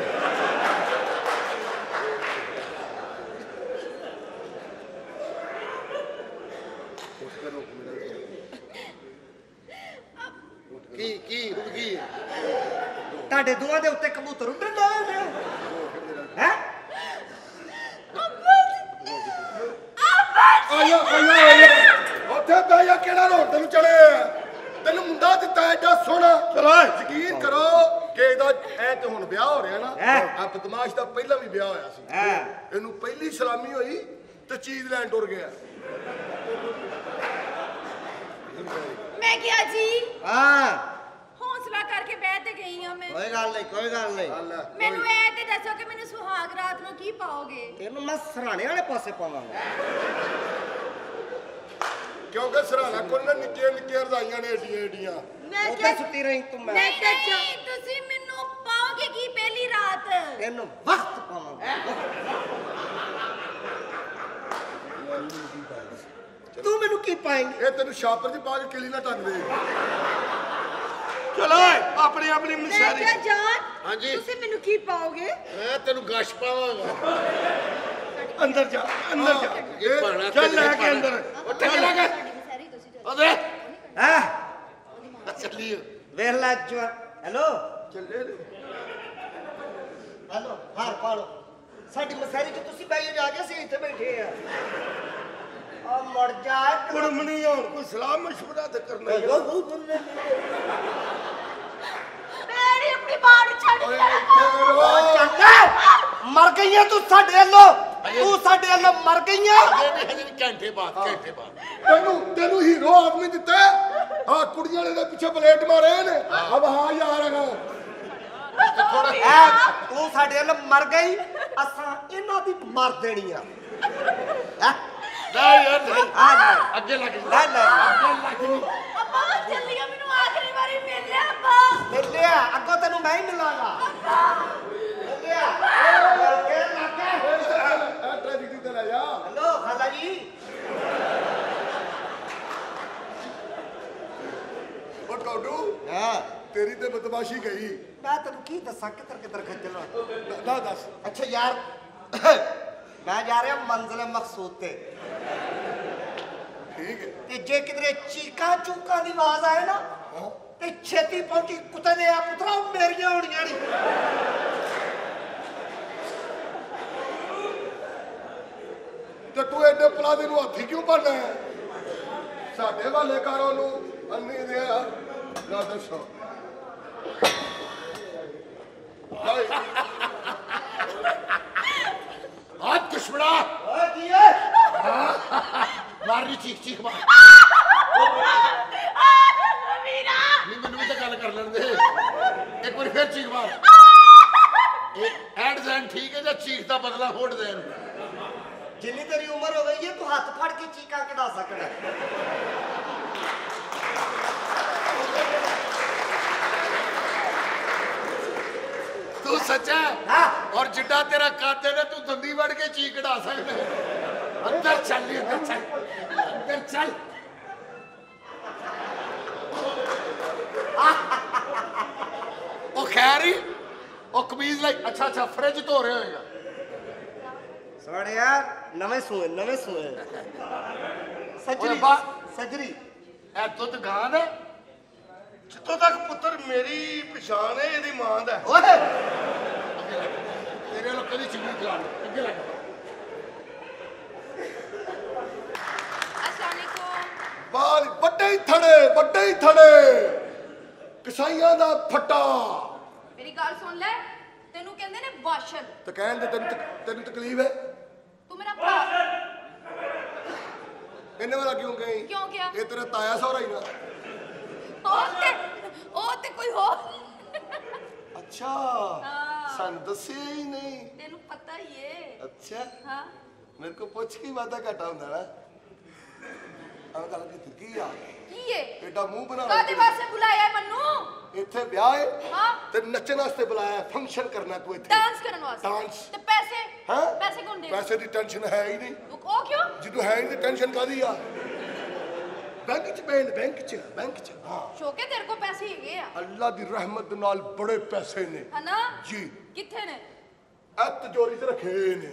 ਕੀ ਕੀ ਹੁਣ ਕੀ? ਹੈ? ਤੁਹਾਡੇ ਦੋਵਾਂ ਦੇ ਉੱਤੇ ਕਬੂਤਰ ਉੱਡਣ ਡਏ ਨੇ। ਹੈ ਆਇਆ ਆਇਆ ਆਇਆ ਉੱਥੇ ਬਈਆ ਕਿਹੜਾ ਰੋਣ ਤੈਨੂੰ ਚੜੇ? ਤੈਨੂੰ ਮੁੰਡਾ ਦਿੱਤਾ ਐਡਾ ਸੋਹਣਾ। ਚਲੋ ਯਕੀਨ ਕਰੋ ਕਿ ਇਹਦਾ ਐ ਤੇ ਹੁਣ ਵਿਆਹ ਹੋ ਰਿਹਾ ਨਾ? ਆ ਬਦਮਾਸ਼ ਦਾ ਪਹਿਲਾਂ ਵੀ ਵਿਆਹ ਹੋਇਆ ਸੀ। ਹੈ? ਇਹਨੂੰ ਪਹਿਲੀ ਸਲਾਮੀ ਹੋਈ ਤੇ ਚੀਜ਼ ਲੈਣ ਟੁਰ ਗਿਆ। ਮੈਂ ਕਿਹਾ ਜੀ ਹਾਂ। ਹੌਸਲਾ ਕਰਕੇ ਬਹਿ ਤੇ ਗਈ ਹਾਂ ਮੈਂ। ਕੋਈ ਗੱਲ ਨਹੀਂ ਕੋਈ ਗੱਲ ਨਹੀਂ। ਮੈਨੂੰ ਇਹ ਤੇ ਦੱਸੋ ਕਿ ਮੈਨੂੰ ਸੁਹਾਗ ਰਾਤ ਨੂੰ ਕੀ ਪਾਓਗੇ? ਤੈਨੂੰ ਮੈਂ ਸਰਾਣੇ ਵਾਲੇ ਪਾਸੇ ਪਾਵਾਂਗਾ। ਕਿਉਂਕਿ ਸਰਾਣਾ ਕੋਲ ਨਾ ਨਿੱਕੇ ਨਿੱਕੇ ਰਜ਼ਾਈਆਂ ਨੇ ਏਡੀਆਂ ਏਡੀਆਂ। ਮੈਂ ਉੱਥੇ ਕਿਹਾ ਸੁੱਤੀ ਰਹੀ ਤੂੰ ਮੈਂ। ਨਹੀਂ ਨਹੀਂ ਤੁਸੀਂ ਮੈਨੂੰ ਪਾਓਗੇ ਕੀ ਪਹਿਲੀ ਰਾਤ? ਤੈਨੂੰ ਵਕਤ ਪਾਵਾਂਗਾ। ਤੂੰ ਮੈਨੂੰ ਕੀ ਪਾਏਂਗੀ? ਇਹ ਤੈਨੂੰ ਛਾਪਰ 'ਚ ਪਾ ਕੇ ਕਿਲੀ ਨਾ ਟੰਗ ਦੇ। ਚਲੋ ਆਪਣੀ ਆਪਣੀ ਮੈਂ ਮਸ਼ਾਰੀ ਕਿਹਾ ਜਾਨ ਹਾਂਜੀ। ਤੁਸੀਂ ਮੈਨੂੰ ਕੀ ਪਾਓਗੇ? ਮੈਂ ਤੈਨੂੰ ਗਸ਼ ਪਾਵਾਂਗਾ। ਅੰਦਰ ਜਾ ਅੰਦਰ ਜਾ। ਇਹ ਭਾਣਾ ਚੱਲ ਲੈ ਕੇ ਅੰਦਰ। ਉੱਠ ਕੇ ਲੈ ਕੇ। ਉਹਦੇ। ਹੈ? ਚੱਲੀਏ। ਵੇਖ ਲੈ ਜਵਾ ਹੈਲੋ? ਚੱਲੇ ਨੇ। ਹੈਲੋ ਹਾਰ ਪਾਲੋ ਸਾਡੀ ਮਸਾਰੀ 'ਚ ਤੁਸੀਂ ਬੈਠ ਜਾ ਕੇ ਅਸੀਂ ਇੱਥੇ ਬੈਠੇ ਆ। ਆ ਮਰ ਜਾ ਕੁੜਮਣੀ ਹੁਣ ਕੋਈ ਸਲਾਹ ਮਸ਼ਵਰਾ ਤੇ ਕਰਨਾ ਹੀ ਆ। ਨਹੀਂ ਆਪਣੀ ਮਾਂ ਨੂੰ ਛੱਡ ਕੇ ਓ ਚੰਗਾ। ਮਰ ਗਈਆਂ ਤੂੰ ਸਾਡੇ ਵੱਲੋਂ। ਤੂੰ ਸਾਡੇ ਵੱਲੋਂ ਮਰ ਗਈਆਂ। ਅਜੇ ਵੀ ਹਜੇ ਵੀ ਘੰਟੇ ਬਾਅਦ ਘੰਟੇ ਬਾਅਦ। ਤੈਨੂੰ ਤੈਨੂੰ ਹੀਰੋ ਆਦਮੀ ਦਿੱਤਾ ਆ ਕੁੜੀਆਂ ਵਾਲੇ ਦੇ ਪਿੱਛੇ ਬਲੇਟ ਮਾਰੇ ਨੇ। ਅਬ ਹਾਂ ਯਾਰ ਅਗਾ ਐ ਤੂੰ ਸਾਡੇ ਵੱਲੋਂ ਮਰ ਗਈ। ਅਸਾਂ ਇਹਨਾਂ ਦੀ ਮਰ ਦੇਣੀ ਆ। ਹੈਂ? ਨਹੀਂ ਯਾਰ ਨਹੀਂ। ਆ ਲੈ ਅੱਗੇ ਲੱਗ ਲੈ ਲੈ ਅੱਪਾ ਬਸ ਜਲਦੀ ਆ ਮੈਨੂੰ ਆਖਰੀ ਵਾਰੀ ਮਿਲ ਲਿਆ ਅੱਪਾ। ਮਿਲ ਲਿਆ ਅੱਗੋਂ ਤੈਨੂੰ ਮੈਂ ਹੀ ਮਿਲਾਂਗਾ। ਮਿਲ ਲਿਆ ਕੇ ਲੱਗੇ ਟ੍ਰੈਫਿਕ ਦੀ ਤਰ੍ਹਾਂ ਜਾ ਹਲੋ ਖਾਲਾ ਜੀ। ਉਹ ਟੋਡੂ ਹਾਂ। ਤੇਰੀ ਤੇ ਬਦਮਾਸ਼ੀ ਗਈ। ਮੈਂ ਤੈਨੂੰ ਕੀ ਦੱਸਾਂ ਕਿੱਧਰ ਕਿੱਧਰ ਖੱਜਲ ਨਾ ਦੱਸ। ਅੱਛਾ ਯਾਰ ਮੈਂ ਜਾ ਰਿਹਾ ਮੰਜ਼ਿਲ ਮਕਸੂਦ ਤੇ। ਠੀਕ ਹੈ। ਤੇ ਜੇ ਕਿਧਰੇ ਚੀਕਾਂ ਚੂਕਾਂ ਦੀ ਆਵਾਜ਼ ਆਏ ਨਾ ਤੇ ਛੇਤੀ ਪਹੁੰਚੀ ਕੁੱਤੇ ਦੇ ਆ ਪੁੱਤਰਾ ਉਹ ਮੇਰੀਆਂ ਹੋਣੀਆਂ ਨਹੀਂ ਤੇ ਤੂੰ ਐਡੇ ਪਲਾਦੇ ਨੂੰ ਹੱਥੀ ਕਿਉਂ ਪਾਣਾ ਹੈ? ਸਾਡੇ ਵਾਲੇ ਕਾਰੋਂ ਨੂੰ ਅੰਨੀ ਦੇ ਨਾ ਦੱਸੋ। ਹਾਏ। ਆ ਦੁਸ਼ਮਣਾ ਓਏ ਕੀ ਹੈ ਮਾਰਨੀ ਚੀਖ ਚੀਖ ਮਾਰ ਵੀਰਾ ਨਹੀਂ ਮੈਨੂੰ ਵੀ ਤਾਂ ਗੱਲ ਕਰ ਲੈਣ ਦੇ ਇੱਕ ਵਾਰੀ ਫਿਰ ਚੀਖ ਮਾਰ ਇਹ ਐਡ ਜ਼ੈਨ ਠੀਕ ਹੈ ਜਾਂ ਚੀਖ ਦਾ ਬਦਲਾ ਹੋੜ ਦੇਣ ਜਿੰਨੀ ਤੇਰੀ ਉਮਰ ਹੋ ਗਈ ਹੈ ਤੂੰ ਹੱਥ ਫੜ ਕੇ ਚੀਕਾਂ ਕਢਾ ਸਕਦਾ ਹੈ। ਤੂੰ ਸੱਚਾ ਹੈ? ਹਾਂ ਔਰ ਜਿੱਡਾ ਤੇਰਾ ਕਾਤੇ ਨੇ ਤੂੰ ਦੰਦੀ ਵੜ ਕੇ ਚੀਕ ਕਢਾ ਸਕਦਾ ਹੈ। ਅੰਦਰ ਚੱਲ ਨੀ, ਅੰਦਰ ਚੱਲ ਅੰਦਰ ਚੱਲ। ਉਹ ਖੈਰ ਹੀ ਉਹ ਕਮੀਜ਼ ਲਈ ਅੱਛਾ ਅੱਛਾ ਫ੍ਰਿਜ ਧੋ ਰਿਹਾ ਹੋਏਗਾ ਸੋਹਣਿਆ ਨਵੇਂ ਸੂਏ ਨਵੇਂ ਸੂਏ। ਸੱਜਰੀ ਸੱਜਰੀ। ਇਹ ਦੁੱਧ ਗਾਂ ਦਾ ਜਿੱਥੋਂ ਤੱਕ ਪੁੱਤਰ ਮੇਰੀ ਪਛਾਣ ਹੈ ਇਹਦੀ ਮਾਂ ਦਾ। ਓਏ! ਤੇਰੇ ਲੋਕਾਂ ਦੀ ਚੰਗੀ ਖਿਲਾੜ ਅੱਗੇ ਲੱਗ ਬਾਲ ਵੱਡੇ ਹੀ ਥੜੇ ਵੱਡੇ ਹੀ ਥੜੇ। ਕਸਾਈਆਂ ਦਾ ਫੱਟਾ। ਮੇਰੀ ਗੱਲ ਸੁਣ ਲੈ ਤੈਨੂੰ ਕਹਿੰਦੇ ਨੇ ਬਾਸ਼ਰ। ਤੇ ਕਹਿਣ ਦੇ ਤੈਨੂੰ ਤਕ- ਤੈਨੂੰ ਤਕਲੀਫ ਹੈ? ਤੂੰ ਮੇਰਾ ਭਰਾ। ਇਹਨੇ ਵਾਲਾ ਕਿਉਂ ਗਈ? ਕਿਉਂ ਕਿਹਾ? ਇਹ ਤੇਰਾ ਤਾਇਆ ਸਹੁਰਾ ਹੀ ਨਾ। ਉਹ ਤੇ ਉਹ ਤੇ ਕੋਈ ਹੋਰ? ਅੱਛਾ ਹਾਂ। ਸਾਨੂੰ ਦੱਸਿਆ ਹੀ ਨਹੀਂ। ਤੈਨੂੰ ਪਤਾ ਹੀ ਏ। ਅੱਛਾ। ਹਾਂ। ਮੇਰੇ ਕੋ ਪੁੱਛ ਕੇ ਵਾਦਾ ਘਟਾ ਹੁੰਦਾ ਨਾ। ਆਹ ਗੱਲ ਕਿ ਕੀ ਆ? ਕੀ ਏ? ਏਡਾ ਮੂੰਹ ਬਣਾ ਕਾਦੇ ਵਾਸਤੇ ਬੁਲਾਇਆ ਹੈ ਮੈਨੂੰ? ਇੱਥੇ ਵਿਆਹ ਹੈ ਹਾਂ। ਤੇ ਨੱਚਣ ਵਾਸਤੇ ਬੁਲਾਇਆ ਫੰਕਸ਼ਨ ਕਰਨਾ ਤੂੰ ਇੱਥੇ। ਡਾਂਸ ਕਰਨ ਵਾਸਤੇ? ਡਾਂਸ ਤੇ ਪੈਸੇ? ਹਾਂ? ਪੈਸੇ ਕੌਣ ਦੇ ਪੈਸੇ ਦੀ ਟੈਨਸ਼ਨ ਹੈ ਹੀ ਨਹੀਂ। ਉਹ ਕਿਉਂ? ਜਦੋਂ ਹੈ ਹੀ ਨਹੀਂ ਟੈਨਸ਼ਨ ਕਾਦੀ ਆ? ਬੈਂਕ ਚ ਬੈਨ ਬੈਂਕ ਚ ਬੈਂਕ ਚ ਹਾਂ। ਸ਼ੋਕੇ ਤੇਰੇ ਕੋਲ ਪੈਸੇ ਹੈਗੇ ਆ? ਅੱਲਾ ਦੀ ਰਹਿਮਤ ਨਾਲ ਬੜੇ ਪੈਸੇ ਨੇ। ਹਨਾ? ਜੀ। ਕਿੱਥੇ ਨੇ? ਇਹ ਤਿਜੋਰੀ 'ਚ ਰੱਖੇ ਨੇ।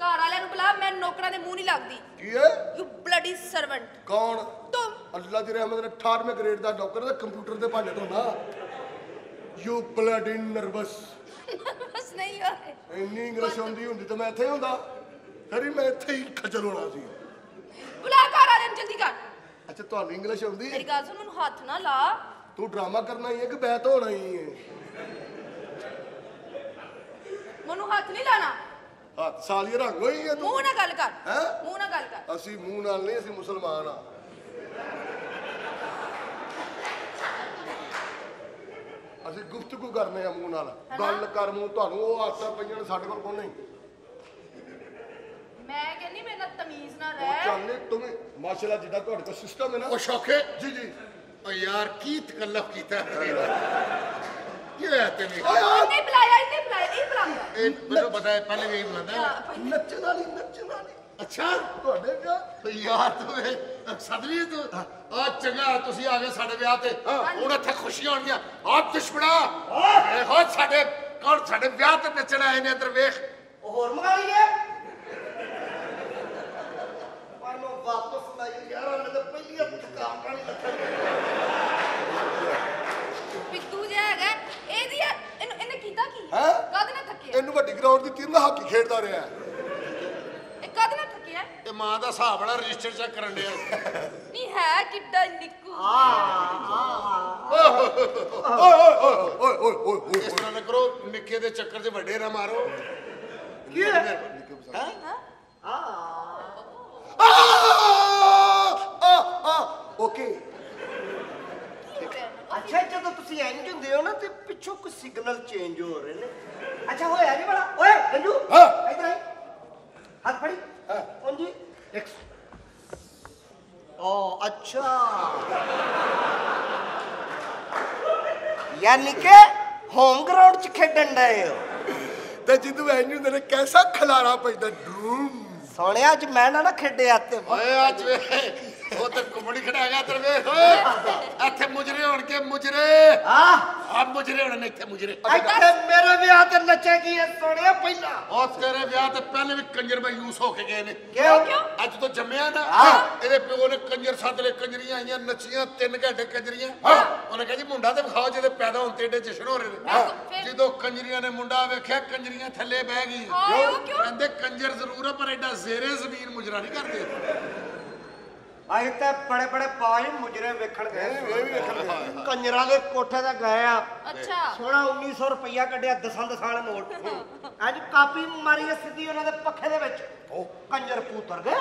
ਘਰ ਵਾਲਿਆਂ ਨੂੰ ਬੁਲਾ ਮੈਂ ਨੌਕਰਾਂ ਦੇ ਮੂੰਹ ਨਹੀਂ ਲੱਗਦੀ। ਕੀ ਹੈ? ਯੂ ਬਲੱਡੀ ਸਰਵੈਂਟ ਕੌਣ? ਤੁਮ। ਅੱਲਾ ਦੀ ਰਹਿਮਤ ਨਾਲ 18ਵੇਂ ਗ੍ਰੇਡ ਦਾ ਨੌਕਰ ਤੇ ਕੰਪਿਊਟਰ ਦੇ ਭਾਂਡੇ ਤੋਂ ਨਾ ਯੂ ਬਲੱਡੀ ਨਰਵਸ ਬਸ ਨਹੀਂ ਹੋਏ। ਇੰਨੀ ਇੰਗਲਿਸ਼ ਹੁੰਦੀ ਹੁੰਦੀ ਤਾਂ ਮੈਂ ਇੱਥੇ ਹੁੰਦਾ। ਫਿਰ ਮੈਂ ਇੱਥੇ ਹੀ ਖਜਲ ਹੋਣਾ ਸੀ। ਬੁਲਾ ਘਰ ਵਾਲਿਆਂ ਨੂੰ ਜਲਦੀ ਕਰ। ਅੱਛਾ ਤੁਹਾਨੂੰ ਇੰਗਲਿਸ਼ ਆਉਂਦੀ ਹੈ? ਮੇਰੀ ਗੱਲ ਸੁਣ ਮੈਨੂੰ ਹੱਥ ਨਾ ਲਾ। ਤੂੰ ਡਰਾਮਾ ਕਰਨਾ ਹੀ ਹੈ ਕਿ ਬੈਤ ਹੋਣਾ ਹੀ ਹੈ? ਮੈਨੂੰ ਹੱਥ ਨਹੀਂ ਲਾਣਾ। ਹੱਥ ਸਾਲੀ ਰੰਗ ਹੋਈ ਹੈ ਤੂੰ? ਮੂੰਹ ਨਾਲ ਗੱਲ ਕਰ। ਹੈਂ? ਮੂੰਹ ਨਾਲ ਗੱਲ ਕਰ। ਅਸੀਂ ਮੂੰਹ ਨਾਲ ਨਹੀਂ ਅਸੀਂ ਮੁਸਲਮਾਨ ਆ। ਅਸੀਂ ਗੁਫ਼ਤਗੂ ਕਰਨੇ ਆ ਮੂੰਹ ਨਾਲ। ਗੱਲ ਕਰ ਮੂੰਹ ਤੁਹਾਨੂੰ ਉਹ ਆਦਤਾਂ ਪਈਆਂ ਨੇ ਸਾਡੇ ਕੋਲ ਕੋਈ ਨਹੀਂ। ਮੈਂ ਕਹਿੰਨੀ ਮੇਰੇ ਨਾਲ ਤਮੀਜ਼ ਨਾਲ ਉਹ ਰਹਿ। ਚਾਹੁੰਦੇ ਤੁਮੇ ਮਾਸ਼ਾਅੱਲਾ ਜਿੱਦਾਂ ਤੁਹਾਡੇ ਕੋਲ ਸਿਸਟਮ ਹੈ ਨਾ। ਉਹ ਸ਼ੌਕੇ ਜੀ ਜੀ। ਓ ਯਾਰ ਕੀ ਤਕੱਲਫ ਕੀਤਾ ਤੇਰਾ ਕੀ ਹੋਇਆ ਤੈਨੂੰ? ਇਹਨੇ ਬੁਲਾਇਆ ਇਹਨੇ ਬੁਲਾਇਆ ਇਹ ਬੁਲਾਉਂਦਾ। ਇਹ ਮੈਨੂੰ ਪਤਾ ਹੈ ਪਹਿਲੇ ਵੀ ਇਹੀ ਬੁਲਾਉਂਦਾ ਹਾਂ, ਪਹਿਲਾਂ- ਨੱਚਣ ਵਾਲੀ ਨੱਚਣ ਵਾਲੀ। ਅੱਛਾ? ਤੁਹਾਡੇ ਵਿਆਹ ਓ ਯਾਰ ਤੂੰ ਇਹ ਸਦਲੀ ਤੂੰ? ਆ ਚੰਗਾ ਤੁਸੀਂ ਆ ਗਏ ਸਾਡੇ ਵਿਆਹ ਤੇ। ਹੁਣ ਇੱਥੇ ਖੁਸ਼ੀਆਂ ਹੋਣਗੀਆਂ। ਆ ਦੁਸ਼ਮਣਾ। ਦੇਖੋ ਸਾਡੇ ਕੌਣ ਸਾਡੇ ਵਿਆਹ ਤੇ ਨੱਚਣ ਆਏ ਨੇ ਇੱਧਰ ਵੇਖ। ਉਹ ਹੋਰ ਮੰਗਾ ਲਈਏ ਪਾਨੋ ਵਾਪਸ ਲਾਈ ਯਾਰ ਮੈਂ ਤਾਂ ਪਹਿਲੀ ਥਕਾਵਟ ਨਹੀਂ ਲੱਥੀ ਪਿੱਤੂ ਜਿਹਾ ਹੈਗਾ ਇਹਦੀ ਆ- ਇਹਨੂੰ ਇਹਨੇ ਕੀਤਾ ਕੀ ਹੈਂ? ਕਾਹਦੇ ਨਾਲ ਥੱਕਿਆ ਇਹਨੂੰ ਵੱਡੀ ਗਰਾਊਂਡ ਦਿੱਤੀ ਨਾ ਹਾਕੀ ਖੇਡਦਾ ਰਿਹਾ ਇਹ ਕਦ ਨਾ ਥੱਕਿਆ ਤੇ ਮਾਂ ਦਾ ਹਿਸਾਬ ਵਾਲਾ ਰਜਿਸਟਰ ਚੈੱਕ ਕਰਨ ਡਿਆ ਨਹੀਂ ਹੈ ਕਿੱਡਾ ਨਿੱਕੂ ਓਏ ਓਏ ਓਏ ਓਏ ਓਏ ਇਸ ਤਰ੍ਹਾਂ ਨਾ ਕਰੋ ਨਿੱਕੇ ਦੇ ਚੱਕਰ 'ਚ ਵੱਡੇ ਨਾ ਮਾਰੋ ਕੀ ਹੈ ਹੈ ਓਕੇ। ਅੱਛਾ ਜਦੋਂ ਤੁਸੀਂ ਇੰਜ ਹੁੰਦੇ ਹੋ ਨਾ ਤੇ ਪਿੱਛੋਂ ਕੋਈ ਸਿਗਨਲ ਚੇਂਜ ਹੋ ਰਹੇ ਨੇ। ਅੱਛਾ ਹੋਇਆ ਨਹੀਂ ਬੜਾ। ਓਏ ਗੰਜੂ ਹਾਂ। ਇਧਰ ਆਈ। ਹੱਥ ਫੜੀ। ਹਾਂ। ਜੀ? ਇੱਕ ਓ ਅੱਛਾ। ਯਾਨੀ ਕਿ ਹੋਮ ਗਰਾਊਂਡ 'ਚ ਖੇਡਣ ਡਏ ਹੋ। ਤੇ ਜਿੱਦੂ ਐਂ ਹੁੰਦੇ ਨੇ ਕੈਸਾ ਖਲਾਰਾ ਪੈਂਦਾ? ਡੂਮ ਸੋਹਣਿਆ ਅੱਜ ਮੈਂ ਨਾ ਨਾ ਖੇਡਿਆ ਤੇ। ਓਏ ਅੱਜ ਵੇ ਉਹ ਤੇ ਕੁਮੜੀ ਖੜਾਗਾ ਤੇਰੇ ਵੇ ਓਏ ਇੱਥੇ ਮੁਜਰੇ ਹੋਣ ਕੇ ਮੁਜਰੇ। ਆ ਆ ਮੁਜਰੇ ਹੋਣ ਨੇ ਇੱਥੇ ਮੁਜਰੇ। ਇੱਥੇ ਮੇਰੇ ਵਿਆਹ ਤੇ ਨੱਚੇਗੀ ਇਹ ਸੋਹਣਿਆ ਪਹਿਲਾਂ? ਉਹ ਤੇਰੇ ਵਿਆਹ ਤੇ ਪਹਿਲੇ ਵੀ ਕੰਜਰ ਮਯੂਸ ਹੋ ਕੇ ਗਏ ਨੇ। ਕਿਉਂ? ਅੱਜ ਤੋਂ ਜੰਮਿਆ ਨਾ। ਇਹਦੇ ਪਿਓ ਨੇ ਕੰਜਰ ਸੱਦ ਲਏ ਕੰਜਰੀਆਂ ਆਈਆਂ ਨੱਚੀਆਂ ਤਿੰਨ ਘੰਟੇ ਕੰਜਰੀਆਂ। ਉਹਨੇ ਕਿਹਾ ਜੀ ਮੁੰਡਾ ਤੇ ਵਿਖਾਓ ਜਿਹਦੇ ਪੈਦਾ ਹੋਣ ਤੇ ਏਡੇ ਜਸ਼ਨ ਹੋ। ਰਹੇ ਨੇ ਜਦੋਂ ਕੰਜਰੀਆਂ ਨੇ ਮੁੰਡਾ ਵੇਖਿਆ ਕੰਜਰੀਆਂ ਥੱਲੇ ਬਹਿ ਕਿਉਂ? ਕਹਿੰਦੇ ਕੰਜਰ ਜ਼ਰੂਰ ਆ ਪਰ ਐਡਾ ਜ਼ੇਰੇ ਜ਼ਮੀਨ ਮੁਜਰਾ ਨਹੀਂ ਕਰਦੇ। ਅਸੀਂ ਤਾਂ ਬੜੇ ਬੜੇ ਬਾਜ ਮੁਜਰੇ ਵੇਖਣ ਗਏ ਇਹ ਵੀ ਵੇਖਣ ਗਏ। ਕੰਜਰਾਂ ਦੇ ਕੋਠੇ ਤੇ ਗਏ ਆ। ਅੱਛਾ। ਸੋਹਣਾ 1900 ਰੁਪਈਆ ਕੱਢਿਆ ਦਸਾਂ ਦਸਾਂ ਵਾਲੇ ਨੋਟ ਅੱਜ ਕਾਪੀ ਮਾਰੀ ਆ ਸਿੱਧੀ ਉਹਨਾਂ ਦੇ ਪੱਖੇ ਦੇ ਵਿੱਚ। ਕੰਜਰ ਪੂਤਰ ਗਏ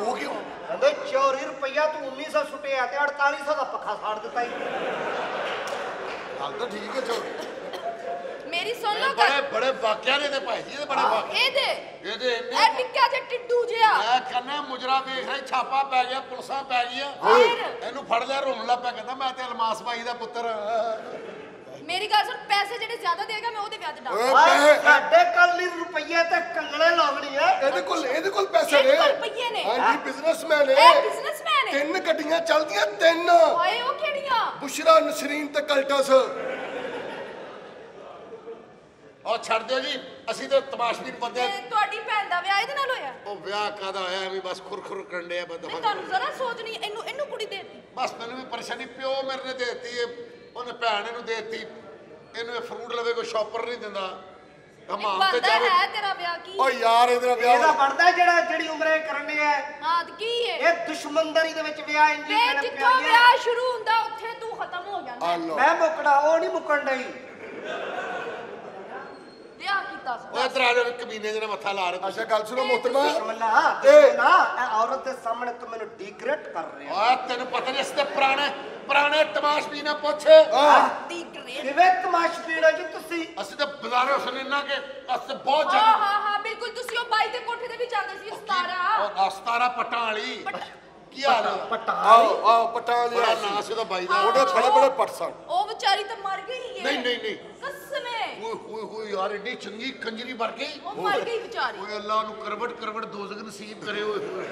ਉਹ ਕਿਉਂ? ਕਹਿੰਦੇ ਚੋਰੀ ਰੁਪਈਆ ਤੂੰ 1900 ਸੁੱਟਿਆ ਤੇ 4800 ਦਾ ਪੱਖਾ ਸਾੜ ਦਿੱਤਾ ਈ। ਗੱਲ ਤਾਂ ਠੀਕ ਹੈ ਚੋ ਮੇਰੀ ਸੁਣ ਲਓ ਬੜੇ ਗੱਲ। ਬੜੇ ਵਾਕਿਆ ਨੇ ਤੇ ਭਾਈ ਜੀ ਇਹਦੇ ਬੜੇ ਵਾਕਿਆ। ਇਹਦੇ। ਇਹਦੇ ਇਹ ਇੰਨੇ ਟਿੱਕਾ ਜਿਹਾ ਟਿੱਡੂ ਜਿਹਾ। ਮੈਂ ਕਹਿੰਦਾ ਮੁਜਰਾ ਵੇਖ ਰਿਹਾ ਛਾਪਾ ਪੈ ਗਿਆ ਪੁਲਿਸਾਂ ਪੈ ਗਈਆਂ। ਫਿਰ? ਇਹਨੂੰ ਫੜ ਲਿਆ ਰੋਣ ਲੱਗ ਪਿਆ ਕਹਿੰਦਾ ਮੈਂ ਤੇ ਅਲਮਾਸ ਬਾਈ ਦਾ ਪੁੱਤਰ। ਮੇਰੀ ਗੱਲ ਸੁਣ ਪੈਸੇ ਜਿਹੜੇ ਜ਼ਿਆਦਾ ਦੇਗਾ ਮੈਂ ਉਹਦੇ ਓਏ ਡਾਂ ਪੈਸੇ ਸਾਡੇ ਕੱਲ ਨਹੀਂ ਰੁਪਈਏ ਤੇ ਕੰਗਲੇ ਲਾਉਣੀ ਐ ਇਹਦੇ ਕੋਲ ਇਹਦੇ ਕੋਲ ਪੈਸੇ ਇਹਦੇ ਨੇ। ਕੋਲ ਰੁਪਈਏ ਨੇ। ਹਾਂਜੀ ਬਿਜ਼ਨਸਮੈਨ ਇਹ ਹੈ ਬਿਜ਼ਨਸਮੈਨ ਹੈ ਤਿੰਨ ਗੱਡੀਆਂ ਚੱਲਦੀਆਂ ਤਿੰਨ। ਹਾਏ ਉਹ ਕਿਹੜੀਆਂ? ਬੁਸ਼ਰਾ ਨਸਰੀਨ ਤੇ ਕਲਟਸ। ਉਹ ਛੱਡ ਦਿਓ ਜੀ ਅਸੀਂ ਤਾਂ ਤਮਾਸ਼ਬੀਨ ਬੰਦੇ ਆ। ਤੇ ਤੁਹਾਡੀ ਭੈਣ ਦਾ ਵਿਆਹ ਇਹਦੇ ਨਾਲ ਹੋਇਆ? ਉਹ ਵਿਆਹ ਕਾਦਾ ਹੋਇਆ? ਐਵੇਂ ਬਸ ਖੁਰਖੁਰ ਕਰਨ ਡਿਆ ਬੰਦਾ। ਨਹੀਂ ਤੁਹਾਨੂੰ ਜ਼ਰਾ ਸੋਚ ਨਹੀਂ ਇਹਨੂੰ ਇਹਨੂੰ ਕੁੜੀ ਦੇ ਦਿੱਤੀ। ਬਸ ਮੈਨੂੰ ਵੀ ਪਰੇਸ਼ਾਨੀ ਪਿਓ ਮੇਰੇ ਨੇ ਦੇਤੀ ਉਹਨੇ ਭੈਣ ਇਹਨੂੰ ਦੇਤੀ। ਇਹਨੂੰ ਇਹ ਫਰੂਟ ਲਵੇ ਕੋਈ ਸ਼ਾਪਰ ਨਹੀਂ ਦਿੰਦਾ। ਹਮਾਮ ਤੇ ਬੰਦਾ ਜਾਵੇ। ਹੈ ਤੇਰਾ ਵਿਆਹ ਕੀ? ਓ ਯਾਰ ਇਹਦਾ ਇਹਦਾ ਵਿਆਹ ਬਣਦਾ ਜਿਹੜਾ ਜਿਹੜੀ ਉਮਰੇ ਕਰਨੀ ਐ ਹਾਂ? ਤੇ ਕੀ ਹੈ ਇਹ ਦੁਸ਼ਮਣਦਾਰੀ ਦੇ ਵਿੱਚ ਵਿਆਹ ਇੰਜੀ ਵੇ ਜਿੱਥੋਂ ਵਿਆਹ ਸ਼ੁਰੂ ਹੁੰਦਾ ਉੱਥੇ ਤੂੰ ਖਤਮ ਹੋ ਜਾਂਦਾ ਆ ਲਓ। ਮੈਂ ਮੁੱਕੜਾ ਉਹ ਨਹੀਂ ਮੁੱਕਣ ਡਈ। ਵਿਆਹ ਕੀਤਾ ਸੀ। ਉਹ ਇਧਰ ਆ ਜਾ ਕਮੀਨੇ ਜਿਹਨੇ ਮੱਥਾ ਲਾ ਰਿਹਾ ਅੱਛਾ ਗੱਲ ਸੁਣੋ ਦੁਸ਼ਮਣਾ ਇਹ- ਦੁਸ਼ਮਣਾ ਇਹ ਔਰਤ ਦੇ ਸਾਹਮਣੇ ਤੂੰ ਮੈਨੂੰ ਡੀਗ੍ਰੇਡ ਕਰ ਰਿਹਾ। ਆ ਤੈਨੂੰ ਪਤਾ ਨਹੀਂ ਅਸੀਂ ਤੇ ਪੁਰਾਣੇ ਪੁਰਾਣੇ ਤਮਾਸ਼ਬੀਨ ਆ ਪੁੱਛ। ਦੀ ਗ੍ਰੇਟ ਕਿਵੇਂ ਤਮਾਸ਼ ਪੀਣਾ ਜੀ ਤੁਸੀਂ? ਅਸੀਂ ਤਾਂ ਬਾਜ਼ਾਰੋਂ ਸੁਣਨਾ ਕਿ ਅਸੀਂ ਬਹੁਤ ਹਾਂ ਜਨ ਹਾਂ ਹਾਂ ਬਿਲਕੁਲ ਤੁਸੀਂ ਉਹ ਬਾਈ ਦੇ ਕੋਠੇ ਤੇ ਵੀ ਜਾਂਦੇ ਸੀ 17 ਉਹ ਅਸਤਾਰਾ ਪਟਾਂ ਵਾਲੀ। ਕੀ ਹਾਲ ਹੈ ਪਟਾਂ ਆਓ ਆਓ ਪਟਾਂ ਵਾਲੀ ਬੜਾ ਨਾਂ ਸੀ ਉਹਦਾ ਬਾਈ ਦਾ। ਉਹਦੇ ਬੜੇ ਬੜੇ ਪਟ ਸਨ ਉਹ ਵਿਚਾਰੀ ਤਾਂ ਮਰ ਗਈ ਹੈ ਨਹੀਂ ਨਹੀਂ ਨਹੀਂ। ਕਸਮੇ। ਓਏ ਹੋਏ ਹੋਏ ਯਾਰ ਏਡੀ ਚੰਗੀ ਕੰਜਰੀ ਬਣ ਗਈ। ਉਹ ਮਰ ਗਈ ਵਿਚਾਰੀ। ਓਏ ਅੱਲਾ ਨੂੰ ਕਰਵਟ ਕਰਵਟ ਦੋਜ਼ਖ ਨਸੀਬ ਕਰੇ ਓਏ ਹੋਏ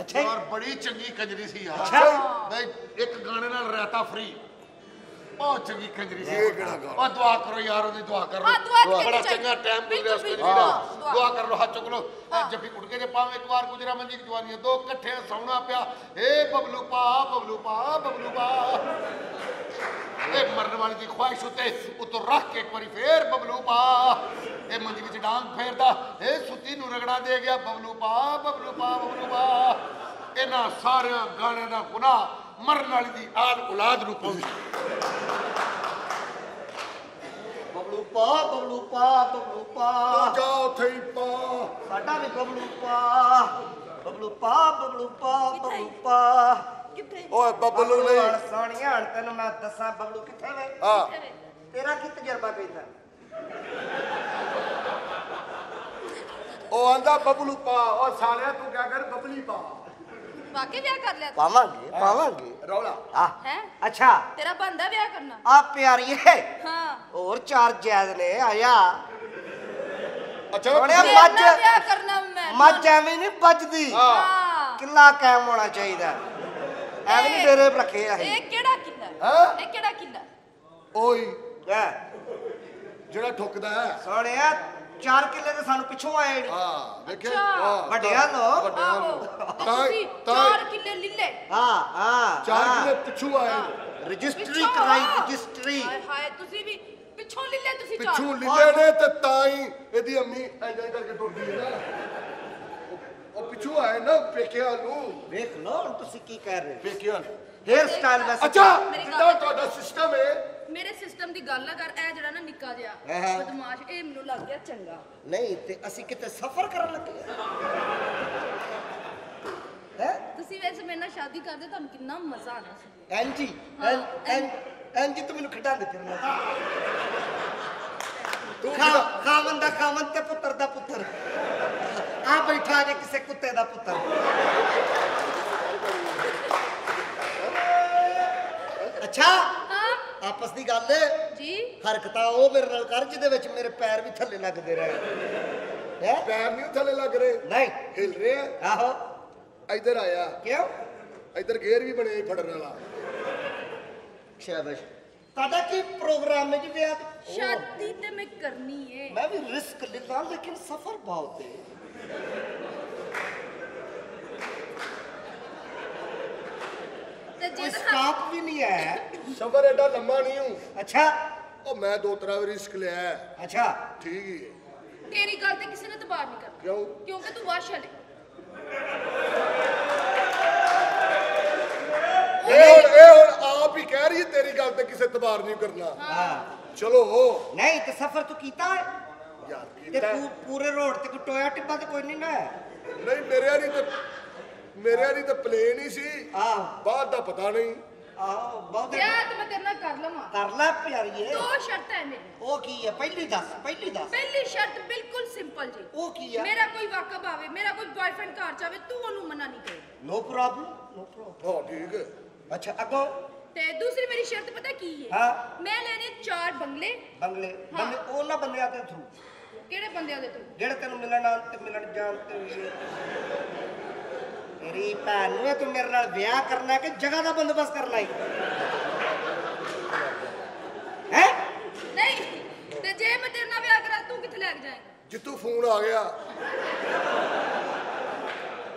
ਅੱਛਾ ਯਾਰ ਬੜੀ ਚੰਗੀ ਕੰਜਰੀ ਸੀ ਯਾਰ। ਅੱਛਾ। ਮੈਂ ਇੱਕ ਗਾਣੇ ਨਾਲ ਰਹਿਤਾ ਫਰੀ ਬਹੁਤ ਚੰਗੀ ਕੰਜਰੀ ਸੀ। ਇਹ ਕਿਹੜਾ ਗਾਣਾ ਉਹ ਦੁਆ ਕਰੋ ਯਾਰ ਉਹਦੀ ਦੁਆ ਕਰ ਹਾਂ, ਦੁਆ ਤਾਂ ਬੜਾ ਕਰਨੀ ਚੰਗਾ। ਟਾਈਮ ਗੁਜ਼ਰਿਆ ਉਸ ਕੰਜਰੀ ਬਿਲਕੁਲ, ਦਾ ਦੁਆ। ਦੁਆ ਕਰ। ਲੋ ਹੱਥ ਚੁੱਕ ਲੋ ਜੱਫੀ ਕੁੱਟ ਕੇ ਜੇ ਪਾਵੇਂ ਇੱਕ ਵਾਰ ਗੁਜਰਾ ਮੰਜੀ ਦੀ ਜਵਾਨੀ ਦੋ ਇਕੱਠੇ ਸੌਣਾ ਪਿਆ। ਏ ਬਬਲੂ ਪਾ ਬਬਲੂ ਪਾ ਬਬਲੂ ਪਾ। ਇਹ ਮਰਨ ਵਾਲੀ ਦੀ ਖੁਆਇਸ਼ ਉਤੇ ਉਤੋਂ ਰੱਖ ਕੇ ਇੱਕ ਵਾਰੀ ਫੇਰ ਬਬਲੂ ਪਾ। ਇਹ ਮੰਜੀ ਵਿੱਚ ਡਾਂਗ ਫੇਰਦਾ ਇਹ ਸੁੱਤੀ ਨੂੰ ਰਗੜਾ ਦੇ ਗਿਆ। ਬਬਲੂ ਪਾ ਬਬਲੂ ਪਾ ਬਬਲੂ ਪਾ। ਇਹਨਾਂ ਸਾਰਿਆਂ ਗਾਣਿਆਂ ਦਾ ਗੁਨਾਹ ਮਰਨ ਵਾਲੀ ਦੀ ਆਲ ਔਲਾਦ ਨੂੰ ਪਹੁੰਚ ਬਬਲੂ ਪਾ ਬਬਲੂ ਪਾ ਬਬਲੂ ਪਾ ਜਾ ਉੱਥੇ ਹੀ ਪਾ। ਸਾਡਾ ਵੀ ਬਬਲੂ ਪਾ ਬਬਲੂ ਪਾ ਬਬਲੂ ਪਾ ਬਬਲੂ ਪਾ ਕਿੱਥੇ? ਓਏ ਬਬਲੂ ਨਹੀਂ। ਹਣ ਸੋਹਣੀਆਂ ਹਣ ਤੈਨੂੰ ਮੈਂ ਦੱਸਾਂ ਬਬਲੂ ਕਿੱਥੇ ਵੇ? ਹਾਂ। ਤੇਰਾ ਕੀ ਤਜਰਬਾ ਕਹਿੰਦਾ ਉਹ ਆਂਦਾ ਬਬਲੂ ਪਾ। ਉਹ ਸਾਲਿਆ ਤੂੰ ਕਿਆ ਕਰ? ਬਬਲੀ ਪਾ। ਵਾਕੇ ਵਿਆਹ ਕਰ ਲਿਆ ਪਾਵਾਂਗੇ ਪਾਵਾਂਗੇ। ਰੌਲਾ। ਆ ਹੈ? ਅੱਛਾ। ਤੇਰਾ ਬੰਦਾ ਵਿਆਹ ਕਰਨਾ। ਆ ਪਿਆਰੀਏ। ਹਾਂ। ਹੋਰ ਚਾਰ ਜੈਦ ਨੇ ਆਇਆ। ਅੱਛਾ ਤੇਰੇ ਮੱਝ? ਵਿਆਹ ਕਰਨਾ ਮੈਂ ਮੱਝ ਐਵੇਂ ਨਹੀਂ ਵੱਜਦੀ। ਹਾਂ। ਕਿੱਲਾ ਕਾਇਮ ਹੋਣਾ ਚਾਹੀਦਾ। ਐਵੇਂ ਨਹੀਂ ਡੇਰੇ ਰੱਖੇ ਆ ਇਹ ਕਿਹੜਾ ਕਿੱਲਾ? ਹੈਂ? ਇਹ ਕਿਹੜਾ ਕਿੱਲਾ? ਓਏ ਇਹ ਜਿਹੜਾ ਠੁੱਕਦਾ ਹੈ। ਸੋਹਣਿਆ ਚਾਰ ਕਿੱਲੇ ਤੇ ਸਾਨੂੰ ਪਿੱਛੋਂ ਆਏ ਨੇ। ਹਾਂ ਦੇਖਿਆ? ਅੱਛਾ। ਹਾਂ ਵੱਡਿਆਂ ਨੂੰ। ਵੱਡਿਆਂ ਆਹੋ ਨੂੰ। ਤੇ ਤਾਂ ਤੁਸੀਂ ਤਾਂ ਚਾਰ ਕਿੱਲੇ ਲਿੱਲੇ। ਹਾਂ ਹਾਂ ਚਾਰ ਹਾਂ। ਕਿਲੇ ਪਿੱਛੂ ਆਏ ਰਜਿਸਟਰੀ ਪਿੱਛੋਂ ਕਰਾਈ ਆ। ਰਜਿਸਟਰੀ। ਹਾਏ ਹਾਏ ਤੁਸੀਂ ਵੀ ਪਿੱਛੋਂ ਲੈ ਲਿਆ ਤੁਸੀਂ ਚਾਰ। ਪਿੱਛੋਂ ਲਿੱਲੇ ਨੇ ਤੇ ਤਾਂ ਹੀ ਇਹਦੀ ਅੰਮੀ ਐਂਜਲ ਕਰਕੇ ਟੁਰਦੀ ਹੈ ਨਾ। ਉਹ- ਉਹ ਪਿੱਛੋਂ ਆਏ ਨਾ ਪੇਕਿਆਂ ਨੂੰ। ਵੇਖ ਲਓ ਹੁਣ ਤੁਸੀਂ ਕੀ ਕਹਿ ਰਹੇ ਪੇਕਿਆਂ ਨੂੰ। ਹੇਅਰ ਸਟਾਈਲ ਵੈਸੇ ਅੱਛਾ ਮੇਰੀ ਗੱਲ- ਜਿੱਦਾਂ ਤੁਹਾਡਾ ਸਿਸਟਮ ਹੈ ਮੇਰੇ ਸਿਸਟਮ ਦੀ ਗੱਲ ਨਾ ਕਰ ਇਹ ਜਿਹੜਾ ਨਾ ਨਿੱਕਾ ਜਿਹਾ। ਬਦਮਾਸ਼ ਇਹ ਮੈਨੂੰ ਲੱਗ ਗਿਆ ਚੰਗਾ। ਨਹੀਂ ਤੇ ਅਸੀਂ ਕਿਤੇ ਸਫ਼ਰ ਕਰਨ ਲੱਗੇ ਹੈ? ਤੁਸੀਂ ਵੈਸੇ ਮੇਰੇ ਨਾਲ ਸ਼ਾਦੀ ਕਰਦੇ ਤੁਹਾਨੂੰ ਕਿੰਨਾ ਮਜ਼ਾ ਆਣਾ ਸੀ। ਐਂਜੀ ਐਂਜੀ ਤੂੰ ਮੈਨੂੰ ਖਿਡਾ ਦੇ ਫਿਰਨਾ ਤੂੰ ਖਾ ਖਾਵਨ ਦਾ ਖਾਵਨ ਤੇ ਪੁੱਤਰ ਦਾ ਪੁੱਤਰ। ਆ ਬੈਠਾ ਜੇ ਕਿਸੇ ਕੁੱਤੇ ਦਾ ਪੁੱਤਰ। ਅੱਛਾ ਆਪਸ ਦੀ ਗੱਲ ਹੈ? ਜੀ। ਹਰਕਤਾਂ ਉਹ ਮੇਰੇ ਨਾਲ ਕਰ ਜਿਹਦੇ ਵਿੱਚ ਮੇਰੇ ਪੈਰ ਵੀ ਥੱਲੇ ਲੱਗਦੇ ਰਹੇ। ਹੈ? ਪੈਰ ਨਹੀਂ ਥੱਲੇ ਲੱਗ ਰਹੇ। ਨਹੀਂ। ਹਿਲ ਰਹੇ ਆਹੋ। ਇੱਧਰ ਆਇਆ। ਕਿਉਂ? ਇੱਧਰ ਗੇਰ ਵੀ ਬਣਿਆ ਫੜਨ ਵਾਲਾ। ਸ਼ਾਬਾਸ਼। ਤੁਹਾਡਾ ਕੀ ਪ੍ਰੋਗਰਾਮ ਹੈ ਜੀ ਵਿਆਹ? ਸ਼ਾਦੀ ਤੇ ਮੈਂ ਕਰਨੀ ਏ ਮੈਂ ਵੀ ਰਿਸਕ ਲੈਣਾ ਲੇਕਿਨ ਸਫਰ ਬਹੁਤ ਹੈ। ਤੇ ਜੇ ਕੋਈ ਸਟਾਪ ਵੀ ਨਹੀਂ ਹੈ। ਸਫ਼ਰ ਐਡਾ ਲੰਮਾ ਨਹੀਂ ਹੂੰ। ਅੱਛਾ। ਉਹ ਮੈਂ ਦੋ ਤਰ੍ਹਾਂ ਵਾਰੀ ਰਿਸਕ ਲਿਆ ਹੈ। ਅੱਛਾ। ਠੀਕ ਹੀ ਹੈ। ਤੇਰੀ ਗੱਲ ਤੇ ਕਿਸੇ ਨੇ ਤਬਾਰ ਨਹੀਂ ਕਰਨਾ। ਕਿਉਂ? ਕਿਉਂਕਿ ਤੂੰ ਵਾਸ਼ਲ ਹੈ ਇਹ ਹੁਣ ਇਹ ਹੁਣ ਆਪ ਹੀ ਕਹਿ ਰਹੀ ਹੈ ਤੇਰੀ ਗੱਲ ਤੇ ਕਿਸੇ ਤਬਾਰ ਨਹੀਂ ਕਰਨਾ। ਹਾਂ। ਚਲੋ। ਹੋ ਨਹੀਂ ਤੇ ਸਫਰ ਤੂੰ ਕੀਤਾ ਹੈ? ਯਾਰ ਤੇ ਕੀਤਾ ਪੂ- ਪੂਰੇ ਰੋਡ ਤੇ ਕੋਈ ਟੋਇਆ ਟਿੱਬਾ ਤੇ ਕੋਈ ਨਹੀਂ ਨਾ ਹੈ? ਨਹੀਂ ਮੇਰੇ ਵਾਲੀ ਤੇ ਮੇਰੇ ਵਾਲੀ ਤਾਂ ਪਲੇਨ ਹੀ ਸੀ। ਆਹ। ਬਾਅਦ ਦਾ ਪਤਾ ਨਹੀਂ। ਆਹੋ ਬਹੁਤ ਵਿਆਹ ਤੇ ਮੈਂ ਤੇਰੇ ਨਾਲ ਕਰ ਲਵਾਂ। ਕਰ ਲੈ ਪਿਆਰੀਏ। ਦੋ ਸ਼ਰਤਾਂ ਹੈ ਮੇਰੀ ਉਹ ਕੀ ਹੈ ਪਹਿਲੀ ਦੱਸ ਪਹਿਲੀ ਦੱਸ। ਪਹਿਲੀ ਸ਼ਰਤ ਬਿਲਕੁਲ ਸਿੰਪਲ ਜੀ। ਉਹ ਕੀ ਹੈ ਮੇਰਾ ਕੋਈ ਵਾਕਬ ਆਵੇ ਮੇਰਾ ਕੋਈ ਬॉयਫ੍ਰੈਂਡ ਘਰ ਚ ਆਵੇ ਤੂੰ ਉਹਨੂੰ ਮਨਾ ਨਹੀਂ ਕਰੇ ਨੋ ਪ੍ਰੋਬਲਮ ਨੋ ਪ੍ਰੋਬਲਮ। ਹਾਂ ਠੀਕ ਹੈ ਅੱਛਾ ਅੱਗੋਂ? ਤੇ ਦੂਸਰੀ ਮੇਰੀ ਸ਼ਰਤ ਪਤਾ ਕੀ ਹੈ ਹਾਂ। ਮੈਂ ਲੈਣੇ ਚਾਰ ਬੰਗਲੇ। ਬੰਗਲੇ। ਬੰਦੇ ਉਹਨਾਂ ਬੰਦਿਆਂ ਦੇ ਥਰੂ ਕਿਹੜੇ ਬੰਦਿਆਂ ਦੇ ਤੂੰ ਜਿਹੜੇ ਤੈਨੂੰ ਮਿਲਣ ਆਉਣ ਤੇ ਮਿਲਣ ਜਾਣ ਤੇ ਮੇਰੀ ਭੈਣ ਨੂੰ ਇਹ ਤੂੰ ਮੇਰੇ ਨਾਲ ਵਿਆਹ ਕਰਨਾ ਹੈ ਕਿ ਜਗ੍ਹਾ ਦਾ ਬੰਦੋਬਸਤ ਕਰਨਾ ਹੈ ਹੈ? ਨਹੀਂ ਤੇ ਜੇ ਮੈਂ ਤੇਰੇ ਨਾਲ ਵਿਆਹ ਕਰਾਂ ਤੂੰ ਕਿੱਥੇ ਲੈ ਕੇ ਜਾਏਂਗਾ? ਜਿੱਤੂ ਫੋਨ ਆ ਗਿਆ।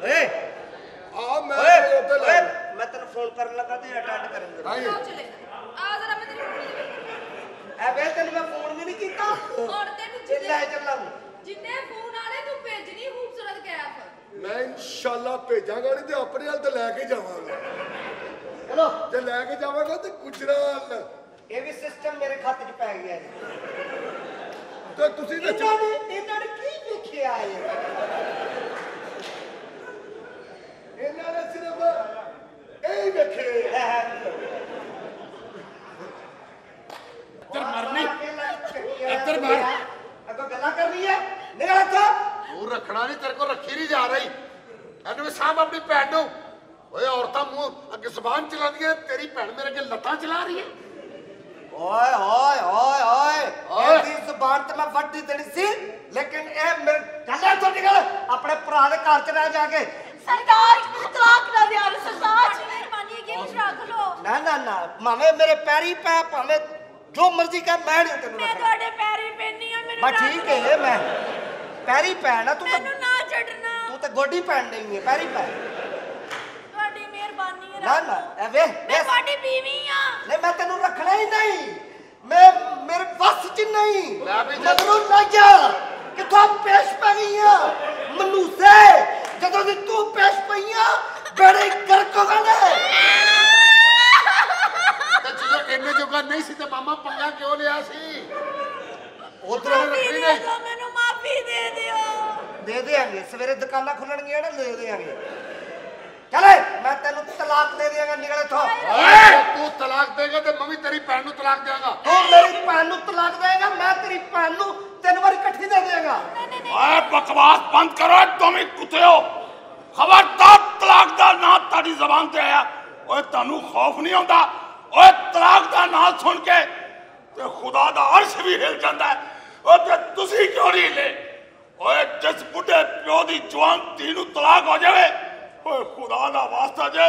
ਓਏ! ਆ ਮੈਂ ਓਏ! ਉੱਤੇ ਓਏ! ਲੈ ਮੈਂ ਤੈਨੂੰ ਫੋਨ ਕਰਨ ਲੱਗਾ ਤੇ ਅਟੈਂਡ ਕਰਨ ਦੇ। ਹਾਂ ਆਓ ਚਲੇ ਆ ਜ਼ਰਾ ਮੈਂ ਤੈਨੂੰ ਐ ਵੇ ਤੈਨੂੰ ਮੈਂ ਫੋਨ ਵੀ ਨਹੀਂ ਕੀਤਾ? ਔਰ ਤੈਨੂੰ ਤੇ ਲੈ ਜਿੰਨੇ ਚੱਲਾਂ। ਜਿੰਨੇ ਫੋਨ ਆਲੇ ਤੂੰ ਭੇਜਣੀ ਖੂਬਸੂਰਤ ਕੈਫ। ਮੈਂ ਇਨਸ਼ਾਅੱਲਾ ਭੇਜਾਂਗਾ ਨਹੀਂ ਤੇ ਆਪਣੇ ਹਾਲ ਤੇ ਲੈ ਕੇ ਜਾਵਾਂਗਾ। ਚਲੋ। ਜੇ ਲੈ ਕੇ ਜਾਵਾਂਗਾ ਤੇ ਗੁਜਰਾਲ ਇਹ ਵੀ ਸਿਸਟਮ ਮੇਰੇ ਖਾਤੇ 'ਚ ਪੈ ਗਿਆ ਹੈ ਤੇ ਤੁਸੀਂ ਤੇ ਇਹਨਾਂ ਨੇ ਇਹਨਾਂ ਨੇ ਕੀ ਵੇਖਿਆ ਹੈ? ਇਹਨਾਂ ਨੇ ਸਿਰਫ ਇਹ ਹੀ ਵੇਖੇ। ਇੱਧਰ ਮਰਨੀ। ਇੱਧਰ ਮਾਰ। ਅੱਗੋਂ ਗੱਲਾਂ ਕਰਨੀ ਹੈ ਨਿਕਲ ਇੱਥੋਂ। ਰੱਖਣਾ ਨਹੀਂ ਤੇਰੇ ਕੋਲ ਰੱਖੀ ਨਹੀਂ ਜਾ ਰਹੀ। ਇਹਨੂੰ ਵੀ ਸਾਂਭ ਆਪਣੀ ਭੈਣ ਨੂੰ। ਓਏ ਔਰਤਾਂ ਮੂੰਹ ਅੱਗੇ ਜ਼ਬਾਨ ਚਲਾਉਂਦੀਆਂ ਤੇਰੀ ਭੈਣ ਮੇਰੇ ਅੱਗੇ ਲੱਤਾਂ ਚਲਾ ਰਹੀ ਹੈ। ਓਏ ਓਏ ਓਏ ਓਏ। ਇਹਦੀ ਜ਼ੁਬਾਨ ਤੇ ਮੈਂ ਵੱਢੀ ਦੇਣੀ ਸੀ ਲੇਕਿਨ ਇਹ ਮੇਰੇ ਚੱਲ ਇੱਥੋਂ ਨਿਕਲ ਆਪਣੇ ਭਰਾ ਦੇ ਘਰ ਚ ਰਹਿ ਜਾ ਕੇ। ਸਰਦਾਰ ਤਲਾਕ ਨਾ ਦਿਆ ਸਰਦਾਰ ਮਿਹਰਬਾਨੀ ਹੈ ਕਿ ਕੁਛ ਰੱਖ ਲੋ ਨਾ ਨਾ ਨਾ ਭਾਵੇਂ ਮੇਰੇ ਪੈਰੀ ਪੈ ਭਾਵੇਂ ਜੋ ਮਰਜ਼ੀ ਕਰ ਮੈਂ ਨਹੀਂ ਤੈਨੂੰ ਮੈਂ ਤੁਹਾਡੇ ਪੈਰੀ ਪੈਣੀ ਆ ਮੈਨੂੰ ਮੈਂ ਰੱਖ ਠੀਕ। ਹੈ ਮੈਂ ਪੈਰੀ ਪੈਣ ਆ ਤੂੰ ਤਾਂ ਮੈਨੂੰ ਨਾ ਛੱਡਣਾ। ਤੂੰ ਤਾਂ ਗੋਡੀ ਪੈਣ ਨਹੀਂ ਹੈ ਪੈਰੀ ਪੈ ਤੁਹਾਡੀ ਮਿਹਰਬਾਨੀ ਹੈ ਨਾ ਰੱਖ ਨਾ। ਇਹ ਵੇ ਮੈਂ ਤੁਹਾਡੀ ਬੀਵੀ ਆ ਨਹੀਂ ਮੈਂ ਤੈਨੂੰ ਰੱਖਣਾ ਹੀ ਨਹੀਂ। ਮੈਂ ਮੇਰੇ ਵੱਸ ਚ ਨਹੀਂ। ਮਗਰੋਂ ਨਾ ਜਾ ਕਿੱਥੋਂ ਪੇਸ਼ ਪੈ ਗਈਆਂ ਮਨੂਸੇ ਜਦੋਂ ਦੀ ਤੂੰ ਪੇਸ਼ ਪਈਆਂ ਬੜੇ ਗਰਕ ਹੋ ਗਏ ਤੇ ਜਦੋਂ ਇੰਨੇ ਜੋਗਾ ਨਹੀਂ ਸੀ ਤੇ ਮਾਮਾ ਪੰਗਾ ਕਿਉਂ ਲਿਆ ਸੀ? ਉਧਰੋਂ ਦੇ ਨਹੀਂ। ਮੈਨੂੰ ਮਾਫੀ ਦੇ ਦਿਓ। ਦੇ ਦੇਾਂਗੇ ਸਵੇਰੇ ਦੁਕਾਨਾਂ ਖੁੱਲਣਗੀਆਂ ਨਾ ਦੇ ਦੇਾਂਗੇ ਚਲੇ ਮੈਂ ਤੈਨੂੰ ਤਲਾਕ ਦੇ ਦਿਆਂਗਾ ਨਿਕਲ ਇੱਥੋਂ। ਓਏ ਤੂੰ ਤਲਾਕ ਦੇਗਾ ਤੇ ਮੈਂ ਵੀ ਤੇਰੀ ਭੈਣ ਨੂੰ ਤਲਾਕ ਦੇਵਾਂਗਾ ਤੂੰ ਮੇਰੀ ਭੈਣ ਨੂੰ ਤਲਾਕ ਦੇਗਾ ਮੈਂ ਤੇਰੀ ਭੈਣ ਨੂੰ ਤਿੰਨ ਵਾਰੀ ਇਕੱਠੀ ਦੇ ਦਿਆਂਗਾ। ਓਏ ਬਕਵਾਸ ਬੰਦ ਕਰੋ ਦੋਵੇਂ ਕੁੱਤਿਓ ਖਬਰਦਾਰ ਤਲਾਕ ਦਾ ਨਾਂ ਤੁਹਾਡੀ ਜ਼ਬਾਨ ਤੇ ਆਇਆ। ਓਏ ਤੁਹਾਨੂੰ ਖੌਫ ਨਹੀਂ ਆਉਂਦਾ? ਓਏ ਤਲਾਕ ਦਾ ਨਾਂ ਸੁਣ ਕੇ ਤੇ ਖੁਦਾ ਦਾ ਅਰਸ਼ ਵੀ ਹਿਲ ਜਾਂਦਾ ਹੈ। ਓ ਤੁਸੀਂ ਕਿਉਂ ਨਹੀਂ ਹਿੱਲੇ ਓਏ, ਜਿਸ ਬੁੱਢੇ ਪਿਓ ਦੀ ਜਵਾਨ ਧੀ ਨੂੰ ਤਲਾਕ ਹੋ ਜਾਵੇ, ਓਏ, ਖੁਦਾ ਦਾ ਵਾਸਤਾ ਜੇ,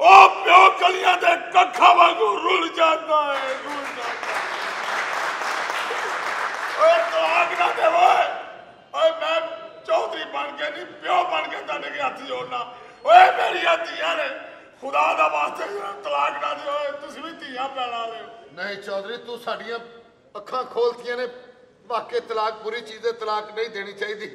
ਉਹ ਪਿਓ ਗਲੀਆਂ ਦੇ ਕੱਖਾਂ ਵਾਂਗੂ ਰੁਲ ਜਾਂਦਾ ਹੈ ਰੁਲ ਜਾਂਦਾ ਓਏ, ਤਲਾਕ ਨਾ ਦੇ ਓਏ। ਮੈਂ ਚੌਧਰੀ ਬਣ ਕੇ ਨਹੀਂ, ਪਿਓ ਬਣ ਕੇ ਤੁਹਾਡੇ ਹੱਥ ਜੋੜਨਾ। ਓਏ, ਮੇਰੀਆਂ ਧੀਆਂ ਨੇ, ਖੁਦਾ ਦਾ ਵਾਸਤੇ ਤਲਾਕ ਨਾ ਦਿਓ। ਤੁਸੀਂ ਵੀ ਧੀਆਂ ਪੈਣਾ ਵਾਲੇ ਨਹੀਂ ਚੌਧਰੀ, ਤੂੰ ਸਾਡੀਆਂ ਅੱਖਾਂ ਖੋਲਤੀਆਂ ਨੇ ਵਾਕਈ ਤਲਾਕ ਬੁਰੀ ਚੀਜ਼ ਹੈ ਤਲਾਕ ਨਹੀਂ ਦੇਣੀ ਚਾਹੀਦੀ।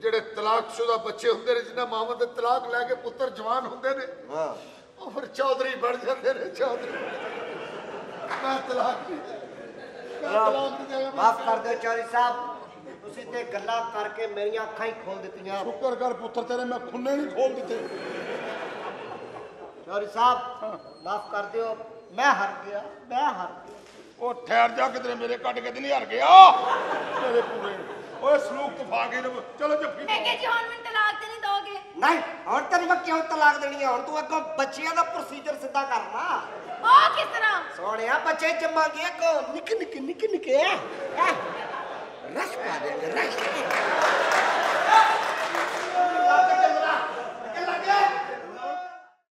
ਜਿਹੜੇ ਤਲਾਕਸ਼ੁਦਾ ਬੱਚੇ ਹੁੰਦੇ ਨੇ ਜਿਨ੍ਹਾਂ ਮਾਵਾਂ ਦੇ ਤਲਾਕ ਲੈ ਕੇ ਪੁੱਤਰ ਜਵਾਨ ਹੁੰਦੇ ਨੇ ਹਾਂ। ਉਹ ਫਿਰ ਚੌਧਰੀ ਬਣ ਜਾਂਦੇ ਨੇ ਚੌਧਰੀ। ਮੈਂ ਤਲਾਕ ਨਹੀਂ ਮੈਂ ਤਲਾਕ ਨਹੀਂ ਦੇਣਾ ਮਾਫ ਕਰ ਦਿਓ ਚੌਧਰੀ ਸਾਹਿਬ। ਤੁਸੀਂ ਤੇ ਗੱਲਾਂ ਕਰਕੇ ਮੇਰੀਆਂ ਅੱਖਾਂ ਹੀ ਖੋਲ ਦਿੱਤੀਆਂ। ਸ਼ੁਕਰ ਕਰ ਪੁੱਤਰ ਤੇਰੇ ਮੈਂ ਖੁੰਨੇ ਨਹੀਂ ਖੋਲ ਦਿੱਤੇ। ਚੌਧਰੀ ਸਾਹਿਬ ਮਾਫ ਕਰ ਦਿਓ। ਮੈਂ ਹਾਰ ਗਿਆ ਮੈਂ ਹਾਰ ਗਿਆ। ਉਹ ਠਹਿਰ ਜਾ ਕਿਤੇ ਮੇਰੇ ਕੱਟ ਕੇ ਤੇ ਨਹੀਂ ਹਰ ਗਿਆ। ਤੇਰੇ ਪੂਰੇ। ਓਏ ਸਲੂਕ ਤਫਾ ਕੇ ਲਵ। ਚਲੋ ਜੱਫੀ ਮੈਂ ਕਿਹਾ ਜੀ ਹੁਣ ਮੈਨੂੰ ਤਲਾਕ ਤੇ ਨਹੀਂ ਦੋਗੇ। ਨਹੀਂ ਹੁਣ ਤੈਨੂੰ ਮੈਂ ਕਿਉਂ ਤਲਾਕ ਦੇਣੀ ਹੈ ਹੁਣ ਤੂੰ ਅੱਗੋਂ ਬੱਚਿਆਂ ਦਾ ਪ੍ਰੋਸੀਜਰ ਸਿੱਧਾ ਕਰਨਾ। ਉਹ ਕਿਸ ਤਰ੍ਹਾਂ? ਸੋਹਣਿਆ ਬੱਚੇ ਜੰਮਾਂਗੇ ਅੱਗੋਂ ਨਿੱਕ ਨਿੱਕ ਨਿੱਕ ਨਿੱਕ। ਰਸ ਪਾ ਦੇ ਰਸ ਲੱਗ ਗਿਆ।